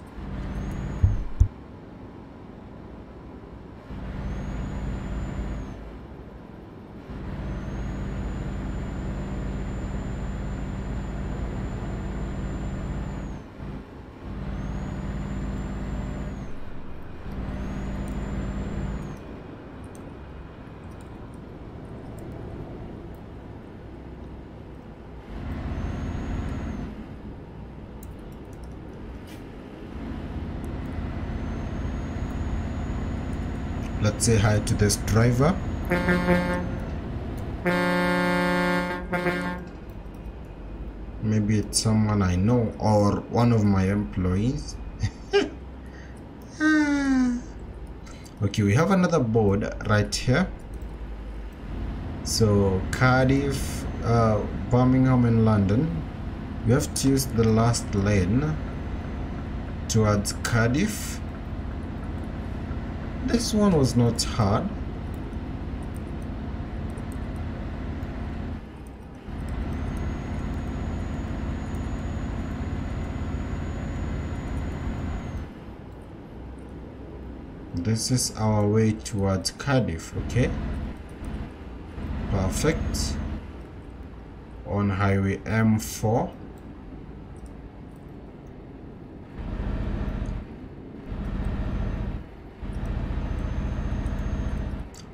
let's say hi to this driver. Maybe it's someone I know or one of my employees. Okay we have another board right here. So Cardiff uh, Birmingham and London. We have to use the last lane towards Cardiff this one was not hard. This is our way towards Cardiff, okay? Perfect. On highway M4.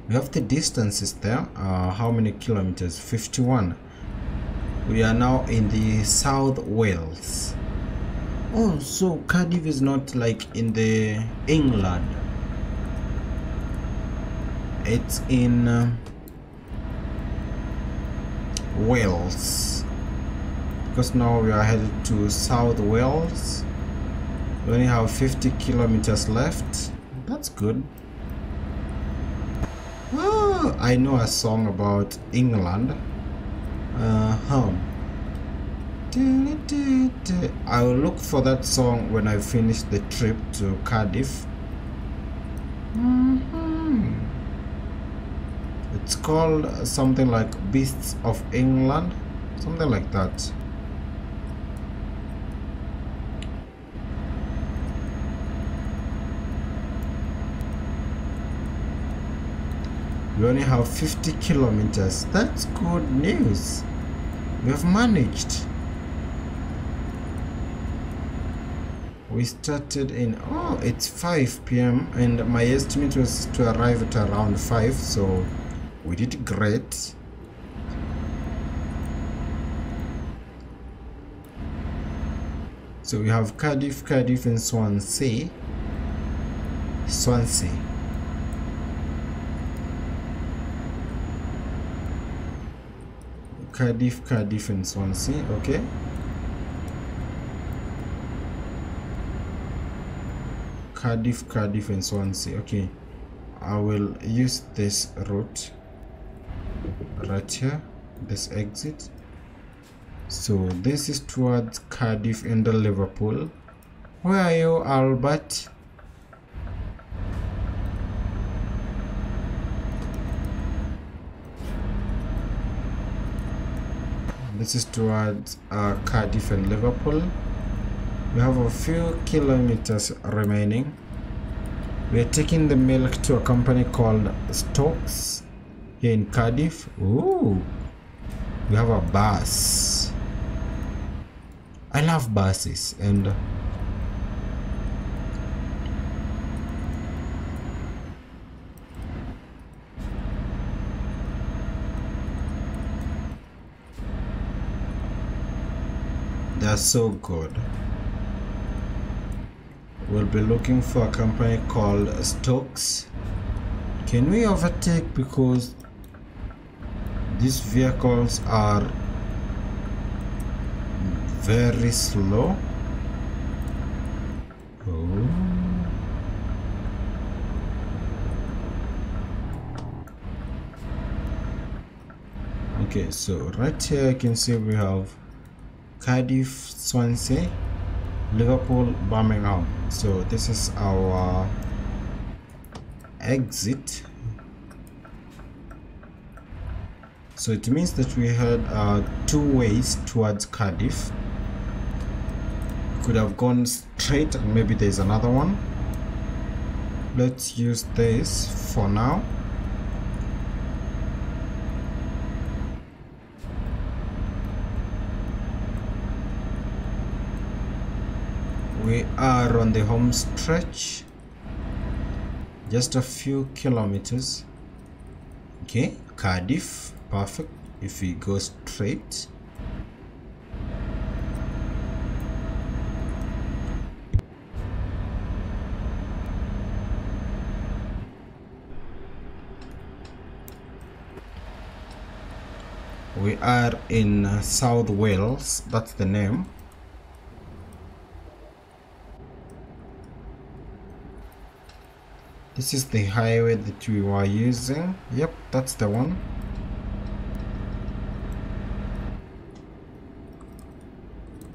We have the distances there uh, how many kilometers? 51 we are now in the south wales. Oh so cardiff is not like in the england. It's in uh, wales. Because now we are headed to south wales. We only have 50 kilometers left. That's good I know a song about England. Uh huh. I will look for that song when I finish the trip to Cardiff. Mm -hmm. It's called something like Beasts of England, something like that. We only have 50 kilometers. That's good news. We have managed. We started in oh it's 5 p.m and my estimate was to arrive at around 5 so we did great. So we have Cardiff, Cardiff and Swansea. Swansea Cardiff, Cardiff and Swansea, okay. Cardiff, Cardiff and Swansea, okay. I will use this route right here, this exit. So this is towards Cardiff and Liverpool. Where are you, Albert? This is towards uh, Cardiff and Liverpool. We have a few kilometers remaining. We are taking the milk to a company called Stokes here in Cardiff. Ooh, we have a bus. I love buses and so good. We'll be looking for a company called Stokes. Can we overtake because these vehicles are very slow? Oh. Okay, so right here I can see we have Cardiff, Swansea, Liverpool, Birmingham. So this is our exit. So it means that we had uh, two ways towards Cardiff. Could have gone straight and maybe there's another one. Let's use this for now. We are on the home stretch. Just a few kilometers. Okay cardiff perfect if we go straight. We are in south wales that's the name this is the highway that we were using. Yep that's the one.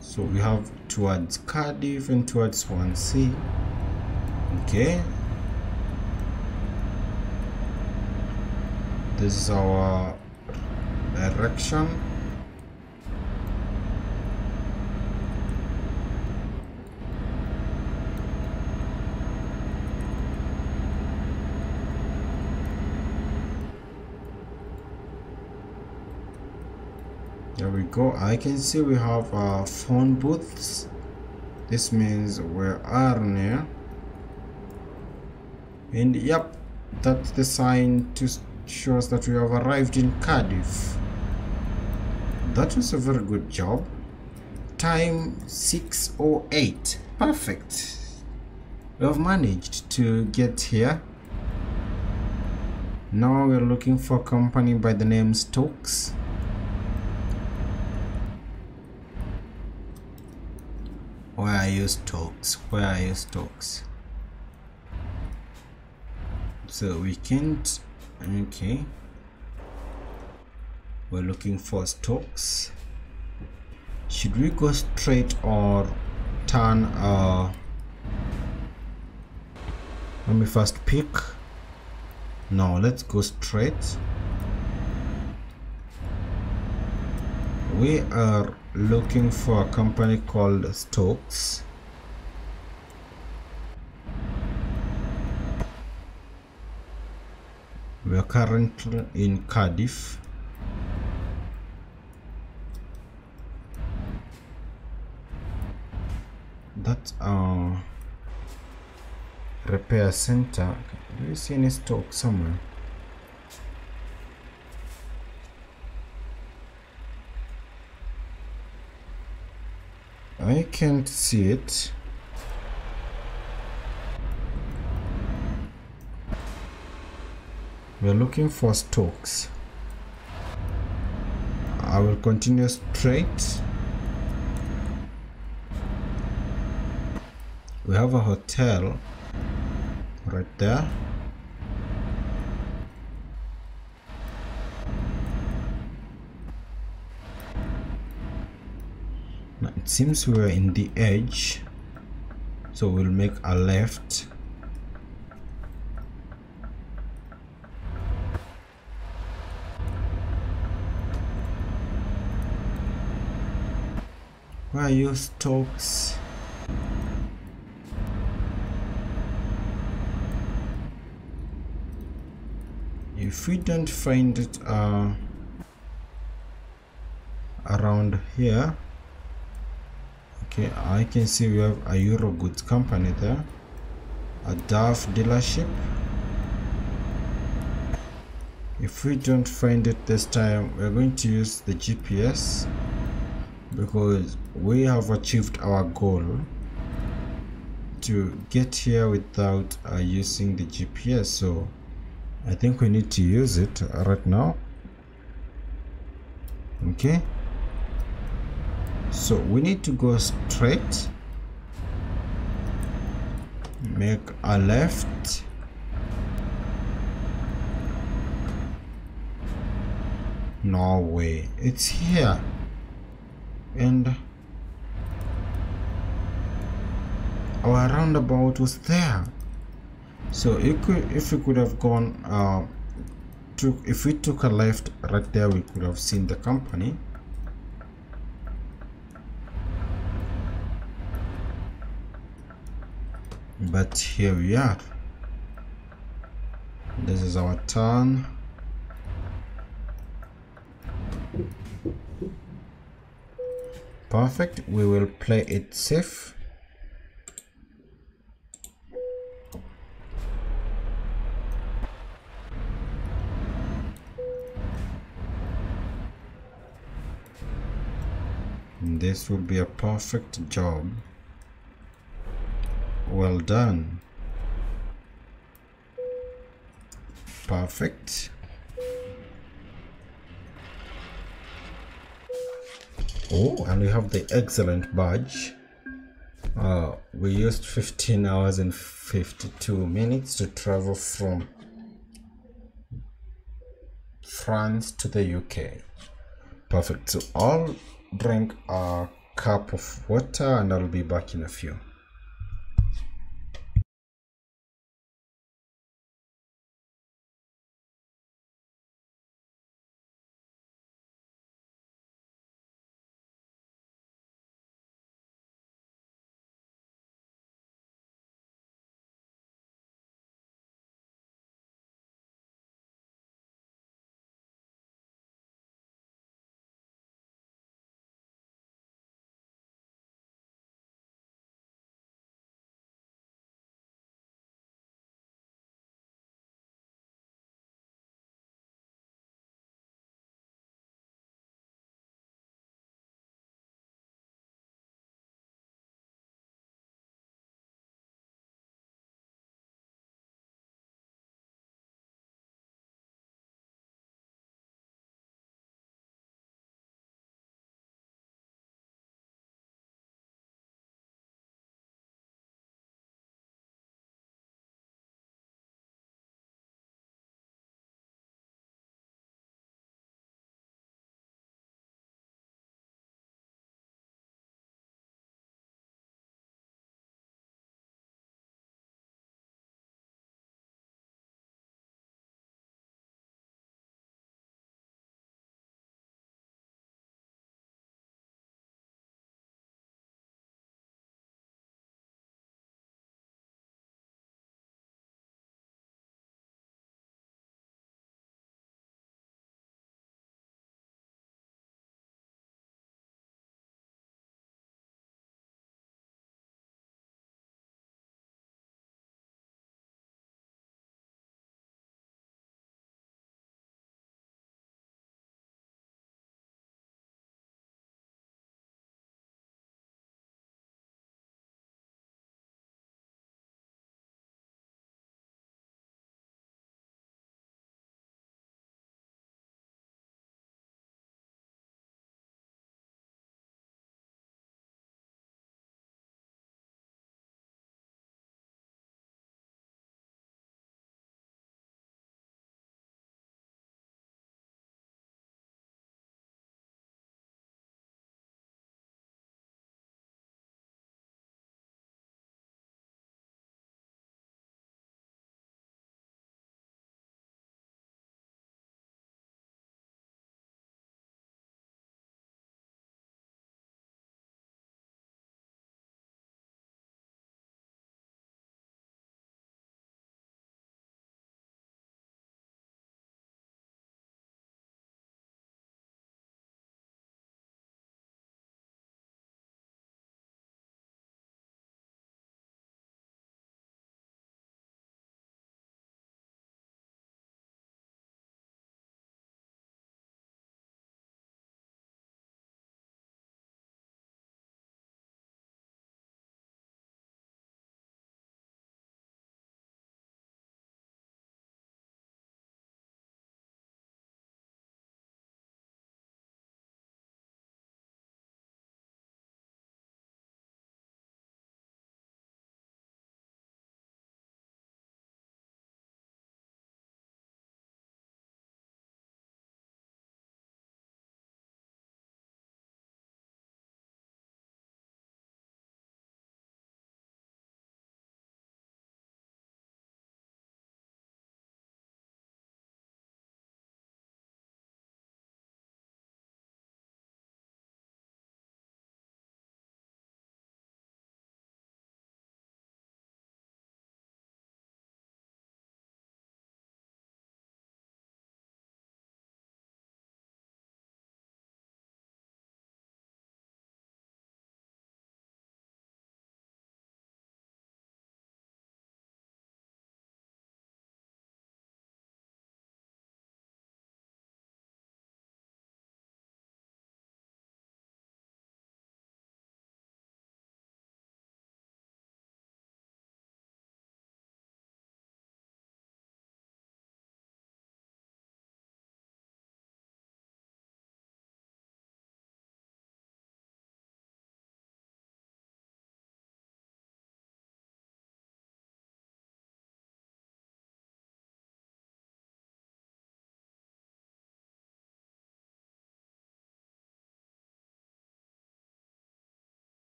So we have towards Cardiff and towards Swansea. Okay. This is our direction go i can see we have uh, phone booths. This means we are near. And yep that's the sign to show us that we have arrived in cardiff. That was a very good job. Time 608 perfect. We have managed to get here. Now we're looking for a company by the name stokes Where are your stocks? Where are your stocks? So we can't. Okay. We're looking for stocks. Should we go straight or turn? Uh, let me first pick. No, let's go straight. We are looking for a company called Stokes. We are currently in Cardiff. That's our repair center. Do you see any stock somewhere? I can't see it. We're looking for stocks. I will continue straight. We have a hotel right there. It seems we are in the edge. so we'll make a left where are you stokes if we don't find it uh, around here okay i can see we have a euro goods company there. A DAF dealership. If we don't find it this time we're going to use the GPS because we have achieved our goal to get here without uh, using the GPS so I think we need to use it right now. Okay so we need to go straight. Make a left. No way. It's here. And our roundabout was there. So could if we could have gone uh took if we took a left right there we could have seen the company but here we are. This is our turn. Perfect. We will play it safe. This will be a perfect job well done. Perfect. Oh and we have the excellent badge. Uh, we used 15 hours and 52 minutes to travel from France to the UK perfect. So I'll drink a cup of water and I'll be back in a few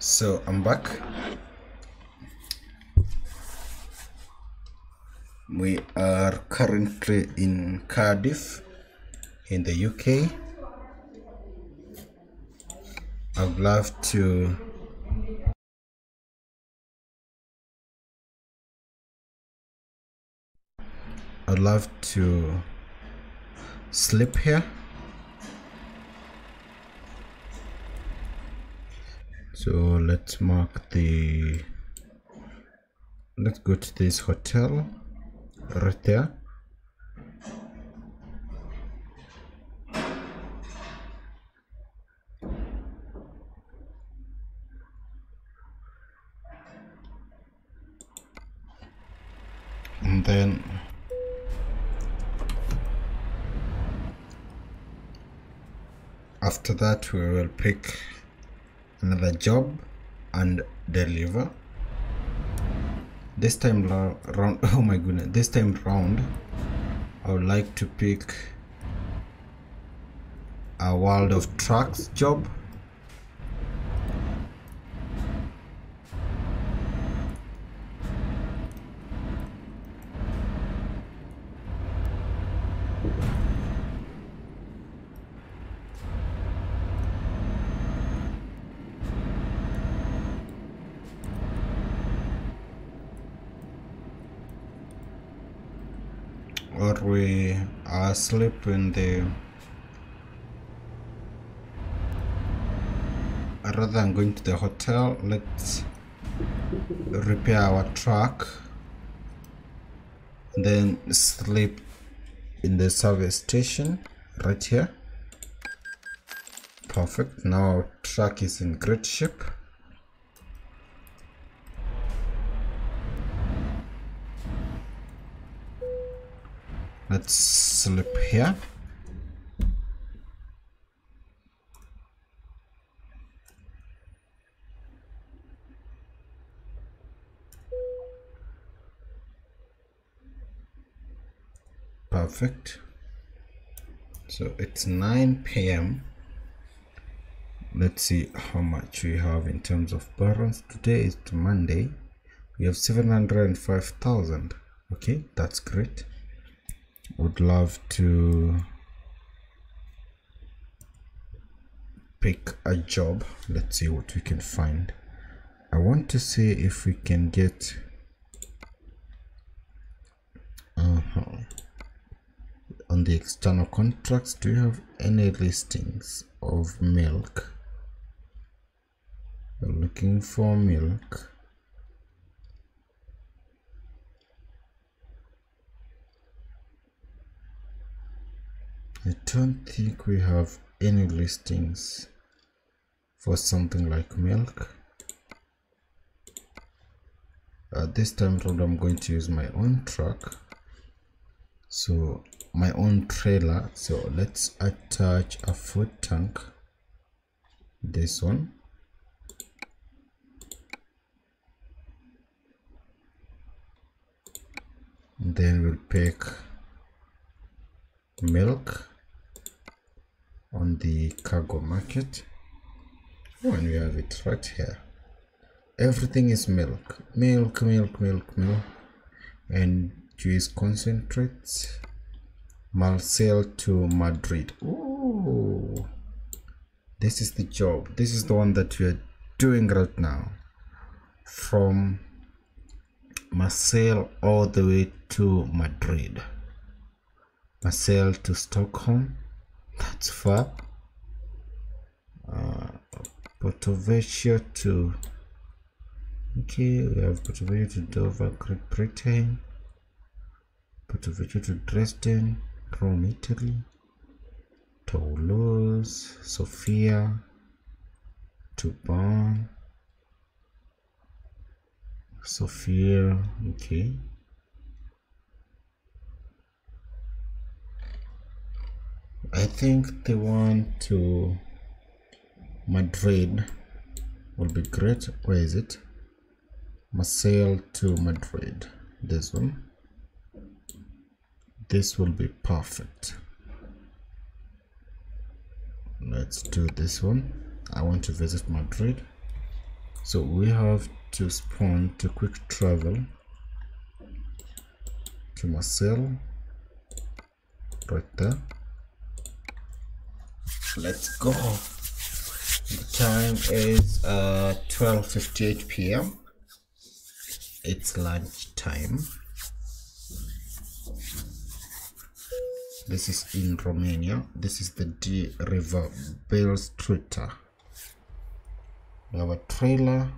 So I'm back. We are currently in Cardiff in the UK. I'd love to I'd love to sleep here. So let's mark the let's go to this hotel right there. And then after that we will pick another job and deliver. This time round oh my goodness this time round i would like to pick a world of trucks job or we are asleep in the rather than going to the hotel let's repair our truck then sleep in the service station right here. Perfect. Now our truck is in great shape. Let's sleep here. Perfect. So it's 9 p.m let's see how much we have in terms of balance today is monday. We have 705,000 okay that's great would love to pick a job. Let's see what we can find. I want to see if we can get uh -huh. on the external contracts do you have any listings of milk? We're looking for milk I don't think we have any listings for something like milk. Uh, this time around I'm going to use my own truck. So my own trailer. So let's attach a food tank. This one. And then we'll pick milk on the cargo market and we have it right here. Everything is milk milk milk milk milk and juice concentrates Marseille to Madrid. Oh this is the job. This is the one that we are doing right now. From Marseille all the way to Madrid. Marseille to Stockholm. That's far. Uh, Porto to okay, we have Porto to Dover, Great Britain. Porto to Dresden, Rome, Italy. Toulouse, Sofia to Bonn. Sofia, okay. I think the one to Madrid will be great. Where is it? Marseille to Madrid. This one. This will be perfect. Let's do this one. I want to visit Madrid. so we have to spawn to quick travel to Marseille right there let's go. The time is uh 12:58 p.m. it's lunch time this is in Romania. This is the D River Bales Traitor we have a trailer.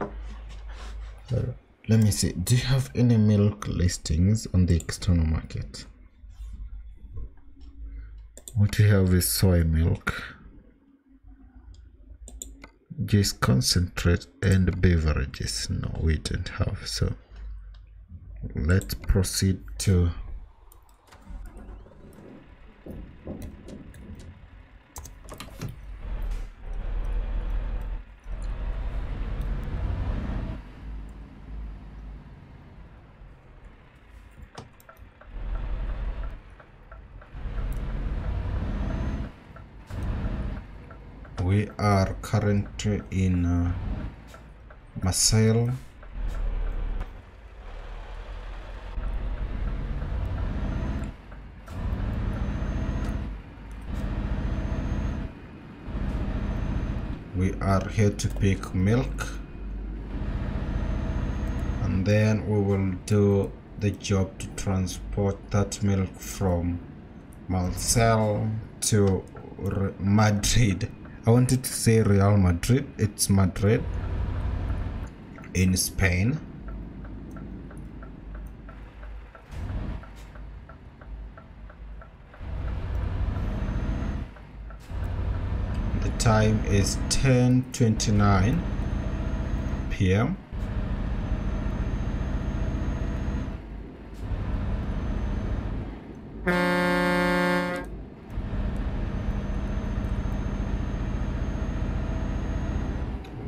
Uh, let me see. Do you have any milk listings on the external market what we have is soy milk? Just concentrate and beverages. No we don't have so let's proceed to we are currently in uh, Marseille. We are here to pick milk. And then we will do the job to transport that milk from Marseille to Madrid I wanted to say Real Madrid it's Madrid in Spain the time is 10:29 p.m.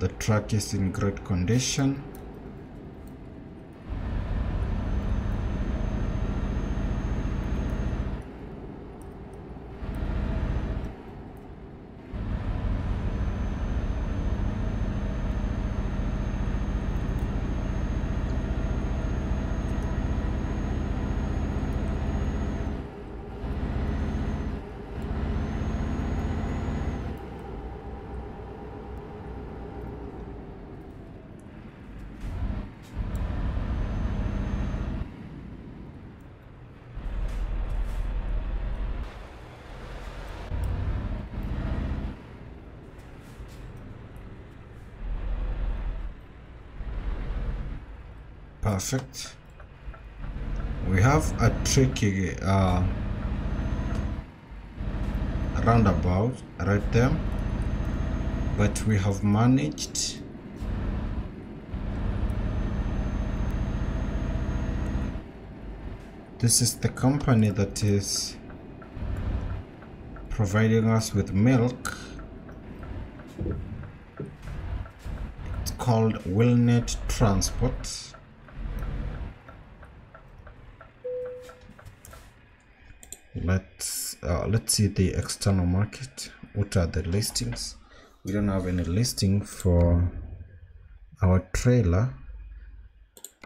The truck is in great condition. Perfect. We have a tricky uh, roundabout right there, but we have managed This is the company that is providing us with milk. It's called Wilnet Transport. Let's see the external market. What are the listings? We don't have any listing for our trailer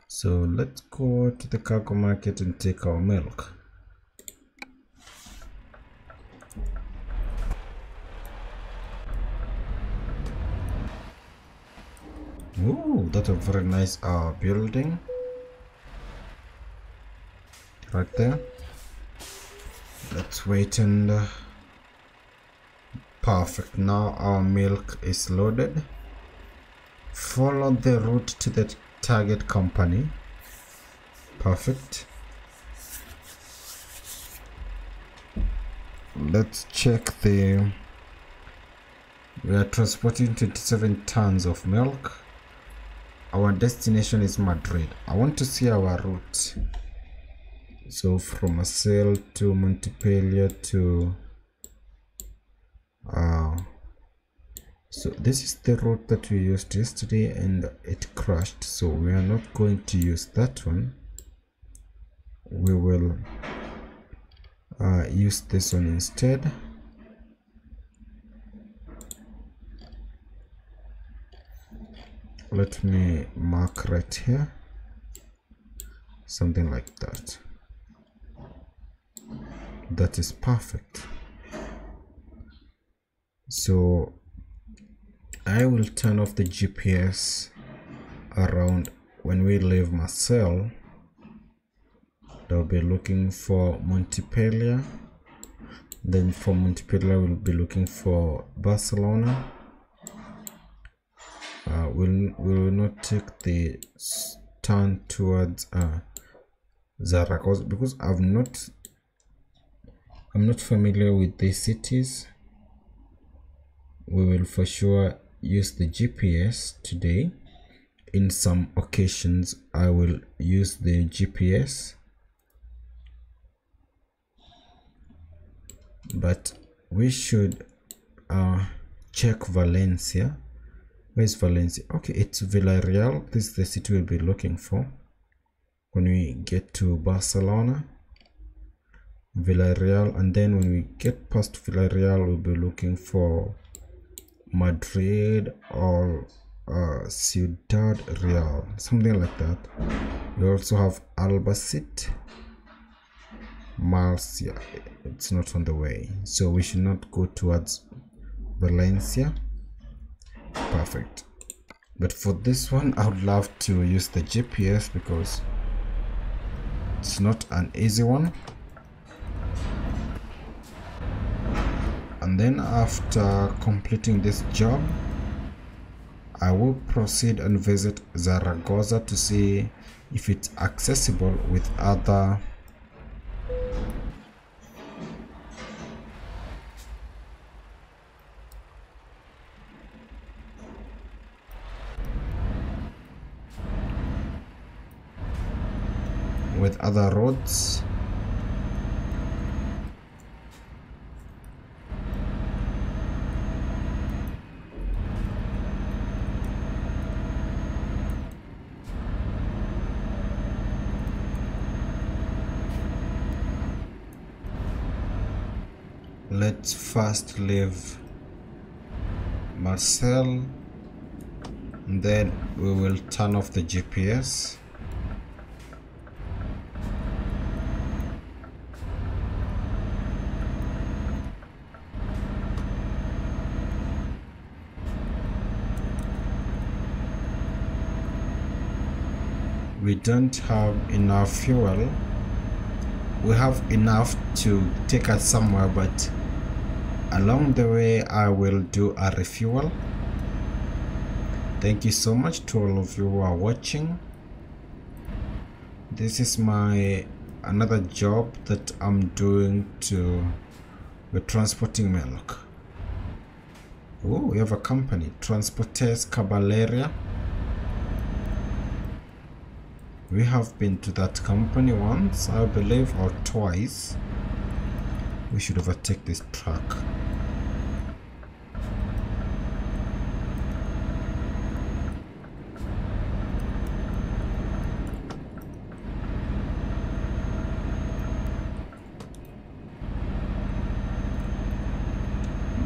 so let's go to the cargo market and take our milk Ooh, that's a very nice uh, building right there let's wait and uh, perfect. Now our milk is loaded. Follow the route to the target company. Perfect. Let's check the we are transporting 27 tons of milk. Our destination is madrid. I want to see our route so from Marseille to Montpellier to uh, so this is the route that we used yesterday and it crashed. So we are not going to use that one. We will uh, use this one instead. Let me mark right here. Something like that that is perfect. So I will turn off the GPS around when we leave Marseille they'll be looking for Montpellier. Then for Montpellier we'll be looking for Barcelona. Uh, we'll, we will not take the turn towards uh, Zaragoza because I've not I'm not familiar with these cities. We will for sure use the GPS today. In some occasions I will use the GPS but we should uh, check Valencia. Where's Valencia? Okay it's Villarreal. This is the city we'll be looking for when we get to Barcelona Villarreal and then when we get past Villarreal we'll be looking for Madrid or uh, Ciudad Real something like that. We also have Albacete Murcia it's not on the way so we should not go towards Valencia. Perfect. But for this one I would love to use the GPS because it's not an easy one and then after completing this job I will proceed and visit Zaragoza to see if it's accessible with other with other roads let's first leave Marseille and then we will turn off the GPS we don't have enough fuel. We have enough to take us somewhere but along the way I will do a refuel. Thank you so much to all of you who are watching. This is my another job that I'm doing to with transporting milk. Oh we have a company Transportes Caballeria we have been to that company once I believe or twice. We should overtake this truck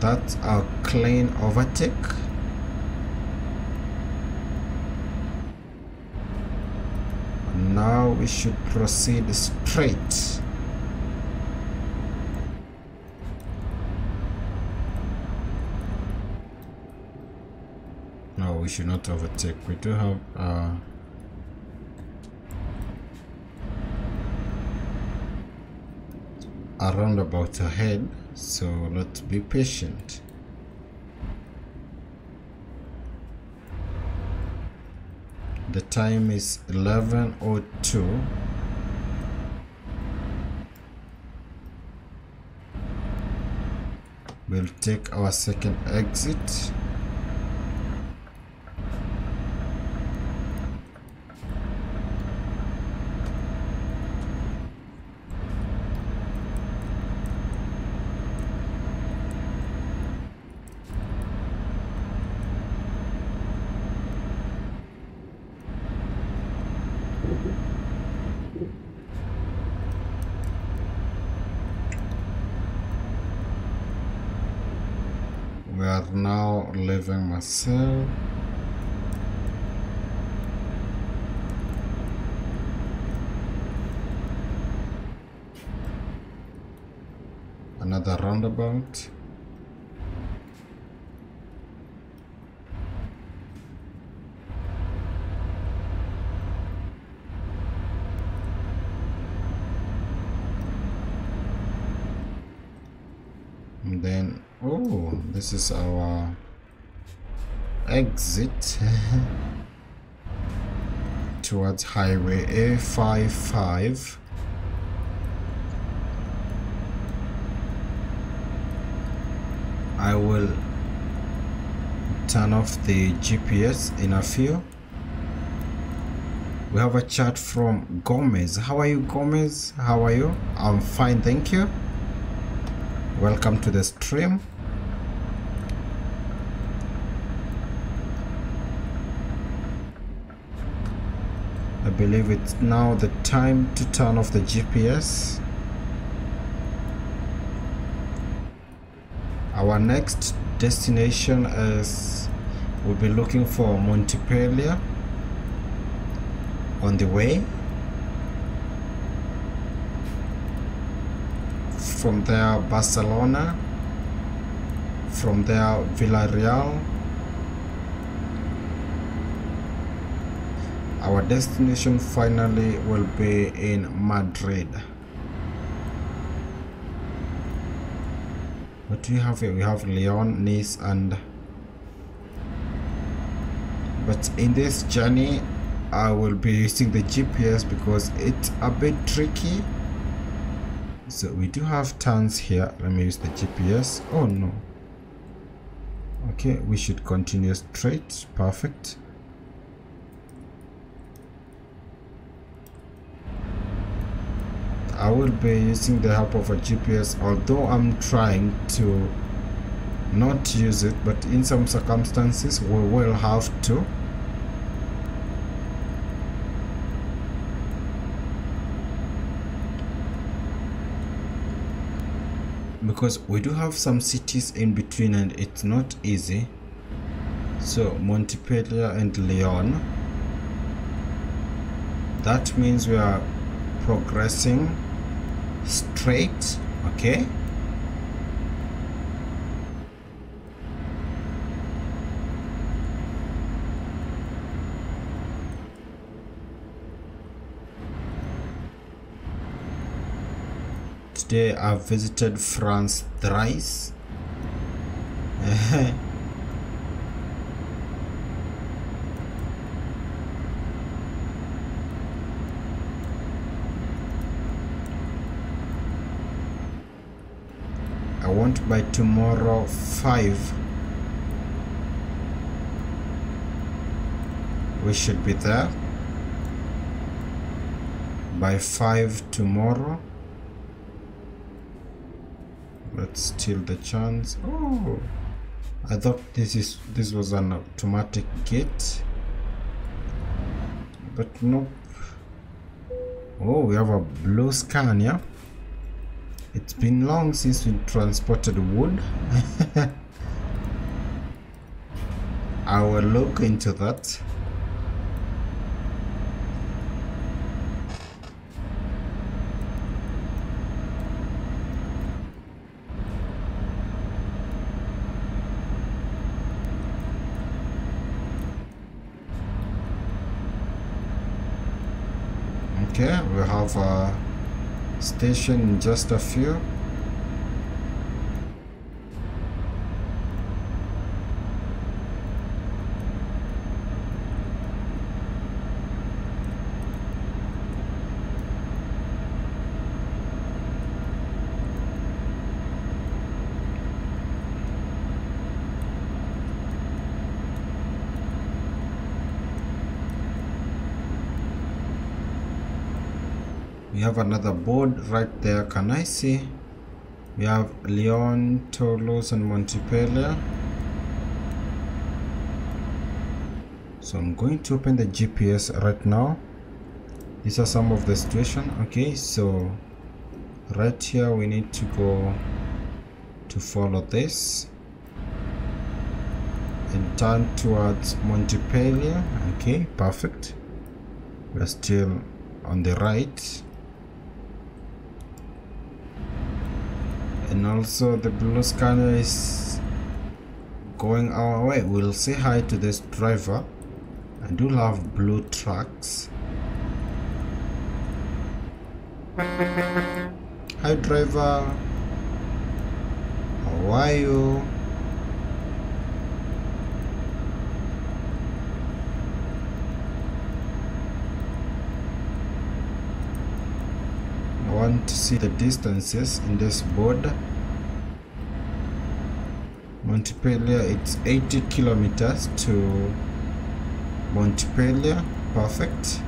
that's a clean overtake? Now we should proceed straight. No we should not overtake. We do have uh, a roundabout ahead so let's be patient. The time is 1102 we'll take our second exit myself. Another roundabout. And then, oh, this is our exit towards highway A55 I will turn off the GPS in a few. We have a chat from Gomez. How are you Gomez? How are you? I'm fine thank you. Welcome to the stream believe it's now the time to turn off the GPS our next destination is we'll be looking for Montpellier on the way. From there Barcelona. From there Villarreal our destination finally will be in Madrid. What do we have here? We have Lyon Nice and but in this journey I will be using the GPS because it's a bit tricky. So we do have turns here. Let me use the GPS oh no. Okay we should continue straight. Perfect I will be using the help of a GPS although I'm trying to not use it but in some circumstances we will have to. Because we do have some cities in between and it's not easy. So Montpellier and Lyon that means we are progressing straight okay? Today I've visited France thrice By tomorrow 5 we should be there. By 5 tomorrow. Let's steal the chance. Oh I thought this is this was an automatic gate. But nope. Oh we have a blue Scania it's been long since we transported wood. I will look into that. Okay we have a station in just a few. We have another board right there can I see? We have Lyon, Toulouse and Montpellier so I'm going to open the GPS right now. These are some of the situation okay? So right here we need to go to follow this and turn towards Montpellier okay? Perfect. We're still on the right and also the blue Scania is going our way. We'll say hi to this driver. I do love blue trucks. Hi driver. How are you want to see the distances in this board. Montpellier it's 80 kilometers to Montpellier. Perfect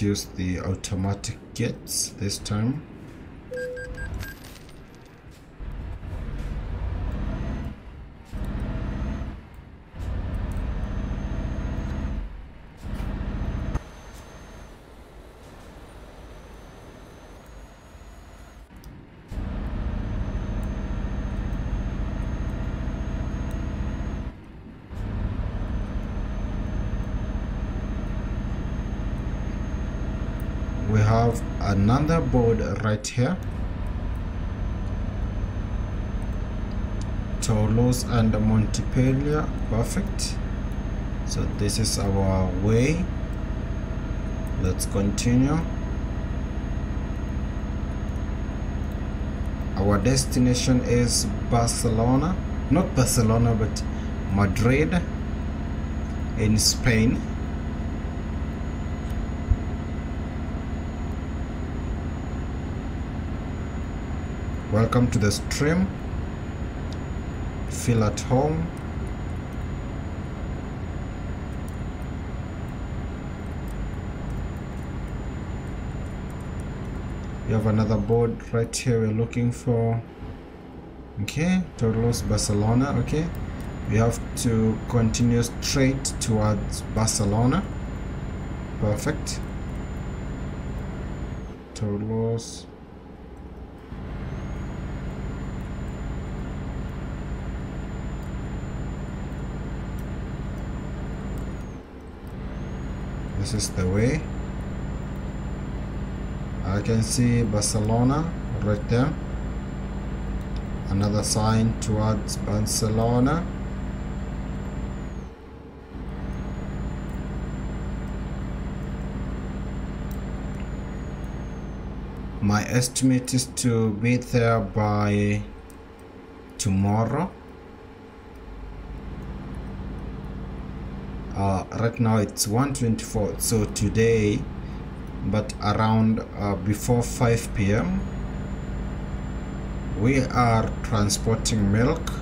Use the automatic gates this time we have another board right here. Toulouse and Montpellier perfect. So this is our way. Let's continue. Our destination is Barcelona not Barcelona but Madrid in Spain welcome to the stream. Feel at home. You have another board right here we're looking for. Okay Toulouse Barcelona. Okay. We have to continue straight towards Barcelona. Perfect. Toulouse this is the way. I can see Barcelona right there. Another sign towards Barcelona. My estimate is to be there by tomorrow uh, right now it's 124 so today but around uh, before 5 p.m we are transporting milk.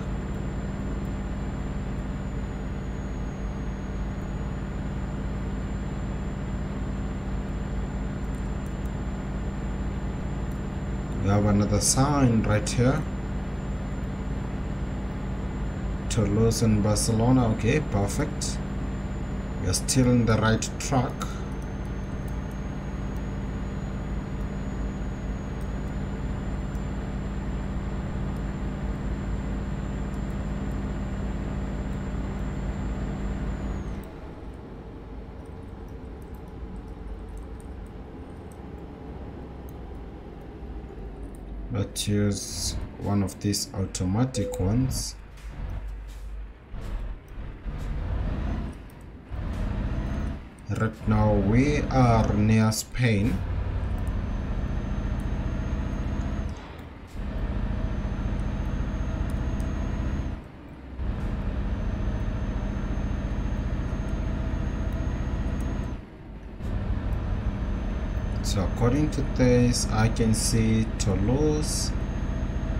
We have another sign right here. Toulouse and Barcelona okay perfect are still in the right track. Let's use one of these automatic ones we are near Spain. So according to this I can see Toulouse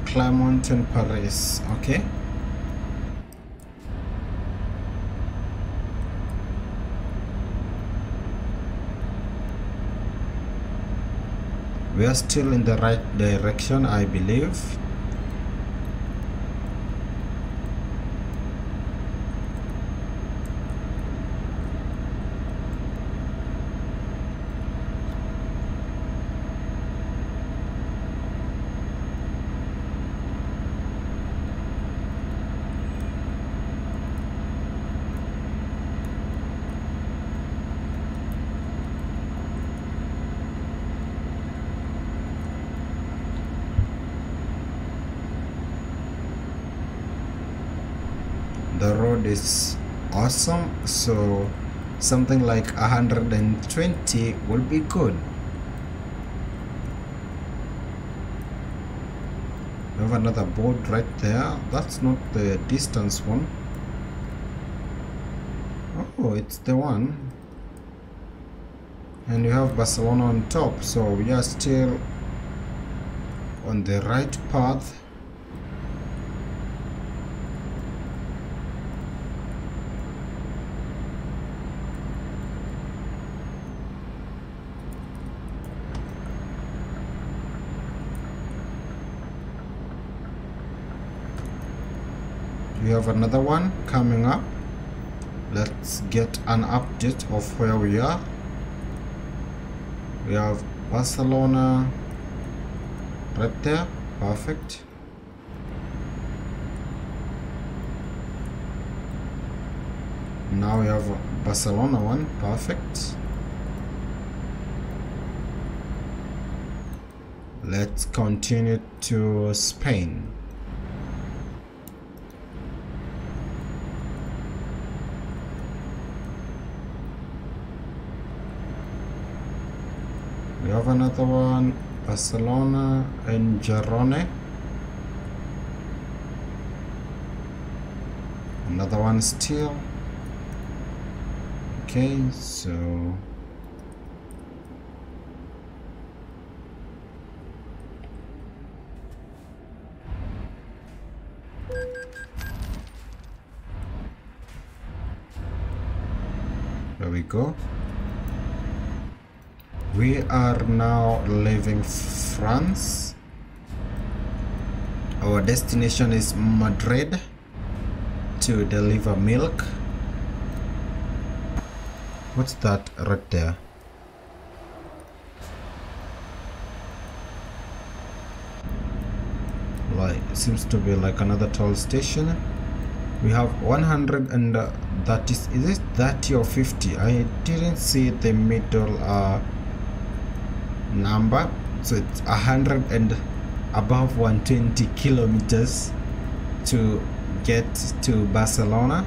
Clermont and Paris okay we are still in the right direction i believe the road is awesome so something like 120 will be good. We have another board right there. That's not the distance one. Oh it's the one. And you have Barcelona on top. So we are still on the right path we have another one coming up. Let's get an update of where we are. We have Barcelona right there. Perfect. Now we have Barcelona one. Perfect. Let's continue to Spain have another one Barcelona and Girona another one still okay so there we go we are now leaving France. Our destination is Madrid to deliver milk. What's that right there? Like seems to be like another toll station. We have 100 and that is is it 30 or 50 i didn't see the middle uh number so it's 100 and above 120 kilometers to get to barcelona.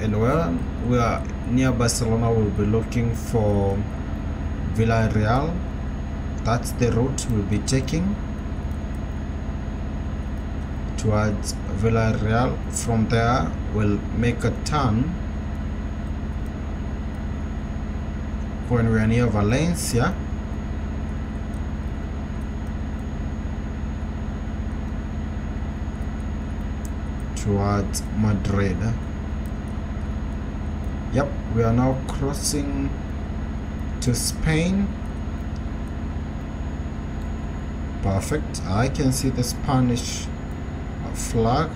And well we are near barcelona we'll be looking for villarreal. That's the route we'll be taking towards villarreal. From there we'll make a turn when we are near Valencia. Towards Madrid. Yep we are now crossing to Spain. Perfect. I can see the Spanish flag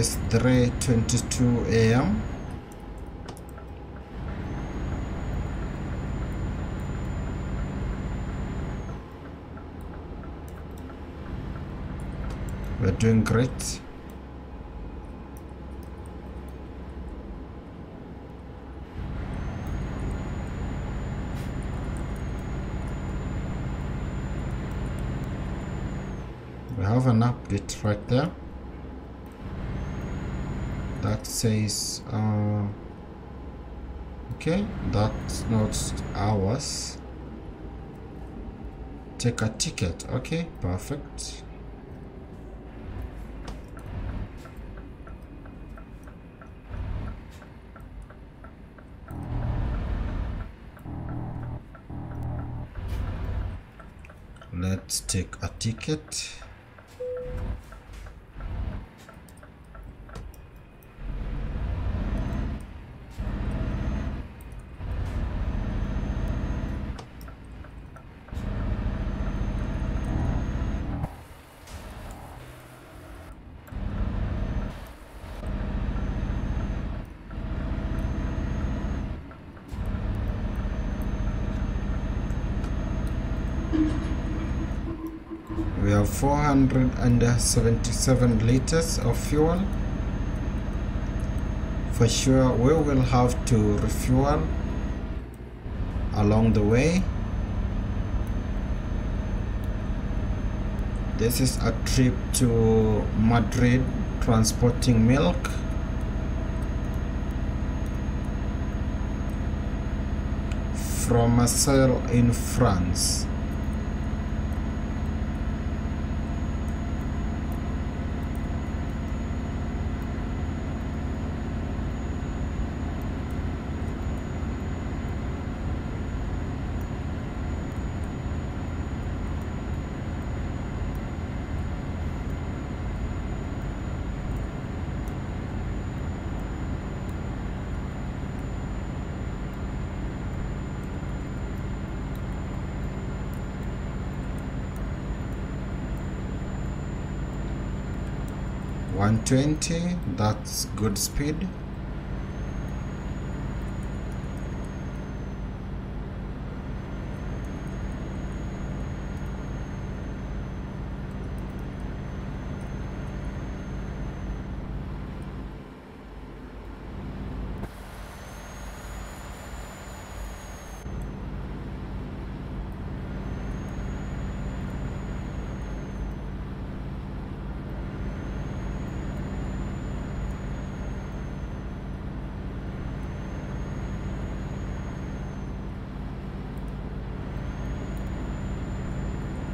is 3.22 a.m. We're doing great. We have an update right there that says uh, okay that's not ours. Take a ticket okay perfect. Let's take a ticket we have 477 liters of fuel. For sure we will have to refuel along the way. This is a trip to Madrid transporting milk. From Marseille in France One twenty, that's good speed.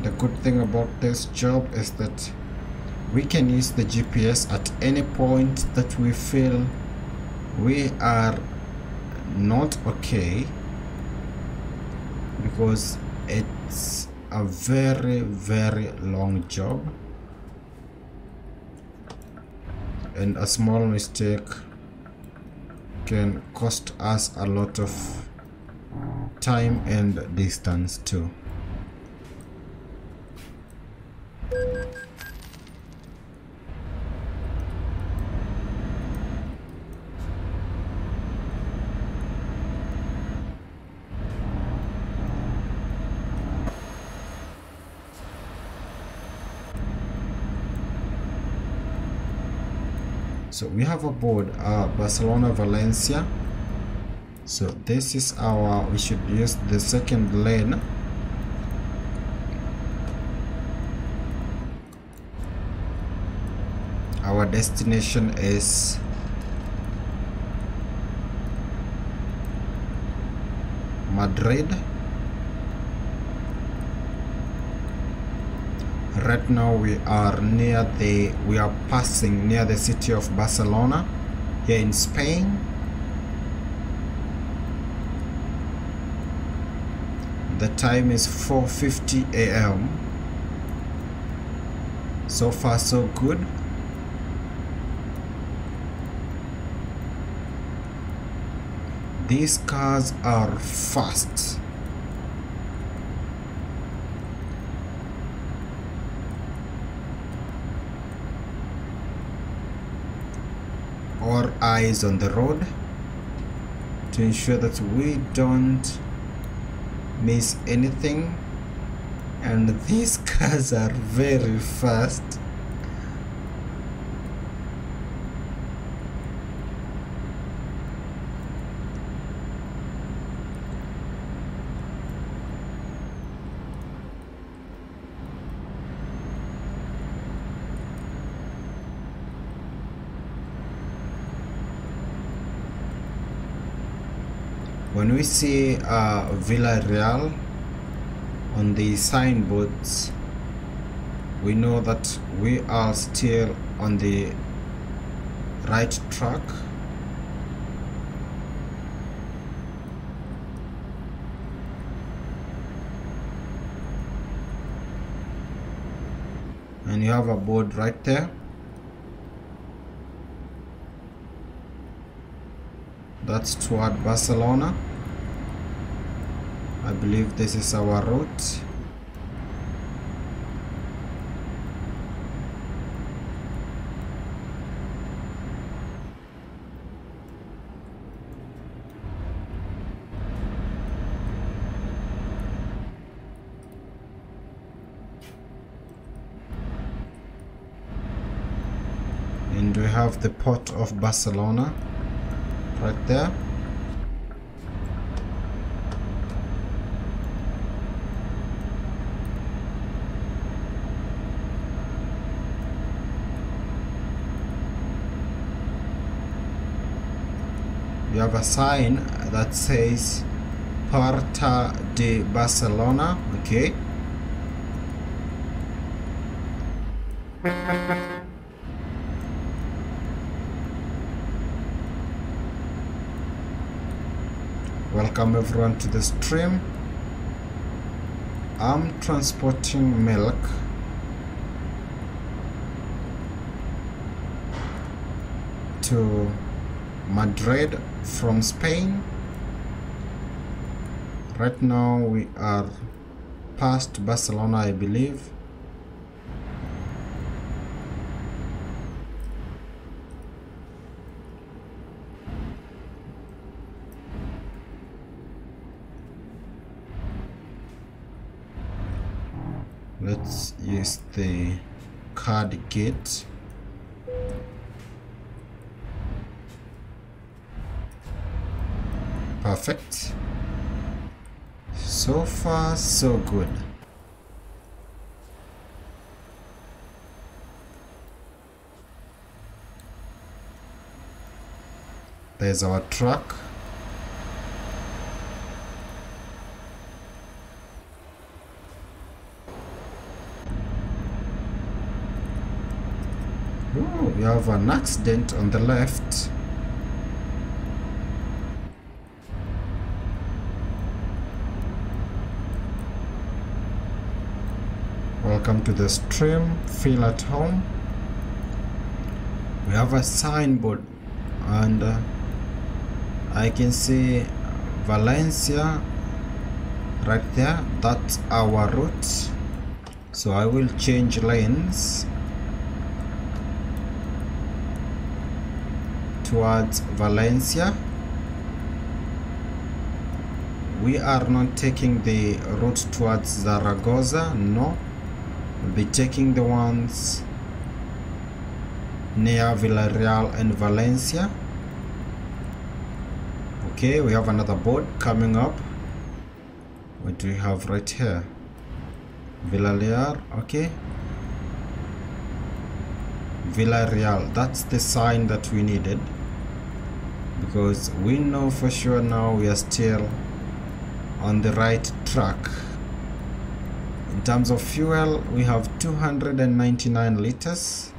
The good thing about this job is that we can use the GPS at any point that we feel we are not okay because it's a very very long job. And a small mistake can cost us a lot of time and distance too so we have aboard uh, Barcelona Valencia. So this is our we should use the second lane. Our destination is Madrid right now we are near the we are passing near the city of Barcelona here in Spain. The time is 4:50 a.m. so far so good. These cars are fast our eyes on the road to ensure that we don't miss anything. And these cars are very fast see uh, Villarreal on the signboards. We know that we are still on the right track. And you have a board right there. That's toward Barcelona believe this is our route. And we have the port of Barcelona right there have a sign that says Porta de Barcelona okay? Welcome everyone to the stream. I'm transporting milk. To madrid from spain. Right now we are past barcelona i believe. Let's use the card gate perfect. So far so good. There's our truck. Ooh, we have an accident on the left. Welcome to the stream. Feel at home. We have a signboard and uh, I can see Valencia right there. That's our route. So I will change lanes towards Valencia. We are not taking the route towards Zaragoza, no. We'll be taking the ones near Villarreal and Valencia. Okay, we have another boat coming up. What do we have right here? Villarreal, okay. Villarreal, that's the sign that we needed because we know for sure now we are still on the right track terms of fuel we have 299 liters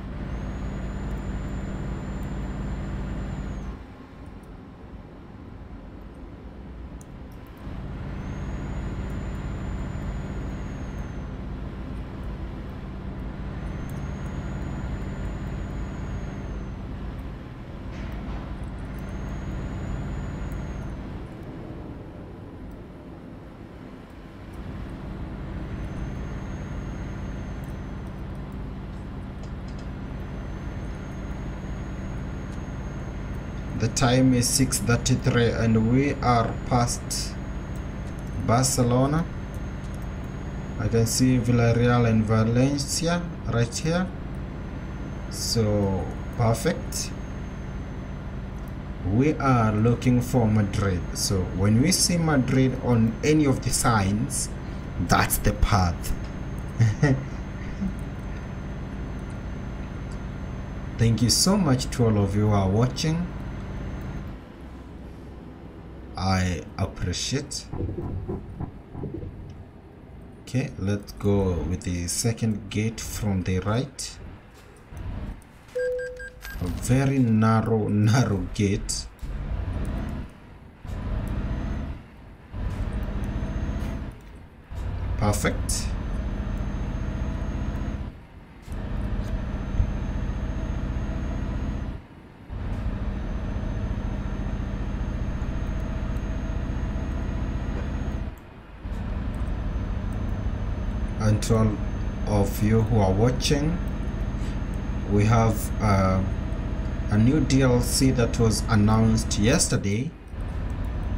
time is 6.33 and we are past Barcelona. I can see Villarreal and Valencia right here. So perfect. We are looking for Madrid. So when we see Madrid on any of the signs that's the path. Thank you so much to all of you who are watching I appreciate. Okay, let's go with the second gate from the right. A very narrow, narrow gate. Perfect. and to all of you who are watching. We have uh, a new DLC that was announced yesterday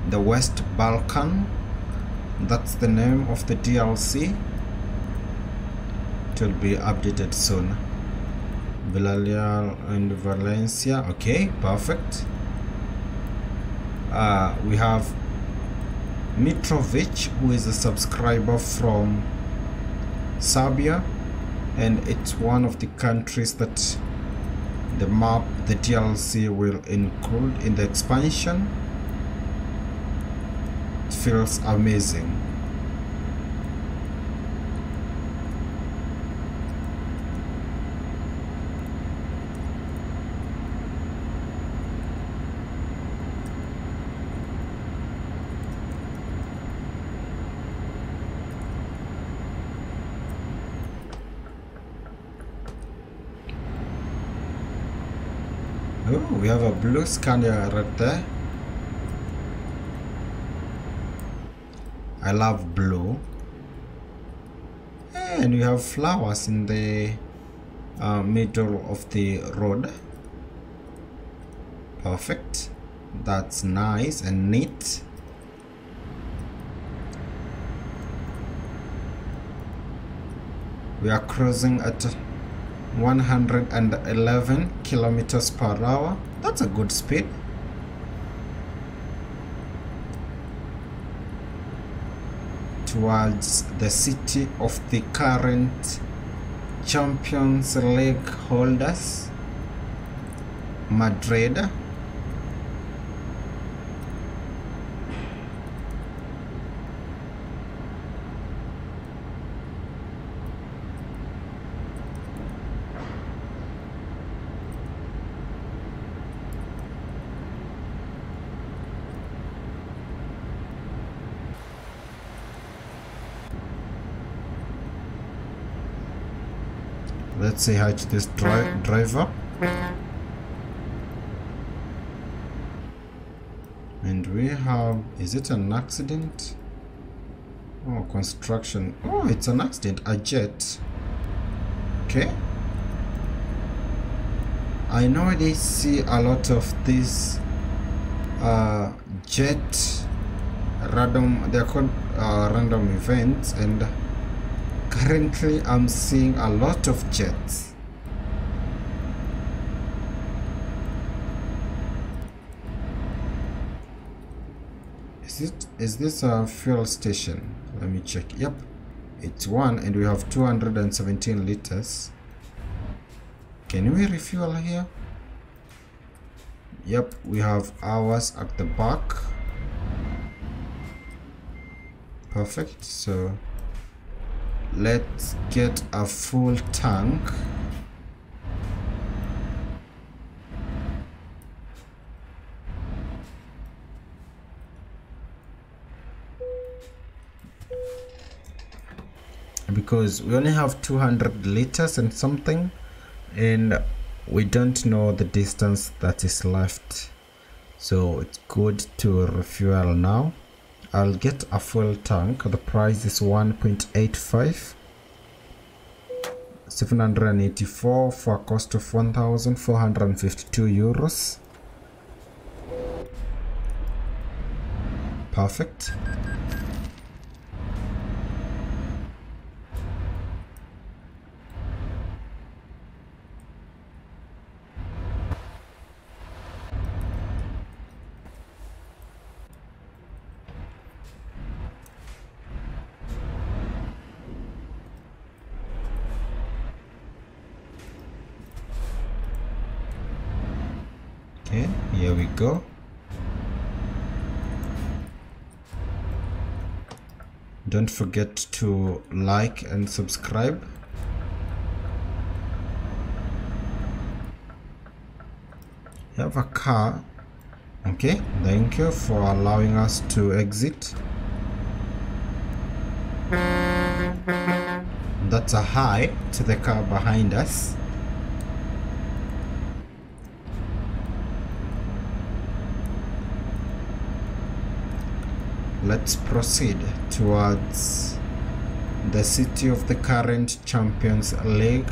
the West Balkan. That's the name of the DLC it will be updated soon. Villarreal and Valencia. Okay perfect. Uh, we have Mitrovic who is a subscriber from Serbia and it's one of the countries that the map the DLC will include in the expansion. It feels amazing Oh, have a blue Scania right there. I love blue. And we have flowers in the uh, middle of the road. Perfect. That's nice and neat. We are cruising at 111 kilometers per hour that's a good speed towards the city of the current champions league holders madrid let's say hi to this dri driver. And we have is it an accident? Oh construction. Oh it's an accident a jet. Okay. I nowadays see a lot of these uh, jet random they're called uh, random events and currently I'm seeing a lot of jets. Is it is this a fuel station? Let me check. Yep. It's one and we have 217 liters. Can we refuel here? Yep we have ours at the back. Perfect so let's get a full tank. Because we only have 200 liters and something and we don't know the distance that is left. So it's good to refuel now I'll get a full tank. The price is 1.85 784 for a cost of 1452 euros. Perfect okay here we go don't forget to like and subscribe. You have a car. Okay thank you for allowing us to exit. That's a hi to the car behind us let's proceed towards the city of the current champions league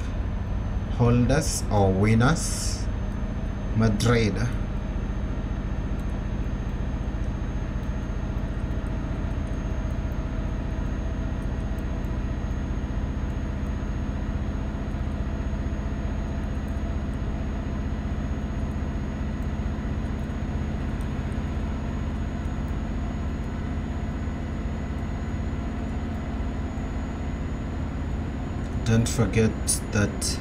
holders or winners madrid don't forget that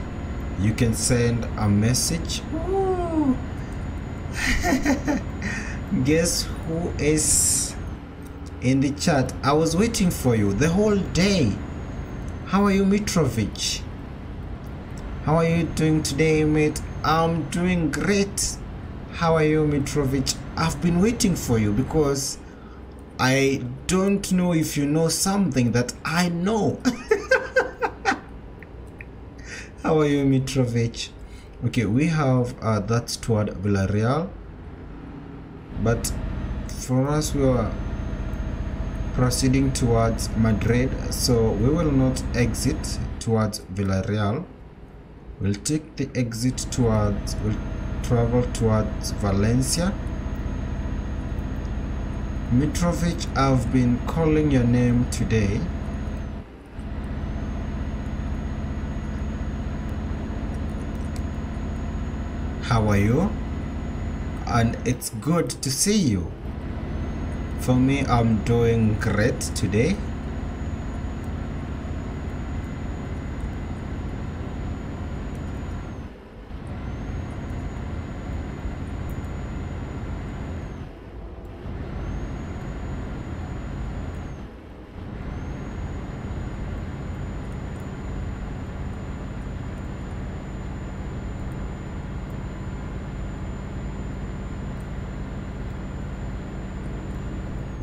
you can send a message. Guess who is in the chat? I was waiting for you the whole day. How are you mitrovic? How are you doing today mate? I'm doing great. How are you mitrovic? I've been waiting for you because i don't know if you know something that i know How are you, Mitrovic? Okay, we have uh, that toward Villarreal, but for us, we are proceeding towards Madrid, so we will not exit towards Villarreal. We'll take the exit towards, we'll travel towards Valencia. Mitrovic, I've been calling your name today. How are you? And it's good to see you. For me i'm doing great today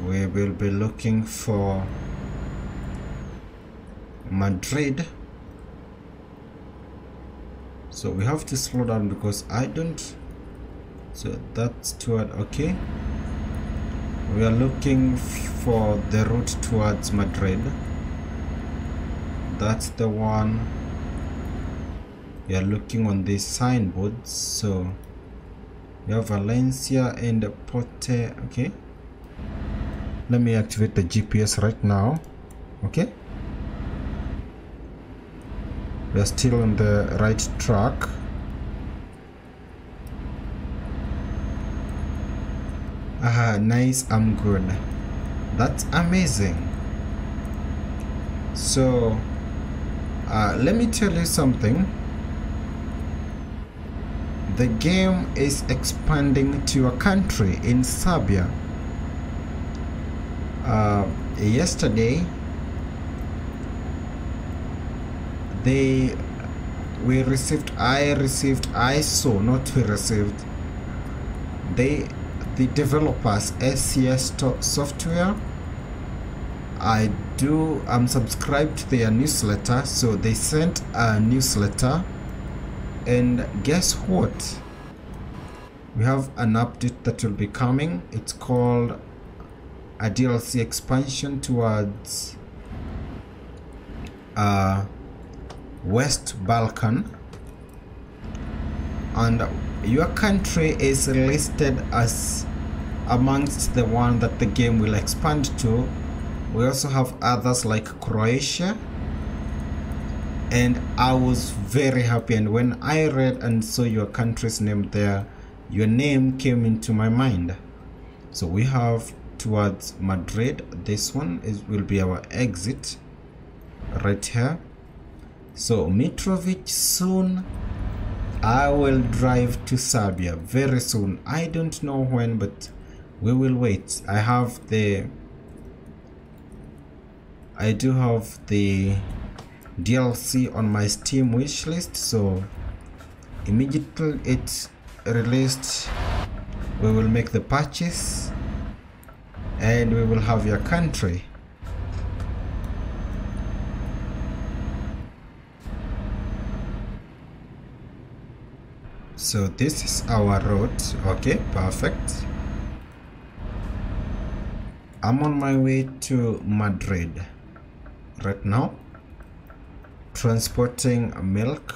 we will be looking for Madrid. So we have to slow down because I don't so that's toward okay. We are looking for the route towards Madrid. That's the one. We are looking on these signboards so we have Valencia and Porte okay let me activate the GPS right now okay? We are still on the right track. Ah nice I'm good. That's amazing. So uh, let me tell you something. The game is expanding to a country in Serbia uh, yesterday they we received i received i saw not we received they the developers scs software. I do i'm subscribed to their newsletter so they sent a newsletter. And guess what? We have an update that will be coming. It's called a DLC expansion towards uh, West Balkan. And your country is listed as amongst the one that the game will expand to. We also have others like Croatia. And I was very happy and when I read and saw your country's name there your name came into my mind. So we have towards Madrid. This one is will be our exit right here. So Mitrovic soon I will drive to Serbia. Very soon. I don't know when but we will wait. I have the I do have the DLC on my Steam wishlist, so immediately it's released, we will make the purchase and we will have your country. So this is our road. Okay, perfect. I'm on my way to Madrid right now transporting milk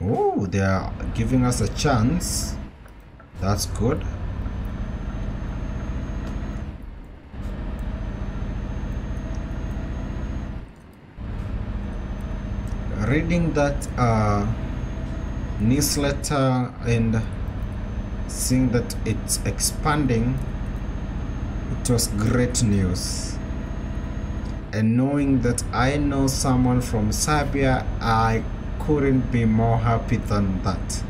oh they are giving us a chance that's good reading that uh, newsletter and seeing that it's expanding it was great news. And knowing that I know someone from Serbia I couldn't be more happy than that.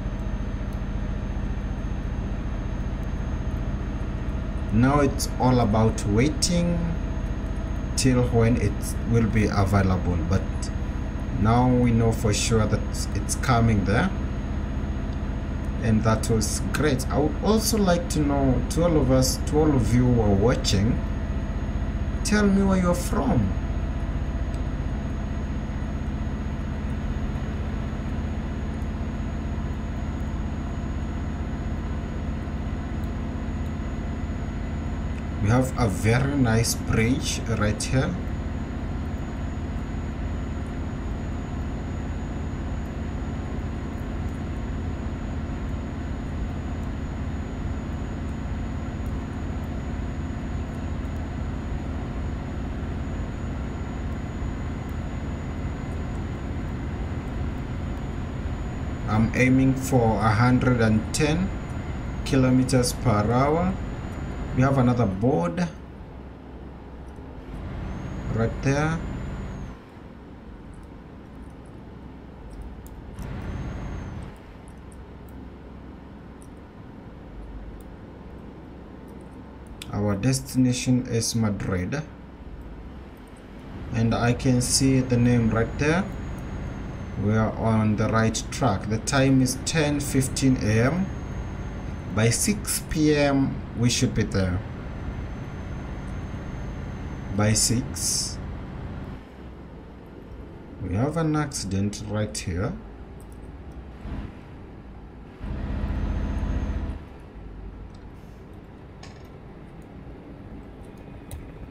Now it's all about waiting till when it will be available but now we know for sure that it's coming there. And that was great. I would also like to know to all of us to all of you who are watching tell me where you're from. We have a very nice bridge right here I'm aiming for 110 kilometers per hour. We have another board right there. Our destination is Madrid. And I can see the name right there we are on the right track. The time is 10 15 a.m by 6 p.m we should be there. By 6 we have an accident right here.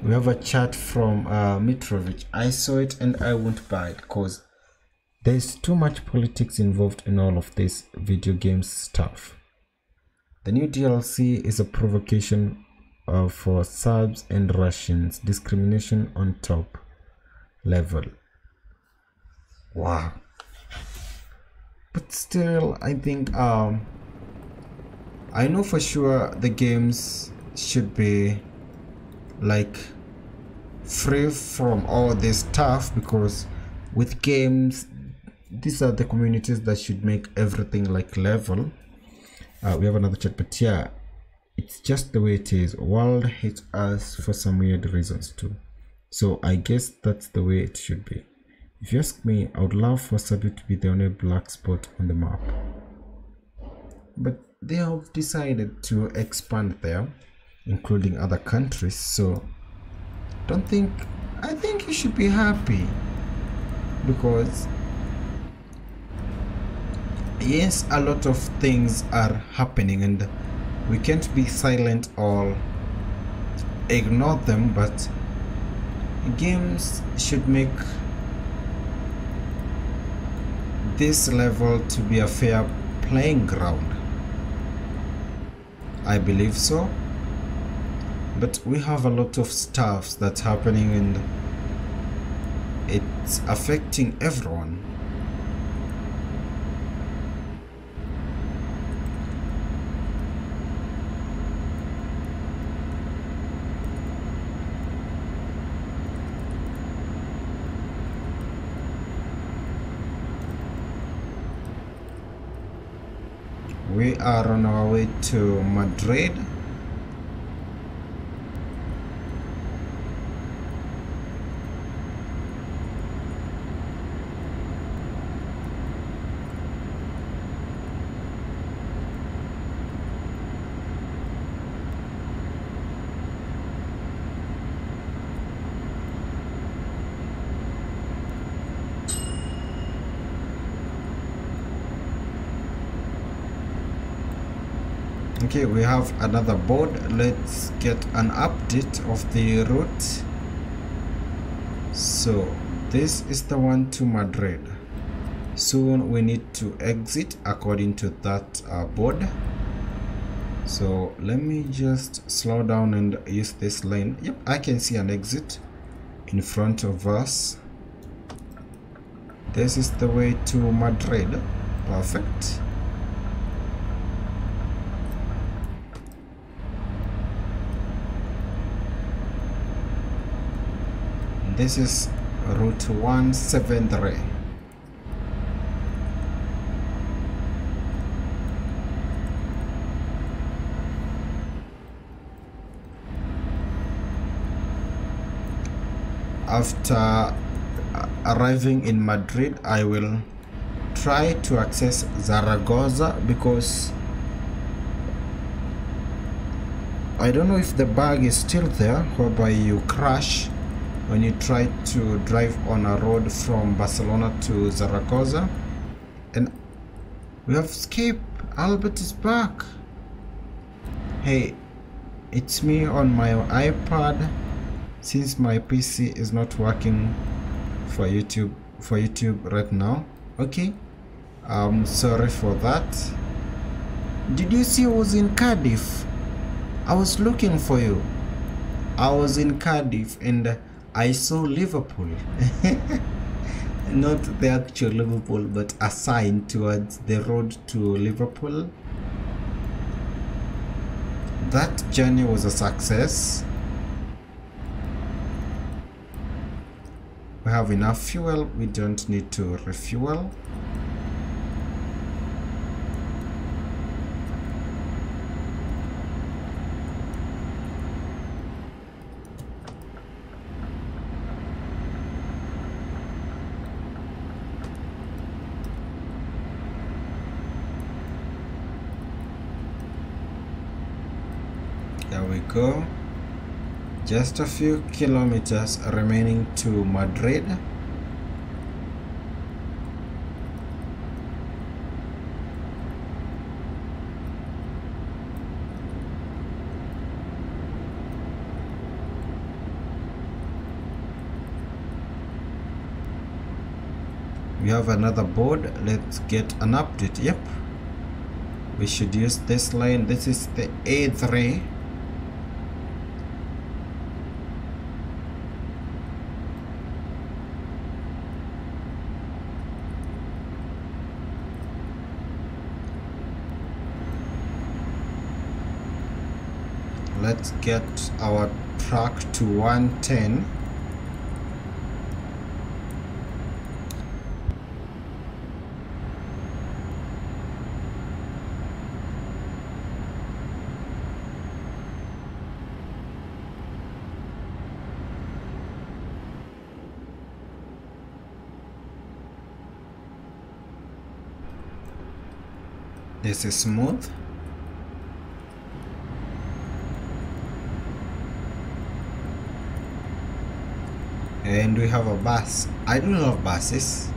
We have a chat from uh, Mitrovic. I saw it and I won't buy it because there's too much politics involved in all of this video games stuff the new DLC is a provocation uh, for Serbs and Russians, discrimination on top level. Wow. But still, I think um, I know for sure the games should be like free from all this stuff because with games, these are the communities that should make everything like level. Uh, we have another chat but yeah it's just the way it is. World hates us for some weird reasons too. So i guess that's the way it should be. If you ask me i would love for Serbia to be the only black spot on the map. But they have decided to expand there including other countries so don't think i think you should be happy. Because yes a lot of things are happening and we can't be silent or ignore them but games should make this level to be a fair playing ground. I believe so. But we have a lot of stuff that's happening and it's affecting everyone we are on our way to Madrid okay we have another board. Let's get an update of the route. So this is the one to madrid. Soon we need to exit according to that uh, board. So let me just slow down and use this lane. Yep i can see an exit in front of us. This is the way to madrid. Perfect this is route 173 after uh, arriving in Madrid I will try to access Zaragoza because I don't know if the bug is still there whereby you crash when you try to drive on a road from Barcelona to Zaragoza. And we have escaped Albert is back. Hey it's me on my iPad. Since my PC is not working for YouTube for YouTube right now. Okay I'm sorry for that. Did you see I was in Cardiff? I was looking for you. I was in Cardiff and I saw Liverpool. Not the actual Liverpool but a sign towards the road to Liverpool. That journey was a success. We have enough fuel. We don't need to refuel go just a few kilometers remaining to Madrid. We have another board. Let's get an update. Yep. We should use this line. This is the A3 let's get our truck to 110 this is smooth and we have a bus. I do love buses.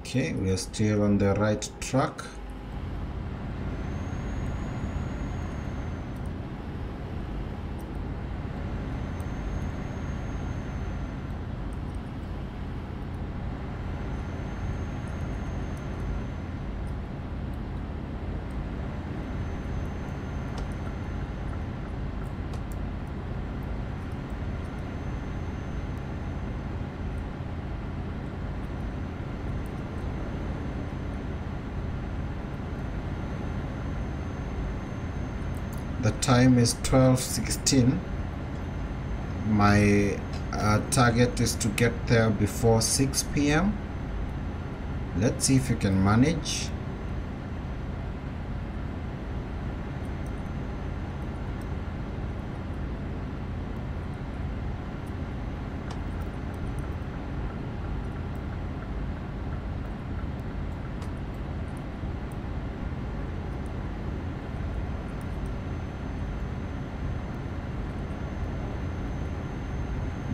Okay we are still on the right track the time is 12:16 my uh, target is to get there before 6 p.m let's see if you can manage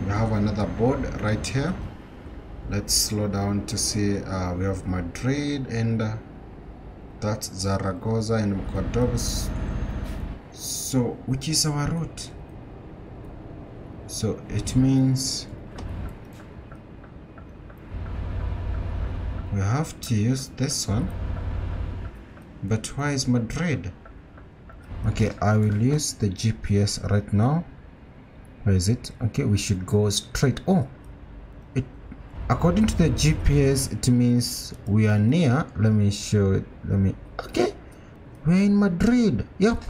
we have another board right here. Let's slow down to see uh, we have madrid and uh, that's zaragoza and cordoba so which is our route? So it means we have to use this one. But why is madrid? Okay i will use the gps right now. Where is it? Okay we should go straight. Oh according to the gps it means we are near. Let me show it. Let me okay. We're in madrid. Yep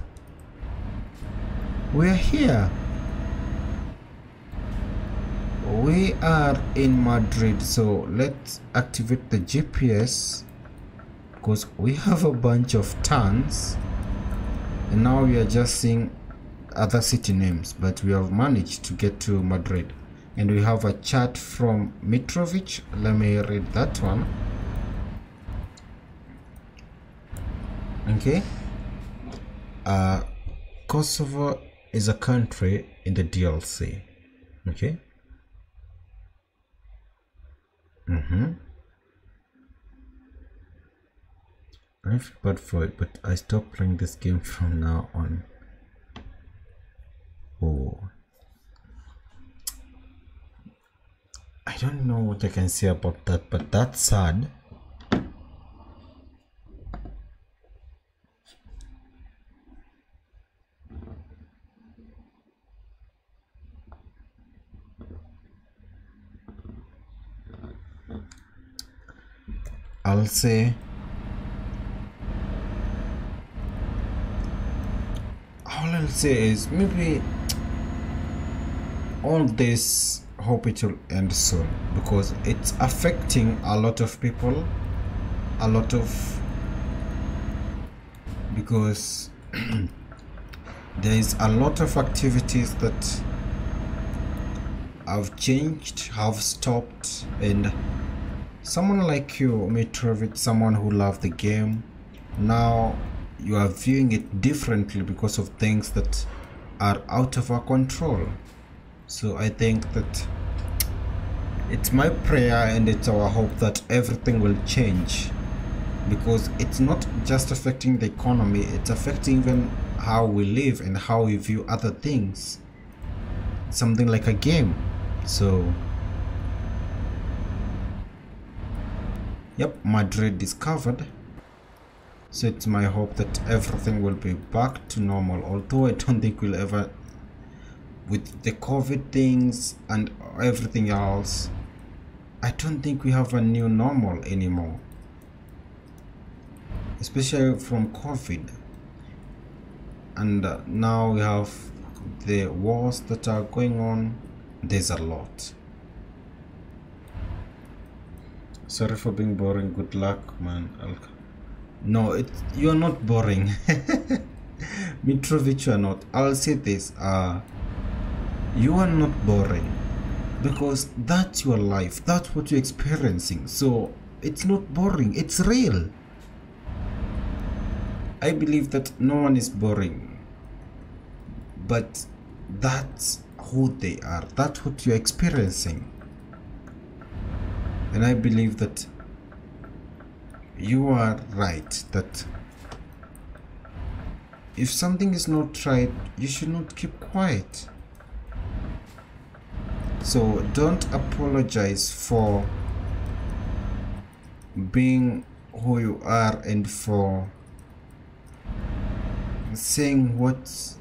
we're here. We are in madrid. So let's activate the gps because we have a bunch of turns and now we are just seeing other city names but we have managed to get to Madrid and we have a chat from Mitrovic. Let me read that one. Okay. Uh, Kosovo is a country in the DLC okay. Mm-hmm. I feel bad for it but I stopped playing this game from now on. Oh. I don't know what I can say about that, but that's sad. I'll say all I'll say is maybe all this hope it will end soon because it's affecting a lot of people a lot of because there is a lot of activities that have changed have stopped and someone like you Mitrovic someone who loved the game now you are viewing it differently because of things that are out of our control. So i think that it's my prayer and it's our hope that everything will change because it's not just affecting the economy it's affecting even how we live and how we view other things. Something like a game. So yep madrid is covered so it's my hope that everything will be back to normal although i don't think we'll ever with the covid things and everything else i don't think we have a new normal anymore. Especially from covid. And uh, now we have the wars that are going on. There's a lot. Sorry for being boring. Good luck man. I'll... no it you're not boring. Mitrovic you're not. I'll say this uh you are not boring because that's your life that's what you're experiencing. So it's not boring it's real. I believe that no one is boring but that's who they are that's what you're experiencing. And i believe that you are right that if something is not right you should not keep quiet so don't apologize for being who you are and for saying what's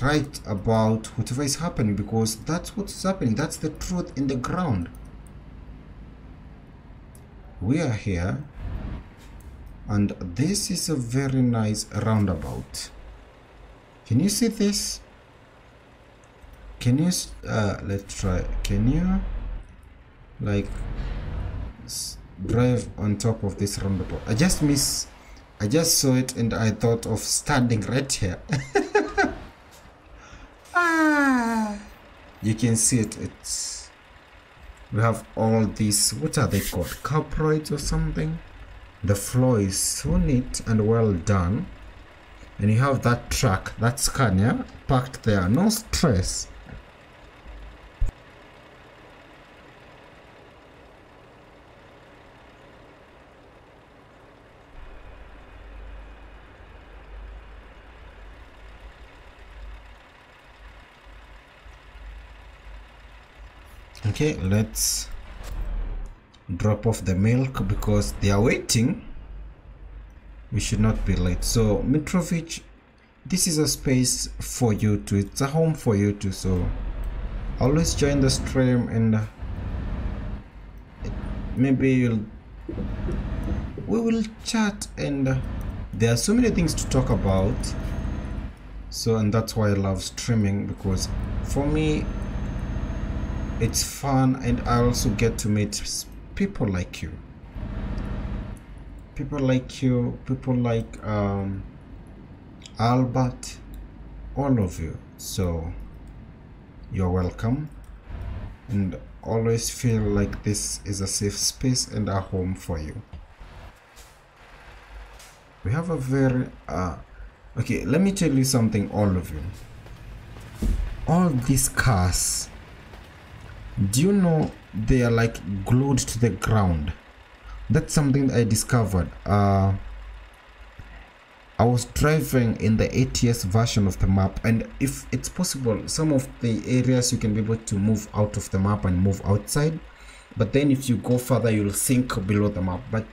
right about whatever is happening because that's what's happening. That's the truth in the ground. We are here and this is a very nice roundabout. Can you see this can you uh, let's try can you like drive on top of this roundabout i just miss i just saw it and i thought of standing right here. Ah you can see it it's we have all these what are they called? Carpets or something? The floor is so neat and well done. And you have that truck that Scania parked there. No stress okay let's drop off the milk because they are waiting. We should not be late. So mitrovic this is a space for you to it's a home for you to so always join the stream and uh, maybe you'll we will chat and uh, there are so many things to talk about. So and that's why i love streaming because for me it's fun and i also get to meet people like you. People like you people like um albert all of you. So you're welcome. And always feel like this is a safe space and a home for you. We have a very uh okay let me tell you something all of you. All these cars do you know they are like glued to the ground that's something i discovered uh I was driving in the ATS version of the map, and if it's possible, some of the areas you can be able to move out of the map and move outside. But then, if you go further, you'll sink below the map. But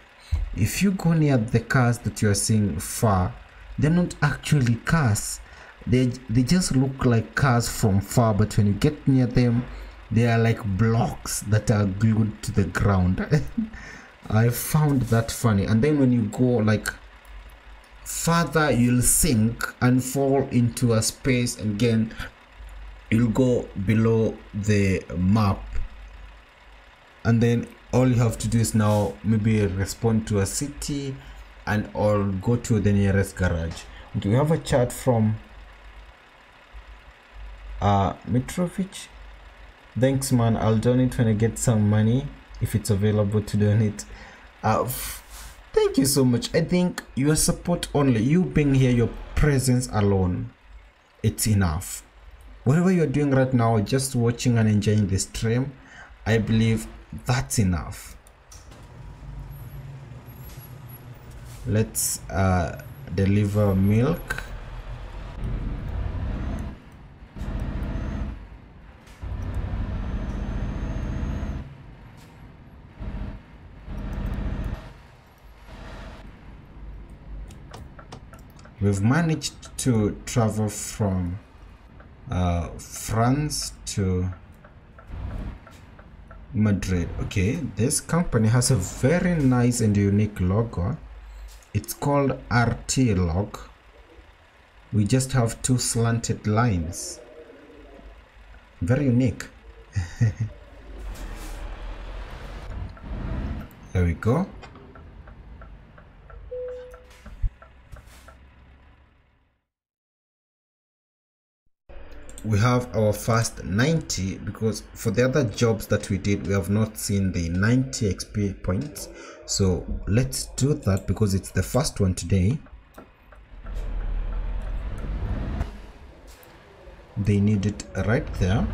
if you go near the cars that you are seeing far, they're not actually cars. They they just look like cars from far, but when you get near them, they are like blocks that are glued to the ground. I found that funny. And then when you go like further you'll sink and fall into a space again you'll go below the map and then all you have to do is now maybe respond to a city and or go to the nearest garage okay we have a chat from uh mitrovic thanks man i'll donate when i get some money if it's available to donate uh Thank you so much. I think your support only, you being here, your presence alone, it's enough. Whatever you're doing right now, just watching and enjoying the stream, I believe that's enough. Let's uh, deliver milk. We've managed to travel from uh, France to Madrid. Okay, this company has a very nice and unique logo. It's called RT log. We just have two slanted lines. Very unique. there we go. We have our first 90 because for the other jobs that we did we have not seen the 90 xp points. So let's do that because it's the first one today. They need it right there.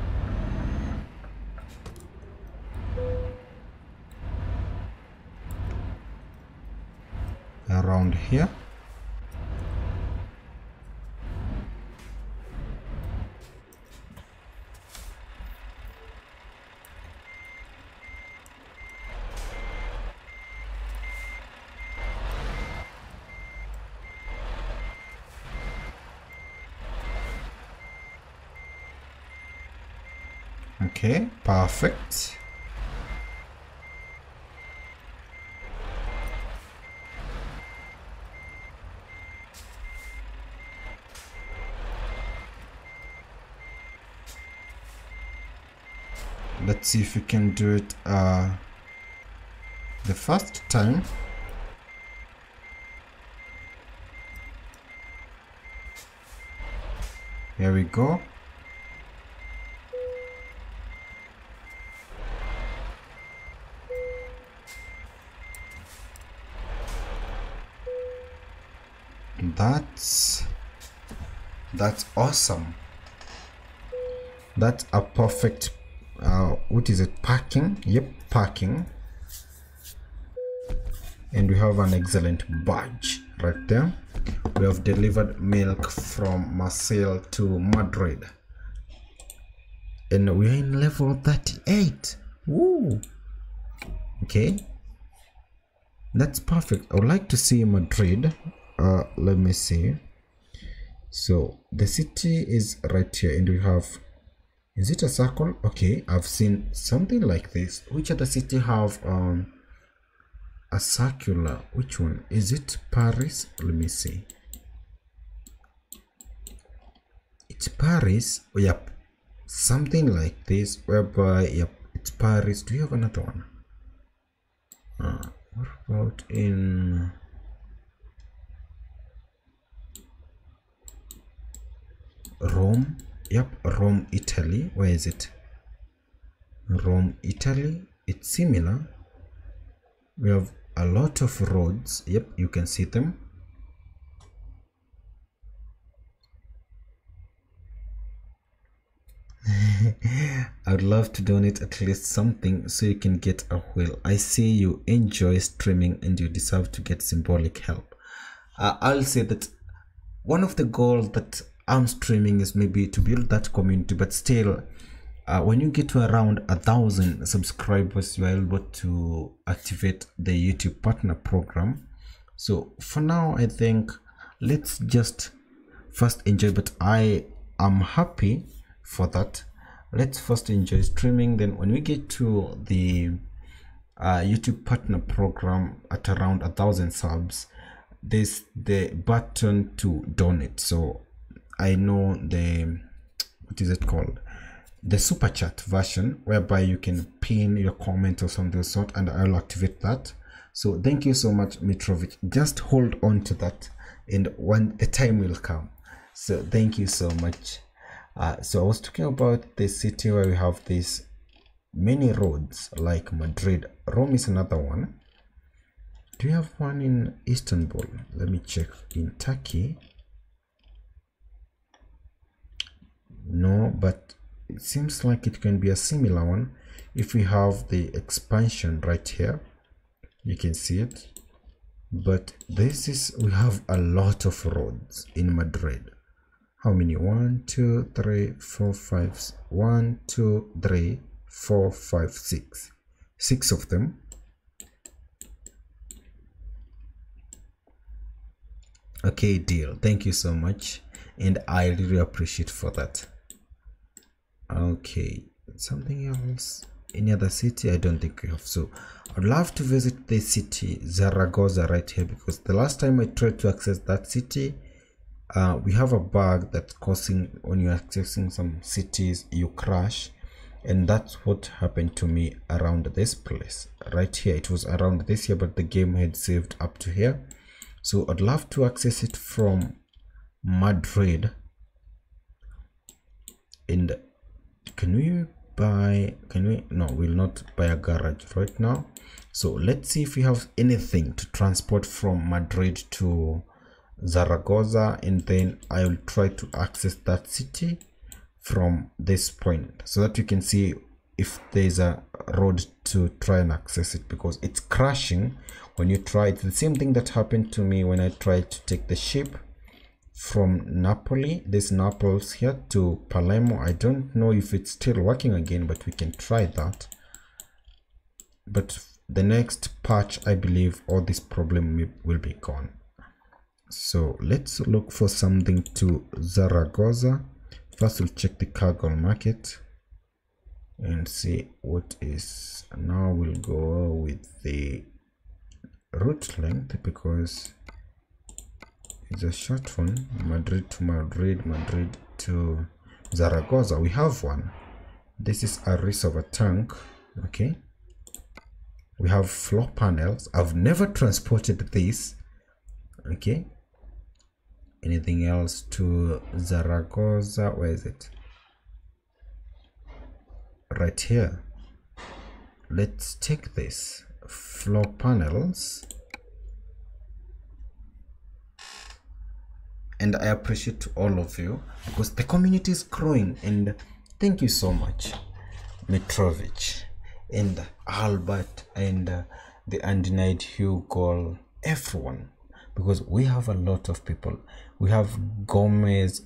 Around here okay perfect. Let's see if we can do it uh the first time here we go that's that's awesome. That's a perfect uh what is it? Parking? Yep parking. And we have an excellent badge right there. We have delivered milk from marseille to madrid. And we're in level 38 Woo! okay. That's perfect. I would like to see madrid. Uh let me see so the city is right here and we have is it a circle? Okay i've seen something like this. Which other city have um a circular? Which one? Is it paris? Let me see. It's paris. Oh, yep. Something like this whereby yep it's paris. Do you have another one? Uh, what about in rome yep rome italy where is it rome italy it's similar we have a lot of roads yep you can see them I would love to donate at least something so you can get a wheel. I see you enjoy streaming and you deserve to get symbolic help. Uh, I'll say that one of the goals that I'm streaming is maybe to build that community, but still, uh, when you get to around a thousand subscribers, you are able to activate the YouTube partner program. So for now, I think let's just first enjoy, but I am happy for that let's first enjoy streaming then when we get to the uh, youtube partner program at around a thousand subs there's the button to donate so i know the what is it called the super chat version whereby you can pin your comment or something sort and i'll activate that so thank you so much mitrovic just hold on to that and when the time will come so thank you so much uh, so I was talking about the city where we have these many roads like Madrid. Rome is another one. Do you have one in Istanbul? Let me check. In Turkey? No, but it seems like it can be a similar one. If we have the expansion right here, you can see it. But this is, we have a lot of roads in Madrid. How many? One two three four five one two three four five six. Six of them. Okay deal. Thank you so much and i really appreciate for that okay something else? Any other city? I don't think we have. So i'd love to visit the city zaragoza right here because the last time i tried to access that city uh, we have a bug that's causing when you're accessing some cities you crash. And that's what happened to me around this place. Right here it was around this here but the game had saved up to here. So i'd love to access it from madrid. And can we buy can we no we'll not buy a garage right now. So let's see if we have anything to transport from madrid to Zaragoza and then I will try to access that city from this point so that you can see if there's a road to try and access it because it's crashing when you try it's the same thing that happened to me when I tried to take the ship from Napoli. This Naples here to Palermo. I don't know if it's still working again but we can try that. But the next patch I believe all this problem will be gone. So let's look for something to Zaragoza. First we'll check the cargo market and see what is now we'll go with the route length because it's a short one Madrid to Madrid Madrid to Zaragoza. We have one. This is a reservoir tank okay? We have floor panels. I've never transported this okay? Anything else to Zaragoza? Where is it? Right here. Let's take this. Floor panels and I appreciate all of you because the community is growing and thank you so much Mitrovic and Albert and uh, the undenied Hugo everyone because we have a lot of people. We have gomez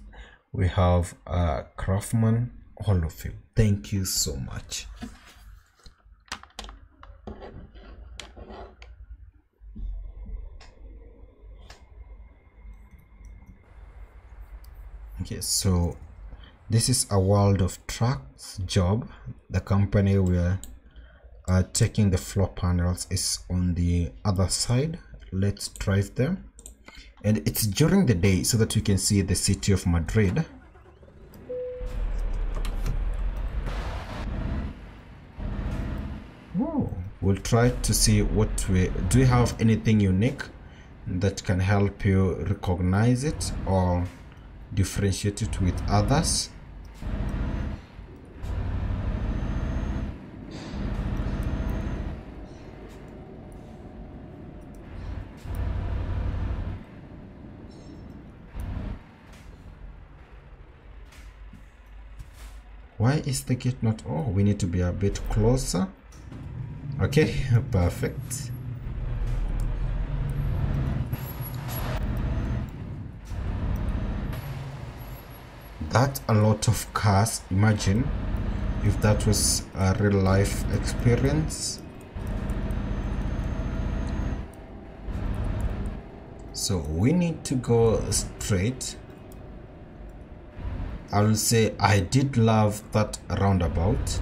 we have uh craftman all of you. Thank you so much okay so this is a world of trucks job. The company where uh, checking the floor panels is on the other side. Let's drive there and it's during the day so that we can see the city of Madrid. We'll try to see what we do we have anything unique that can help you recognize it or differentiate it with others. Why is the gate not? Oh we need to be a bit closer. Okay perfect that a lot of cars imagine if that was a real life experience. So we need to go straight. I will say I did love that roundabout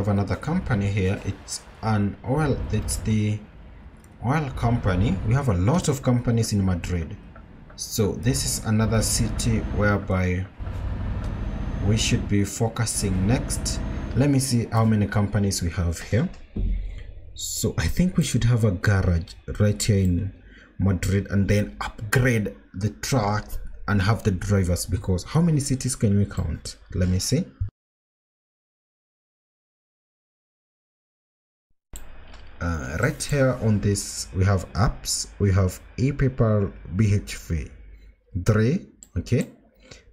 have another company here. It's an oil it's the oil company. We have a lot of companies in madrid. So this is another city whereby we should be focusing next. Let me see how many companies we have here. So i think we should have a garage right here in madrid and then upgrade the truck and have the drivers because how many cities can we count? Let me see uh, right here on this we have apps. We have e-paper bhv 3 okay?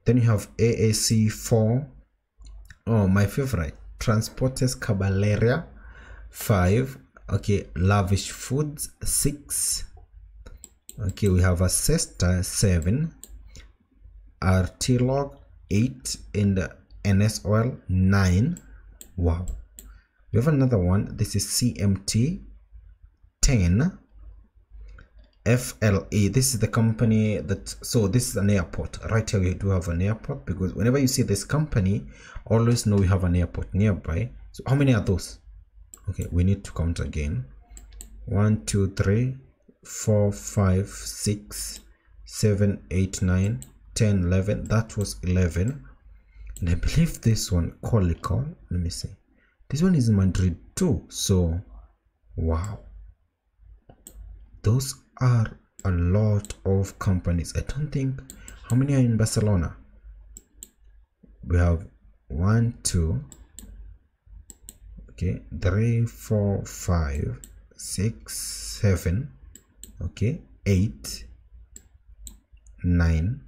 Then you have aac 4 oh my favorite. Transportes caballeria 5 okay? Lavish foods 6 okay we have a cesta 7 artilog 8 and ns oil 9 wow we have another one this is cmt 10 FLE. This is the company that, so this is an airport. Right here we do have an airport because whenever you see this company, always know we have an airport nearby. So how many are those? Okay, we need to count again. One, two, three, four, five, six, seven, eight, nine, ten, eleven. That was 11. And I believe this one, Colicol, let me see. This one is Madrid too. So, wow. Those are a lot of companies. I don't think how many are in Barcelona. We have one, two, okay, three, four, five, six, seven, okay, eight, nine.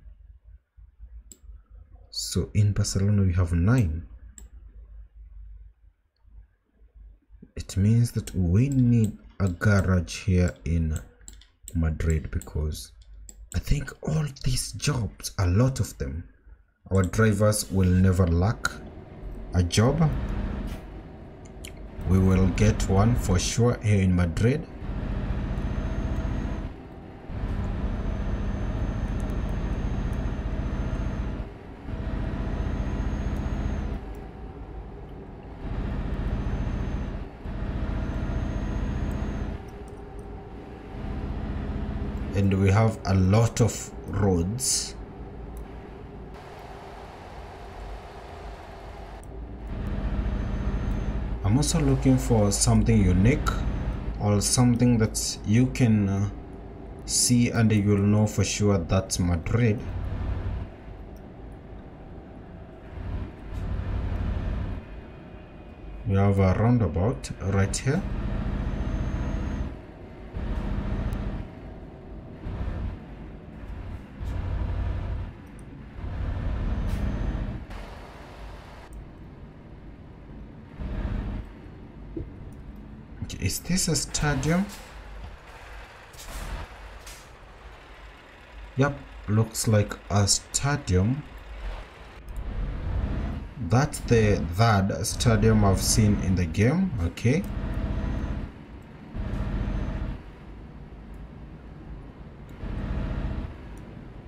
So in Barcelona we have nine. It means that we need a garage here in Madrid because I think all these jobs, a lot of them, our drivers will never lack a job. We will get one for sure here in Madrid. and we have a lot of roads. I'm also looking for something unique or something that you can uh, see and you'll know for sure that's Madrid. We have a roundabout right here okay is this stadium. Yep looks like a stadium. That's the third stadium I've seen in the game okay.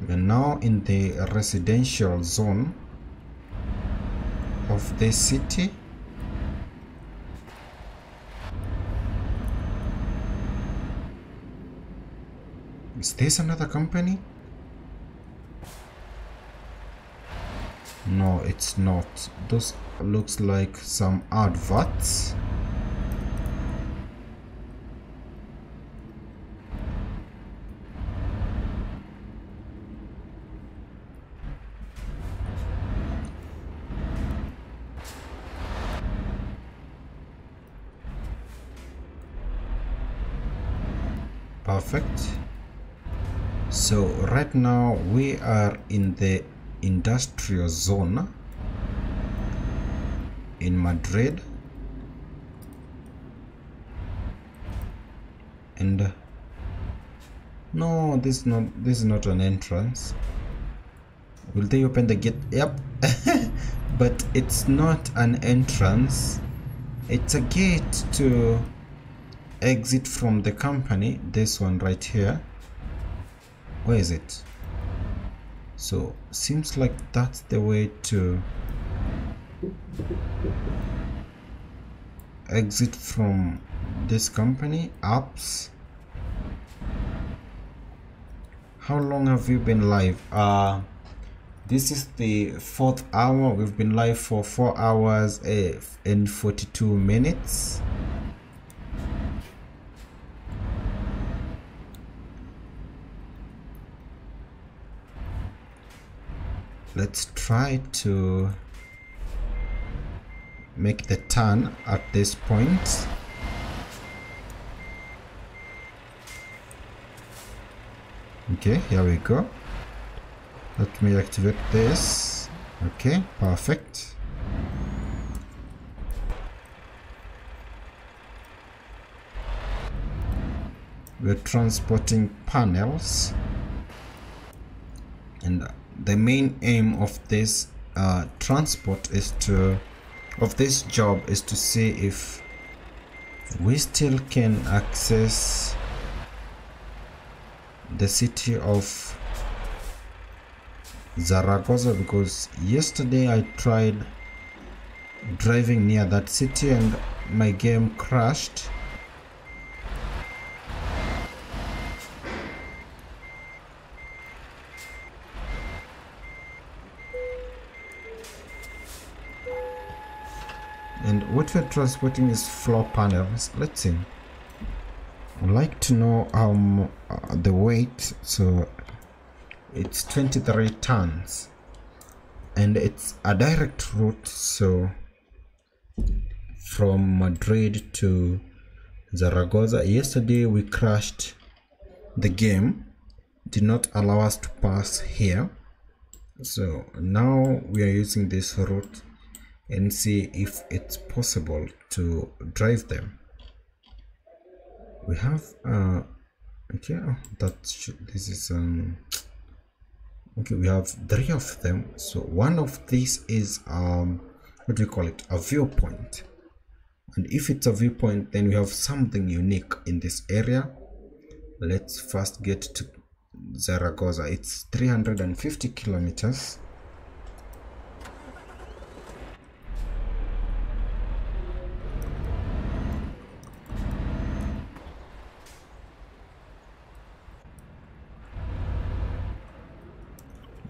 We're now in the residential zone of the city is this another company? No it's not. Those looks like some adverts perfect so now we are in the industrial zone in Madrid. And uh, no this is not this is not an entrance. Will they open the gate? Yep. But it's not an entrance. It's a gate to exit from the company this one right here where is it? So seems like that's the way to exit from this company apps. How long have you been live? Uh this is the fourth hour. We've been live for four hours and 42 minutes let's try to make the turn at this point. Okay here we go. Let me activate this. Okay perfect. We're transporting panels. And the main aim of this uh, transport is to of this job is to see if we still can access the city of Zaragoza because yesterday I tried driving near that city and my game crashed and what we're transporting is floor panels. Let's see. I'd like to know um uh, the weight. So it's 23 tons. And it's a direct route so from Madrid to Zaragoza. Yesterday we crashed the game. Did not allow us to pass here. So now we are using this route and see if it's possible to drive them. We have uh okay oh, that this is um okay we have three of them. So one of these is um what do you call it? A viewpoint. And if it's a viewpoint then we have something unique in this area. Let's first get to Zaragoza. It's 350 kilometers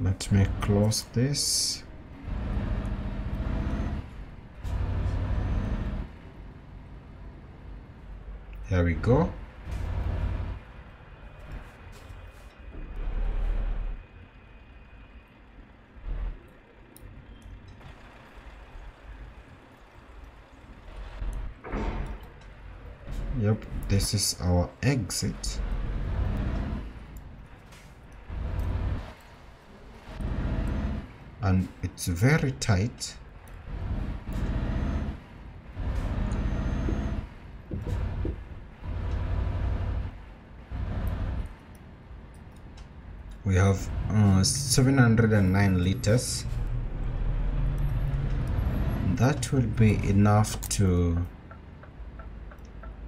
let me close this. Here we go. Yep this is our exit and it's very tight. We have uh, 709 liters. That will be enough to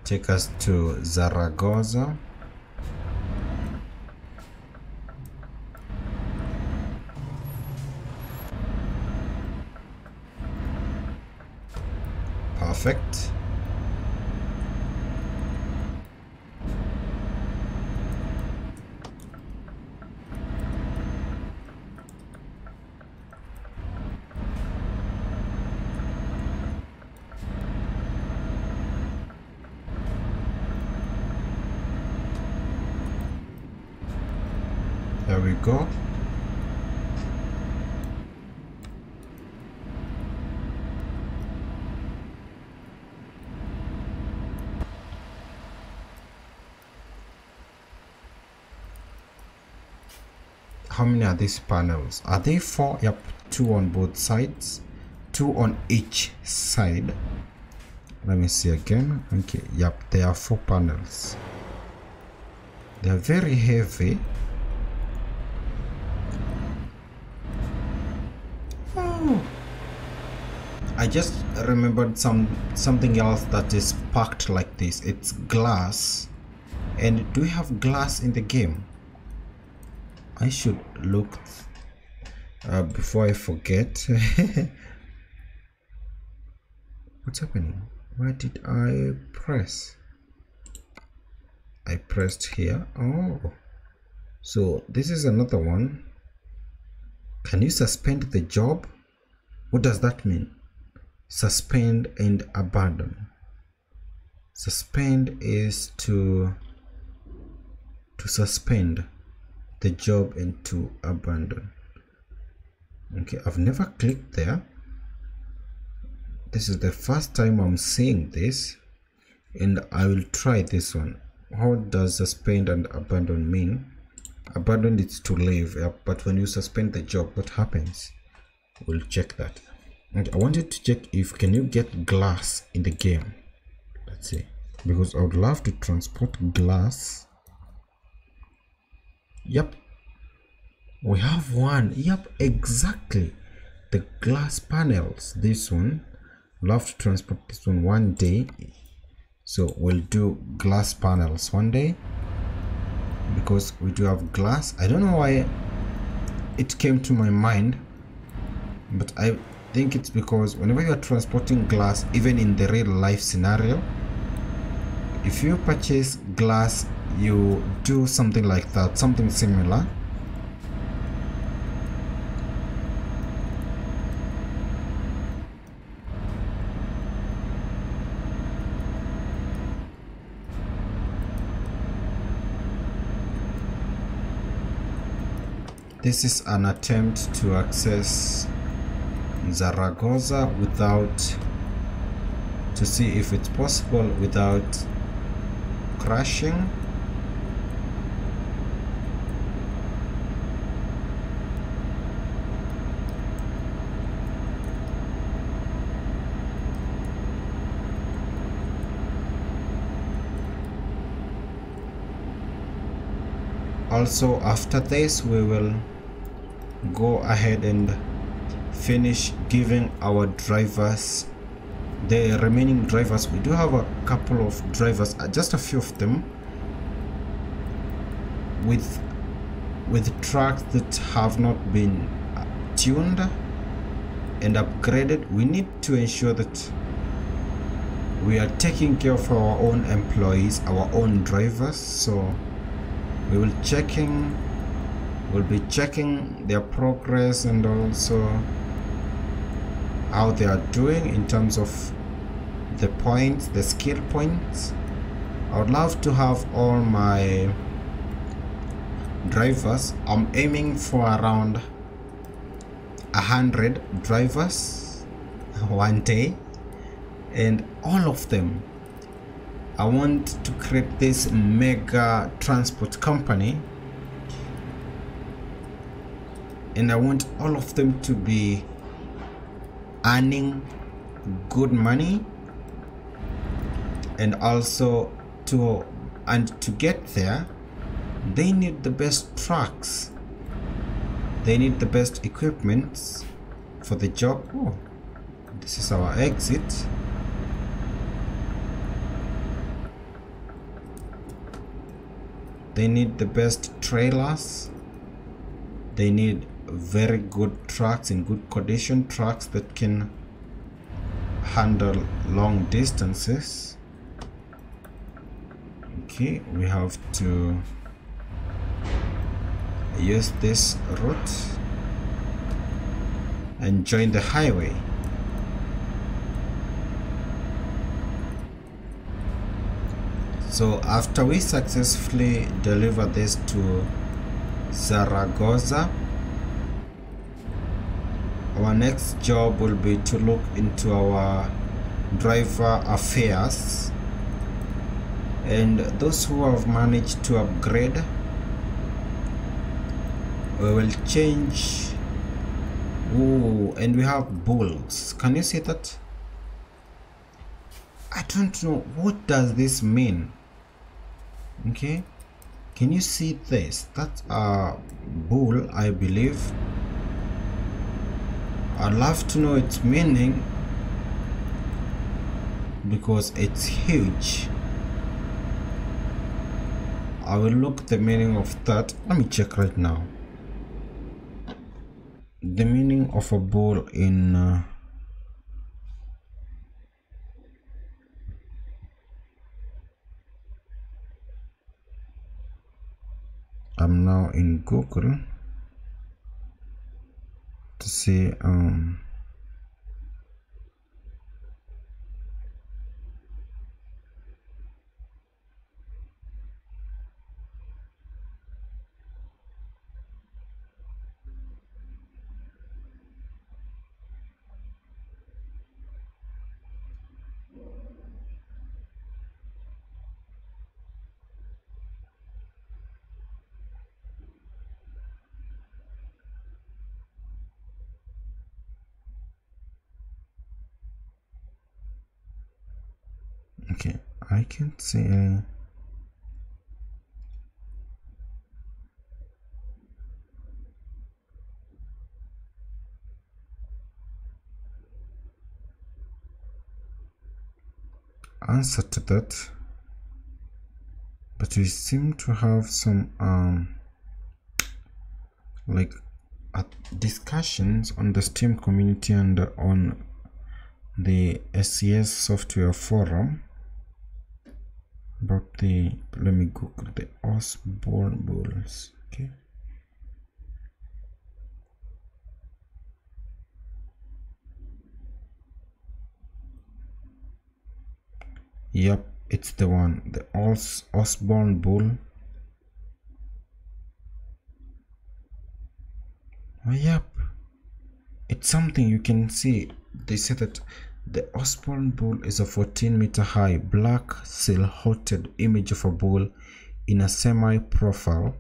take us to Zaragoza. Are these panels? Are they four? Yep, two on both sides, two on each side. Let me see again. Okay, yep, there are four panels. They are very heavy. Oh. I just remembered some something else that is packed like this. It's glass. And do we have glass in the game? I should look uh, before I forget. What's happening? Where did I press? I pressed here. Oh. So this is another one. Can you suspend the job? What does that mean? Suspend and abandon. Suspend is to to suspend the job and to abandon. Okay, I've never clicked there. This is the first time I'm seeing this and I will try this one. How does suspend and abandon mean? Abandon is to leave, but when you suspend the job, what happens? We'll check that. And I wanted to check if can you get glass in the game. Let's see. Because I would love to transport glass. Yep. We have one. Yep, exactly. The glass panels. This one. Love to transport this one one day. So we'll do glass panels one day. Because we do have glass. I don't know why it came to my mind. But I think it's because whenever you're transporting glass even in the real life scenario if you purchase glass you do something like that something similar. This is an attempt to access Zaragoza without to see if it's possible without crashing also after this we will go ahead and finish giving our drivers the remaining drivers. We do have a couple of drivers uh, just a few of them with with trucks that have not been uh, tuned and upgraded. We need to ensure that we are taking care of our own employees our own drivers so we will checking we'll be checking their progress and also how they are doing in terms of the points the skill points. I would love to have all my drivers. I'm aiming for around a hundred drivers one day. And all of them I want to create this mega transport company. And I want all of them to be earning good money. And also to and to get there they need the best trucks. They need the best equipment for the job. Oh this is our exit they need the best trailers. They need very good trucks in good condition trucks that can handle long distances. Okay we have to use this route and join the highway so after we successfully deliver this to Zaragoza our next job will be to look into our driver affairs. And those who have managed to upgrade we will change. Ooh, and we have bulls. Can you see that? I don't know what does this mean okay? Can you see this? That's a bull I believe. I'd love to know its meaning because it's huge. I will look the meaning of that. Let me check right now. The meaning of a bull in uh, I'm now in Google to see um okay I can see. Answer to that. But we seem to have some um like uh, discussions on the steam community and on the SCS software forum about the let me google the Osborne bulls okay? Yep it's the one the Os Osborne bull oh yep it's something you can see. They say that the Osborne bull is a 14 meter high black silhouetted image of a bull in a semi profile.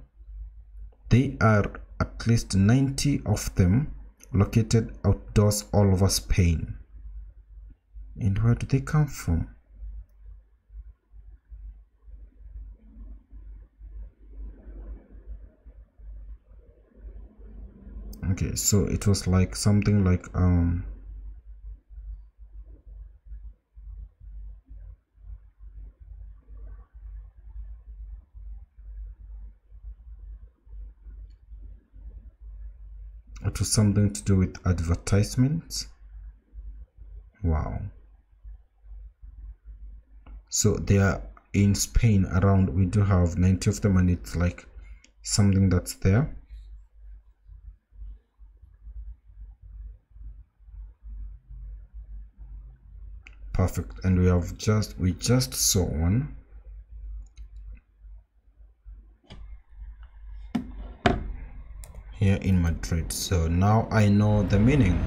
They are at least 90 of them located outdoors all over Spain. And where do they come from? Okay, so it was like something like um it was something to do with advertisements? Wow. So they are in spain around. We do have 90 of them and it's like something that's there. Perfect. And we have just we just saw one here in Madrid. So now I know the meaning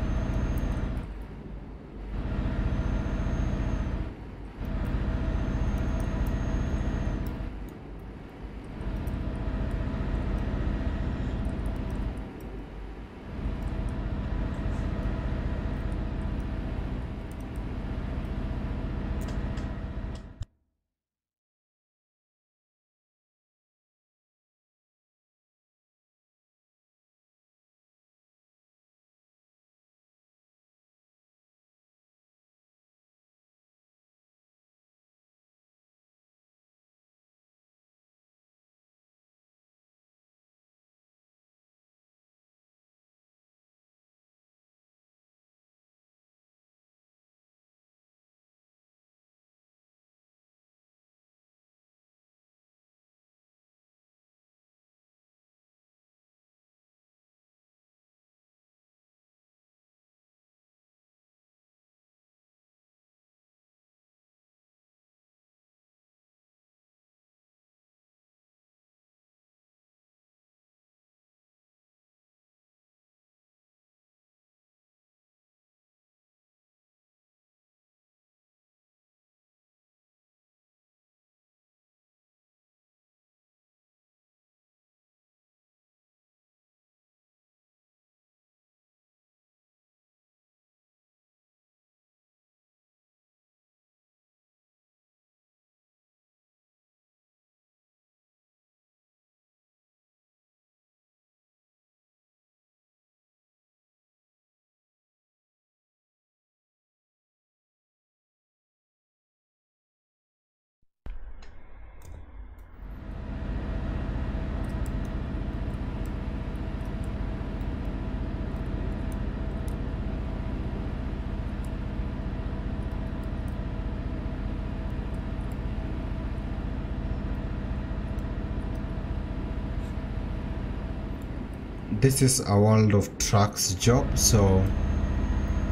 this is a world of trucks job so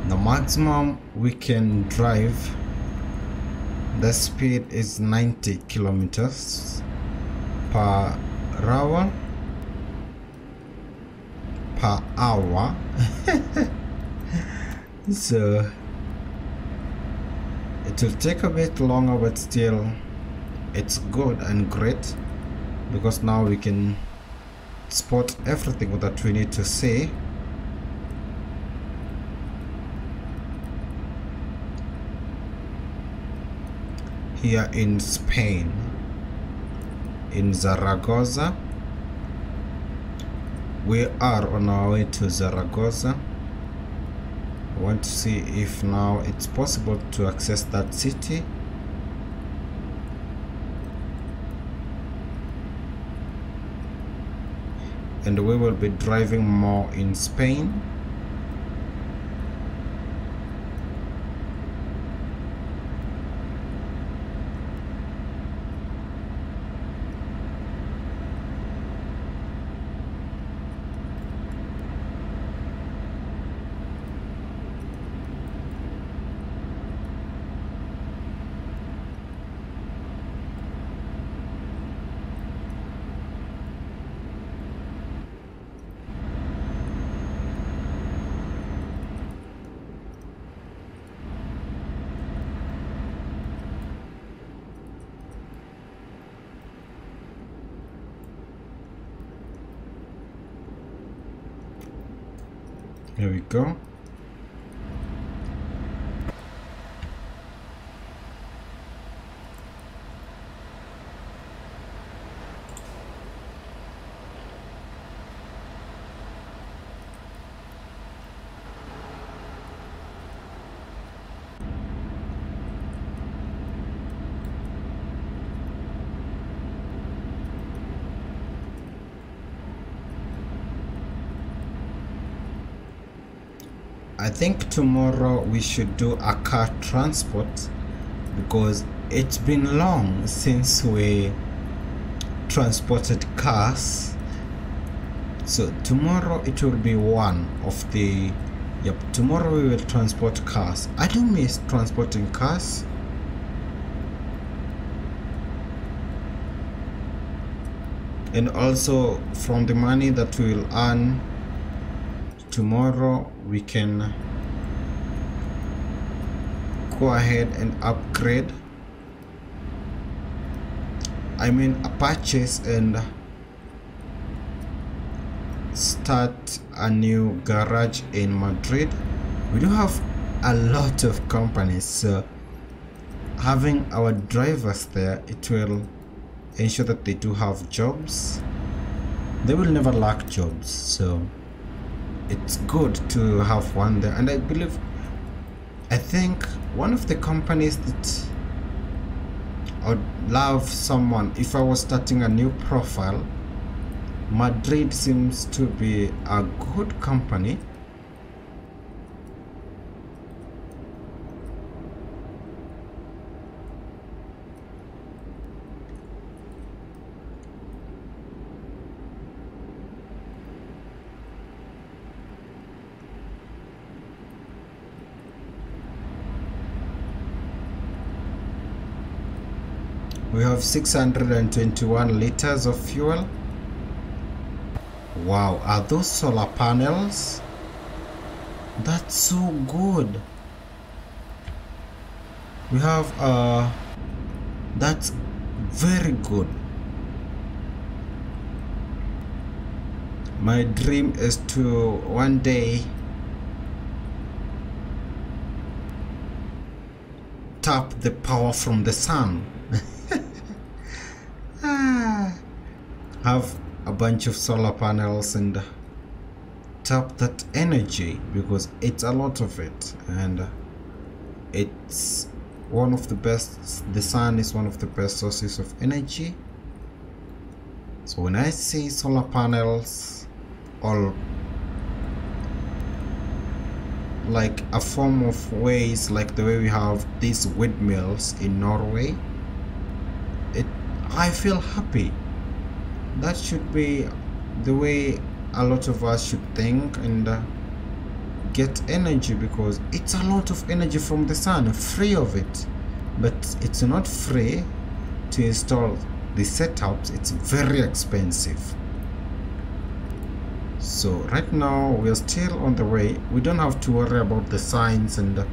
the maximum we can drive the speed is 90 kilometers per hour per hour. So it will take a bit longer but still it's good and great because now we can spot everything that we need to see. Here in Spain in Zaragoza. We are on our way to Zaragoza. I want to see if now it's possible to access that city and we will be driving more in Spain Here think tomorrow we should do a car transport because it's been long since we transported cars. So tomorrow it will be one of the yep tomorrow we will transport cars. I do miss transporting cars. And also from the money that we will earn tomorrow we can go ahead and upgrade. I mean a purchase and start a new garage in Madrid. We do have a lot of companies so having our drivers there it will ensure that they do have jobs. They will never lack jobs so it's good to have one there. And i believe i think one of the companies that i would love someone if i was starting a new profile madrid seems to be a good company have 621 liters of fuel. Wow are those solar panels? That's so good. We have uh that's very good. My dream is to one day tap the power from the sun have a bunch of solar panels and tap that energy because it's a lot of it. And it's one of the best the sun is one of the best sources of energy. So when i see solar panels or like a form of ways like the way we have these windmills in norway it i feel happy that should be the way a lot of us should think and uh, get energy because it's a lot of energy from the sun free of it. But it's not free to install the setups. It's very expensive. So right now we are still on the way. We don't have to worry about the signs and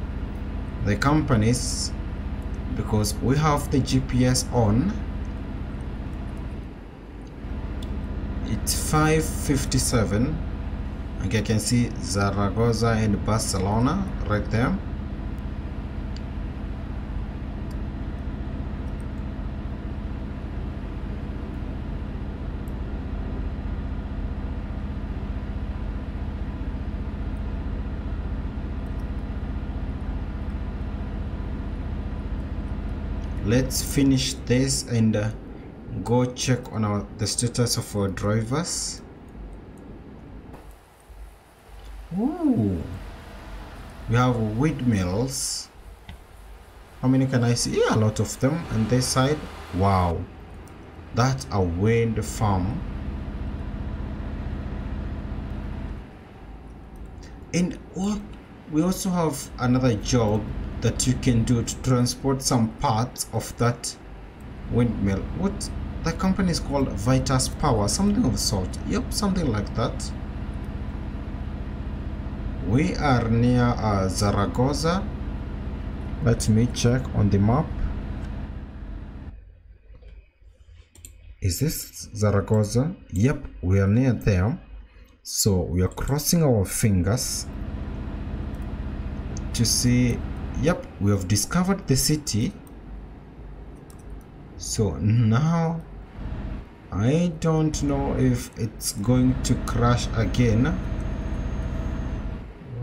the companies because we have the GPS on it's 557 okay I can see Zaragoza and Barcelona right there. Let's finish this and uh, go check on our the status of our drivers. Ooh. we have windmills. How many can i see? Yeah, a lot of them. On this side? Wow. That's a wind farm. And we also have another job that you can do to transport some parts of that windmill. What the company is called vitas power something of sort. Yep something like that. We are near uh, zaragoza. Let me check on the map. Is this zaragoza? Yep we are near there. So we are crossing our fingers to see yep we have discovered the city. So now I don't know if it's going to crash again.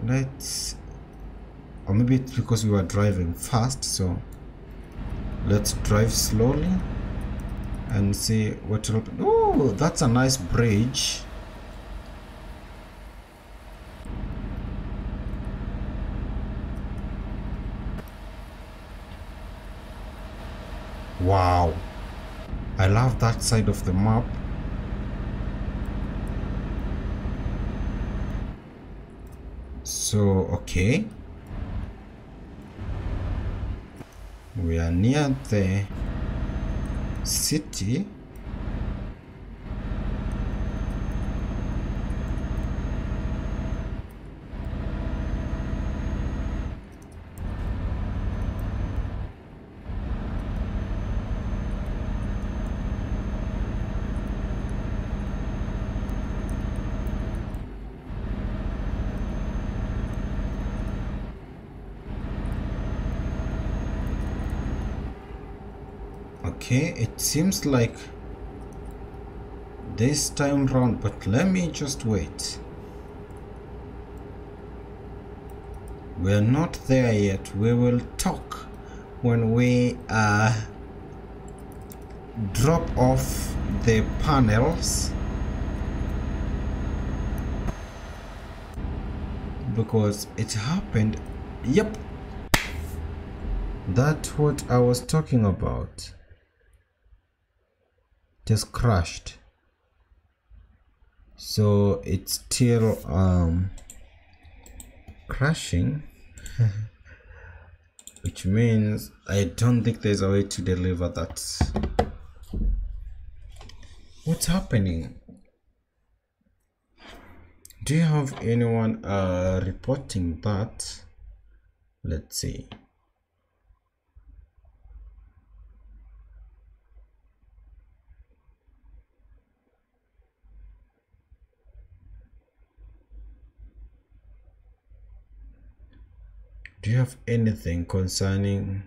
Let's or maybe it's because we were driving fast so let's drive slowly and see what will happen. Oh that's a nice bridge. Wow. I love that side of the map. So, okay. We are near the city. Okay it seems like this time round but let me just wait. We're not there yet. We will talk when we uh, drop off the panels. Because it happened. Yep. That's what I was talking about just crashed so it's still um, crashing which means I don't think there's a way to deliver that. What's happening? Do you have anyone uh, reporting that? Let's see do you have anything concerning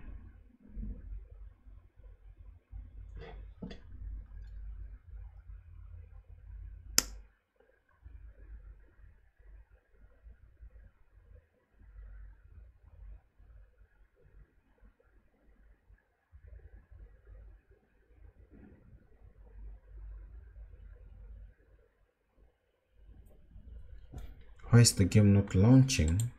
why is the game not launching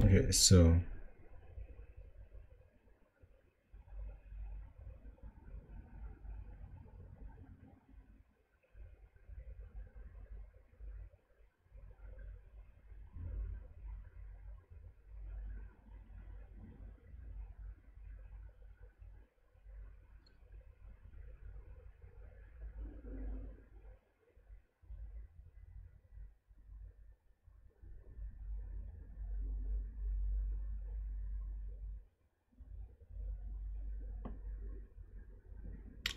okay so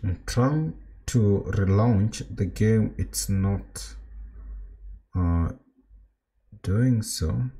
I'm trying to relaunch the game it's not uh, doing so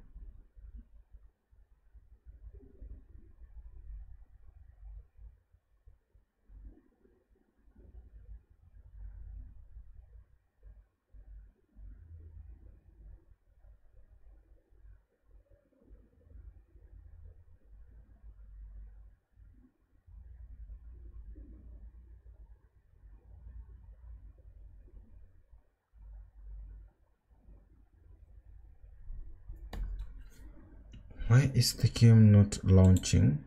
why is the game not launching?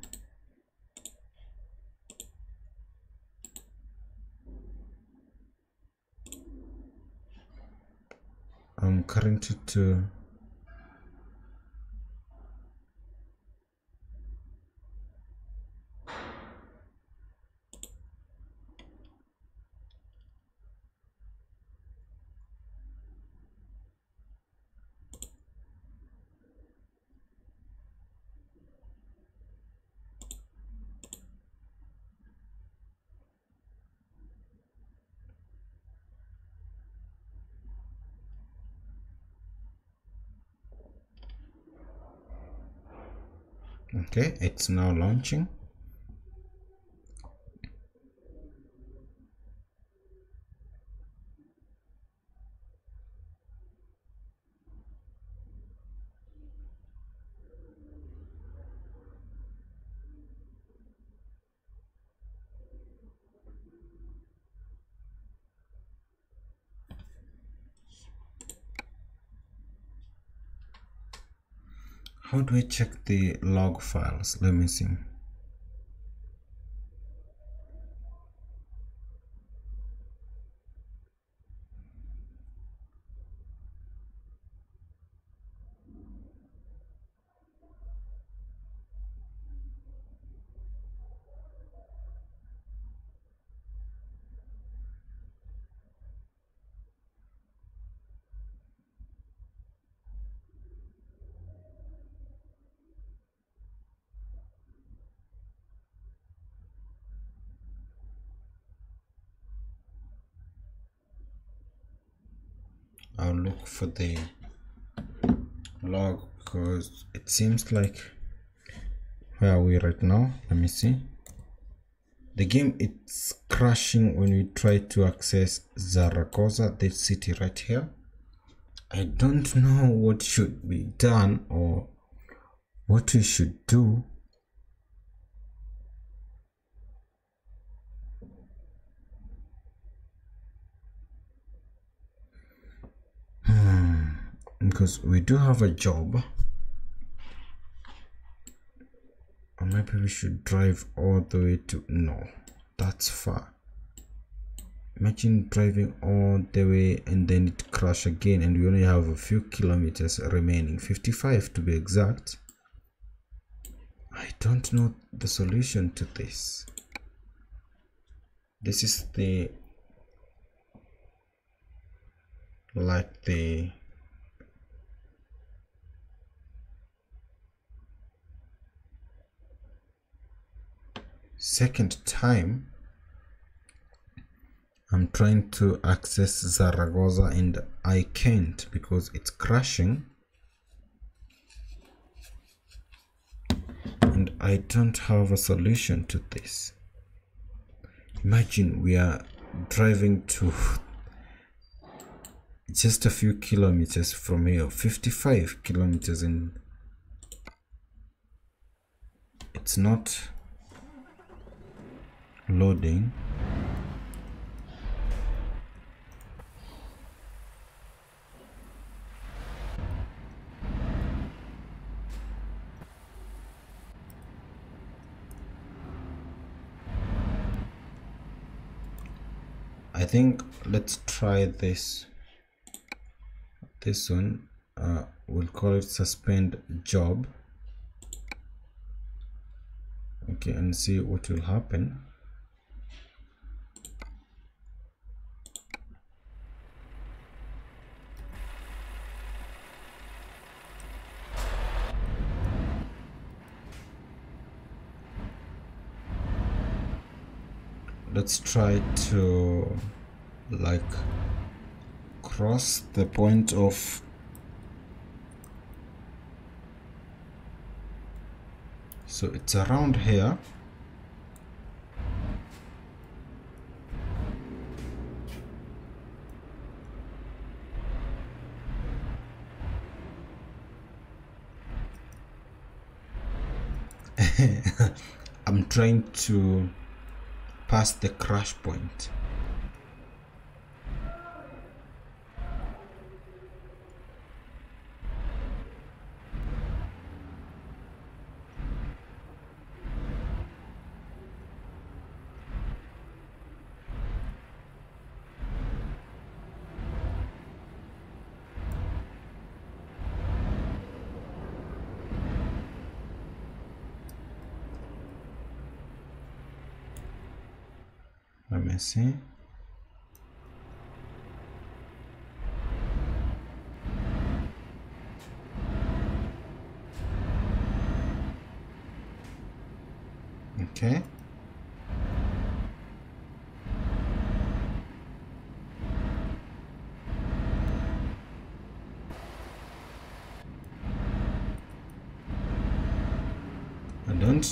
I'm currently to okay it's now launching how do I check the log files? Let me see I'll look for the log because it seems like where are we right now let me see. The game it's crashing when we try to access Zaragoza the city right here. I don't know what should be done or what we should do Hmm, because we do have a job. Or maybe we should drive all the way to no that's far. Imagine driving all the way and then it crash again and we only have a few kilometers remaining. 55 to be exact. I don't know the solution to this. This is the like the second time I'm trying to access Zaragoza and I can't because it's crashing. And I don't have a solution to this. Imagine we are driving to just a few kilometers from here 55 kilometers and it's not loading. I think let's try this this one uh, we'll call it suspend job. Okay and see what will happen. Let's try to like cross the point of so it's around here. I'm trying to pass the crash point let me see okay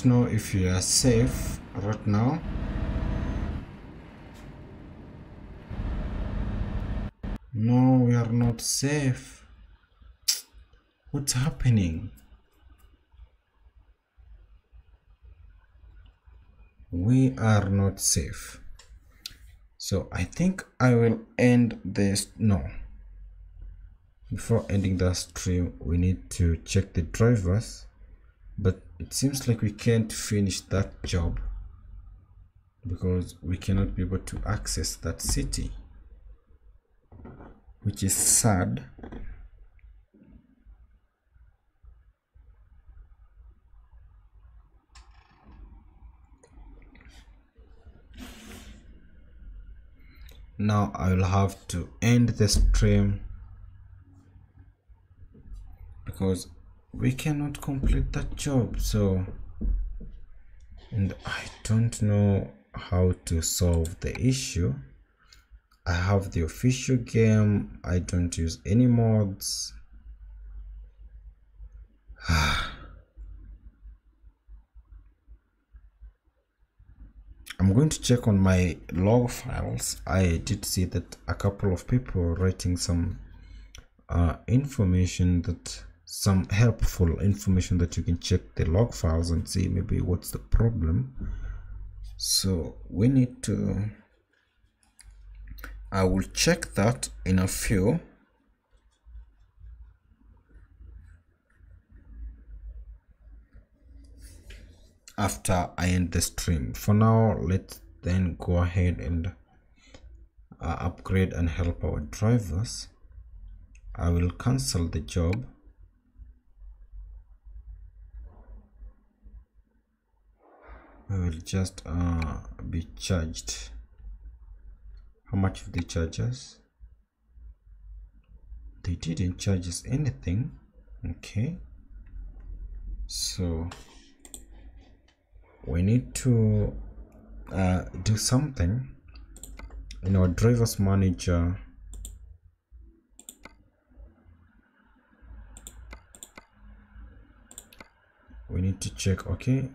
Know if you are safe right now No, we are not safe. What's happening? We are not safe. So I think I will end this. No. Before ending the stream, we need to check the drivers. But it seems like we can't finish that job because we cannot be able to access that city which is sad. Now I will have to end the stream because we cannot complete that job so and I don't know how to solve the issue. I have the official game I don't use any mods. I'm going to check on my log files. I did see that a couple of people writing some uh, information that some helpful information that you can check the log files and see maybe what's the problem. So we need to I will check that in a few. After I end the stream. For now let's then go ahead and uh, upgrade and help our drivers. I will cancel the job we will just uh, be charged. How much of the charges? They didn't charge us anything. Okay. So we need to uh, do something. In our drivers manager. We need to check okay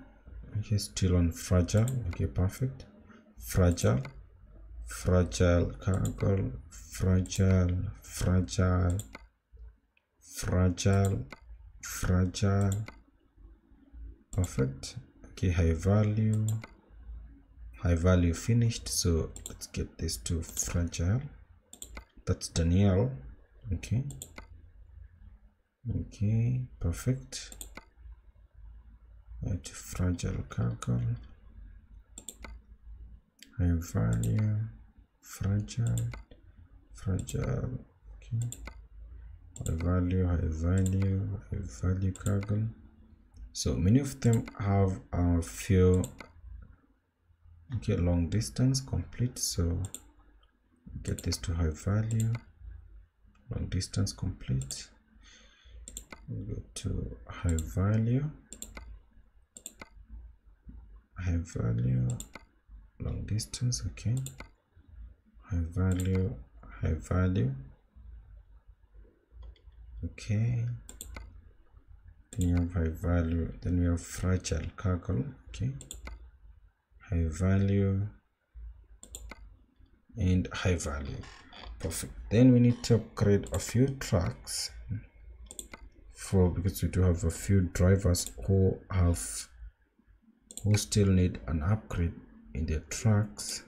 okay still on fragile. Okay perfect. Fragile. Fragile cargo. Fragile fragile. Fragile fragile. Perfect. Okay high value. High value finished. So let's get this to fragile. That's danielle. Okay. Okay perfect right fragile cargo high value. Fragile. Fragile. Okay. High value high value high value cargo so many of them have a few okay long distance complete. So get this to high value. Long distance complete. Go to high value high value long distance okay. High value high value okay. Then you have high value then we have fragile cargo okay. High value and high value perfect. Then we need to upgrade a few trucks for because we do have a few drivers who have who still need an upgrade in their trucks.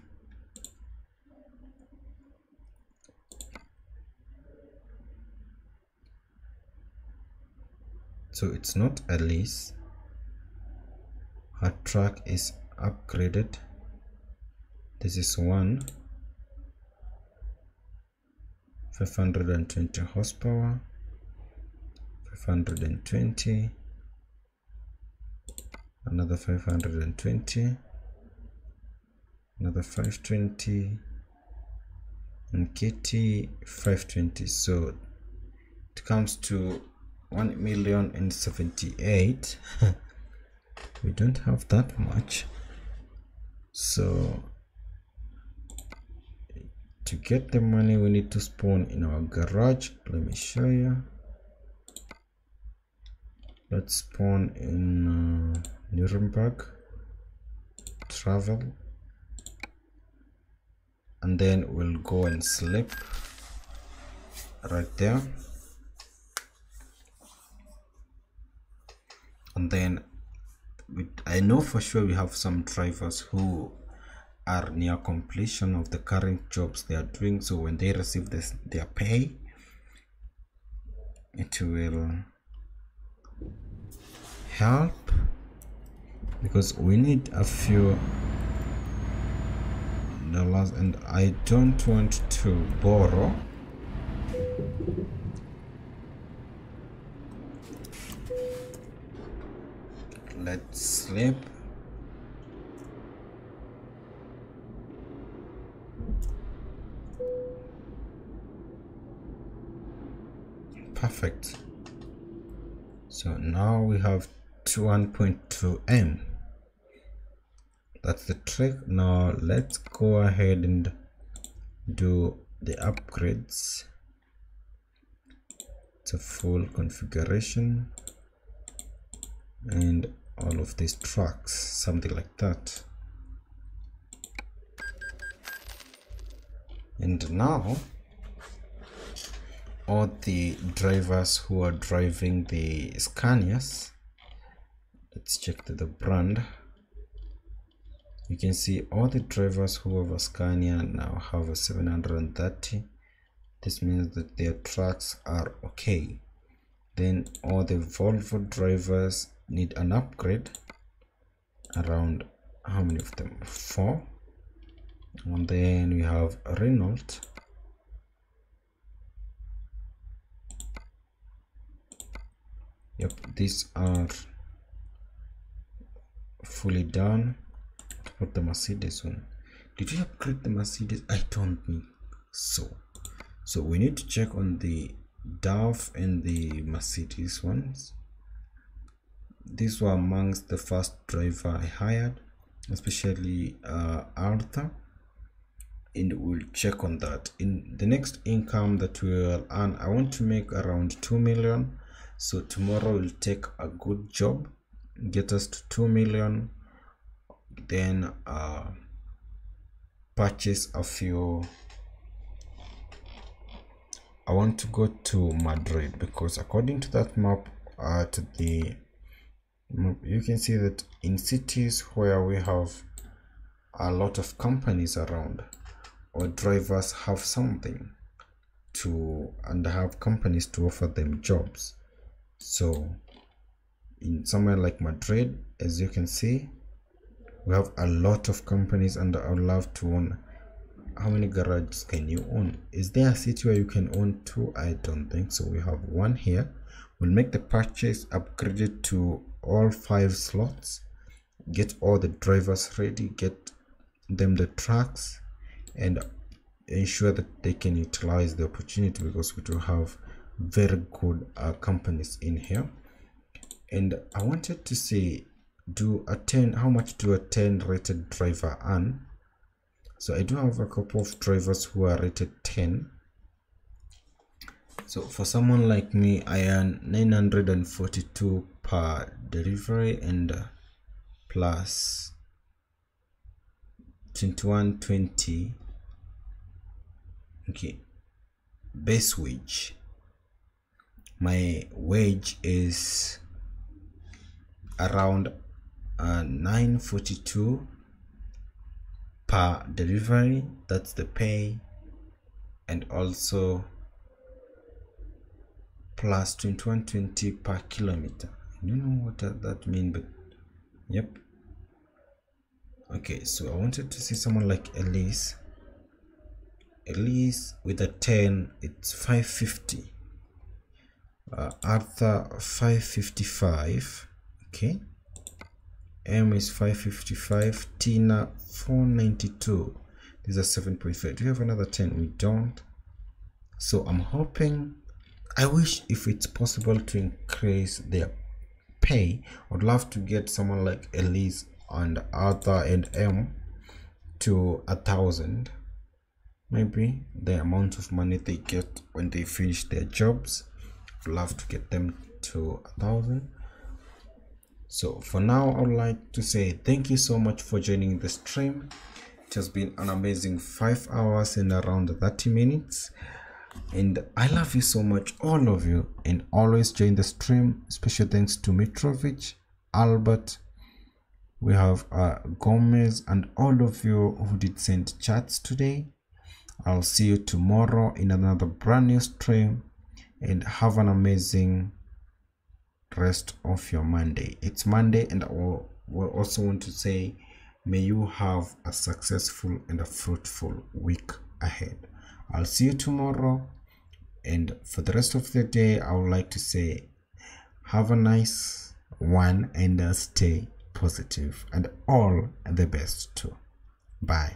So it's not a lease. Her truck is upgraded. This is one. 520 horsepower. 520 another 520 another 520 and KT 520 so it comes to 1 million and 78 we don't have that much. So to get the money we need to spawn in our garage. Let me show you. Let's spawn in uh, Nuremberg travel and then we'll go and sleep right there. And then I know for sure we have some drivers who are near completion of the current jobs they are doing so when they receive this their pay it will help because we need a few dollars and I don't want to borrow. Let's sleep. Perfect. So now we have 1.2 m that's the trick. Now let's go ahead and do the upgrades a full configuration and all of these trucks something like that. And now all the drivers who are driving the Scanias let's check the brand you can see all the drivers who have a Scania now have a 730 this means that their trucks are okay. Then all the Volvo drivers need an upgrade. Around how many of them? Four. And then we have Renault. Yep these are fully done put the mercedes one. Did you upgrade the mercedes? I don't think so. So we need to check on the DAF and the mercedes ones. These were amongst the first driver i hired especially uh, arthur. And we'll check on that. In the next income that we'll earn i want to make around 2 million. So tomorrow we'll take a good job. Get us to 2 million then uh, purchase a few. I want to go to Madrid because according to that map to the you can see that in cities where we have a lot of companies around or drivers have something to and have companies to offer them jobs. So in somewhere like Madrid as you can see we have a lot of companies and I would love to own. How many garages can you own? Is there a city where you can own two? I don't think so. We have one here. We'll make the purchase upgrade it to all five slots. Get all the drivers ready. Get them the trucks and ensure that they can utilize the opportunity because we do have very good uh, companies in here. And i wanted to say do a 10 how much do a 10 rated driver earn? So i do have a couple of drivers who are rated 10 so for someone like me i earn 942 per delivery and uh, plus 2120 okay base wage. My wage is around uh, 942 per delivery. That's the pay and also plus 2120 per kilometer. I don't know what that, that mean but yep. Okay so i wanted to see someone like elise. Elise with a 10 it's 550 uh, arthur 555 okay m is 555 tina 492 these are 7.5 do you have another 10 we don't. So i'm hoping i wish if it's possible to increase their pay i'd love to get someone like elise and arthur and m to a thousand. Maybe the amount of money they get when they finish their jobs I'd love to get them to a thousand so for now i would like to say thank you so much for joining the stream. It has been an amazing five hours and around 30 minutes. And i love you so much all of you and always join the stream. Special thanks to mitrovic albert we have uh, gomez and all of you who did send chats today. I'll see you tomorrow in another brand new stream and have an amazing rest of your monday. It's monday and i will also want to say may you have a successful and a fruitful week ahead. I'll see you tomorrow. And for the rest of the day i would like to say have a nice one and uh, stay positive and all the best too. Bye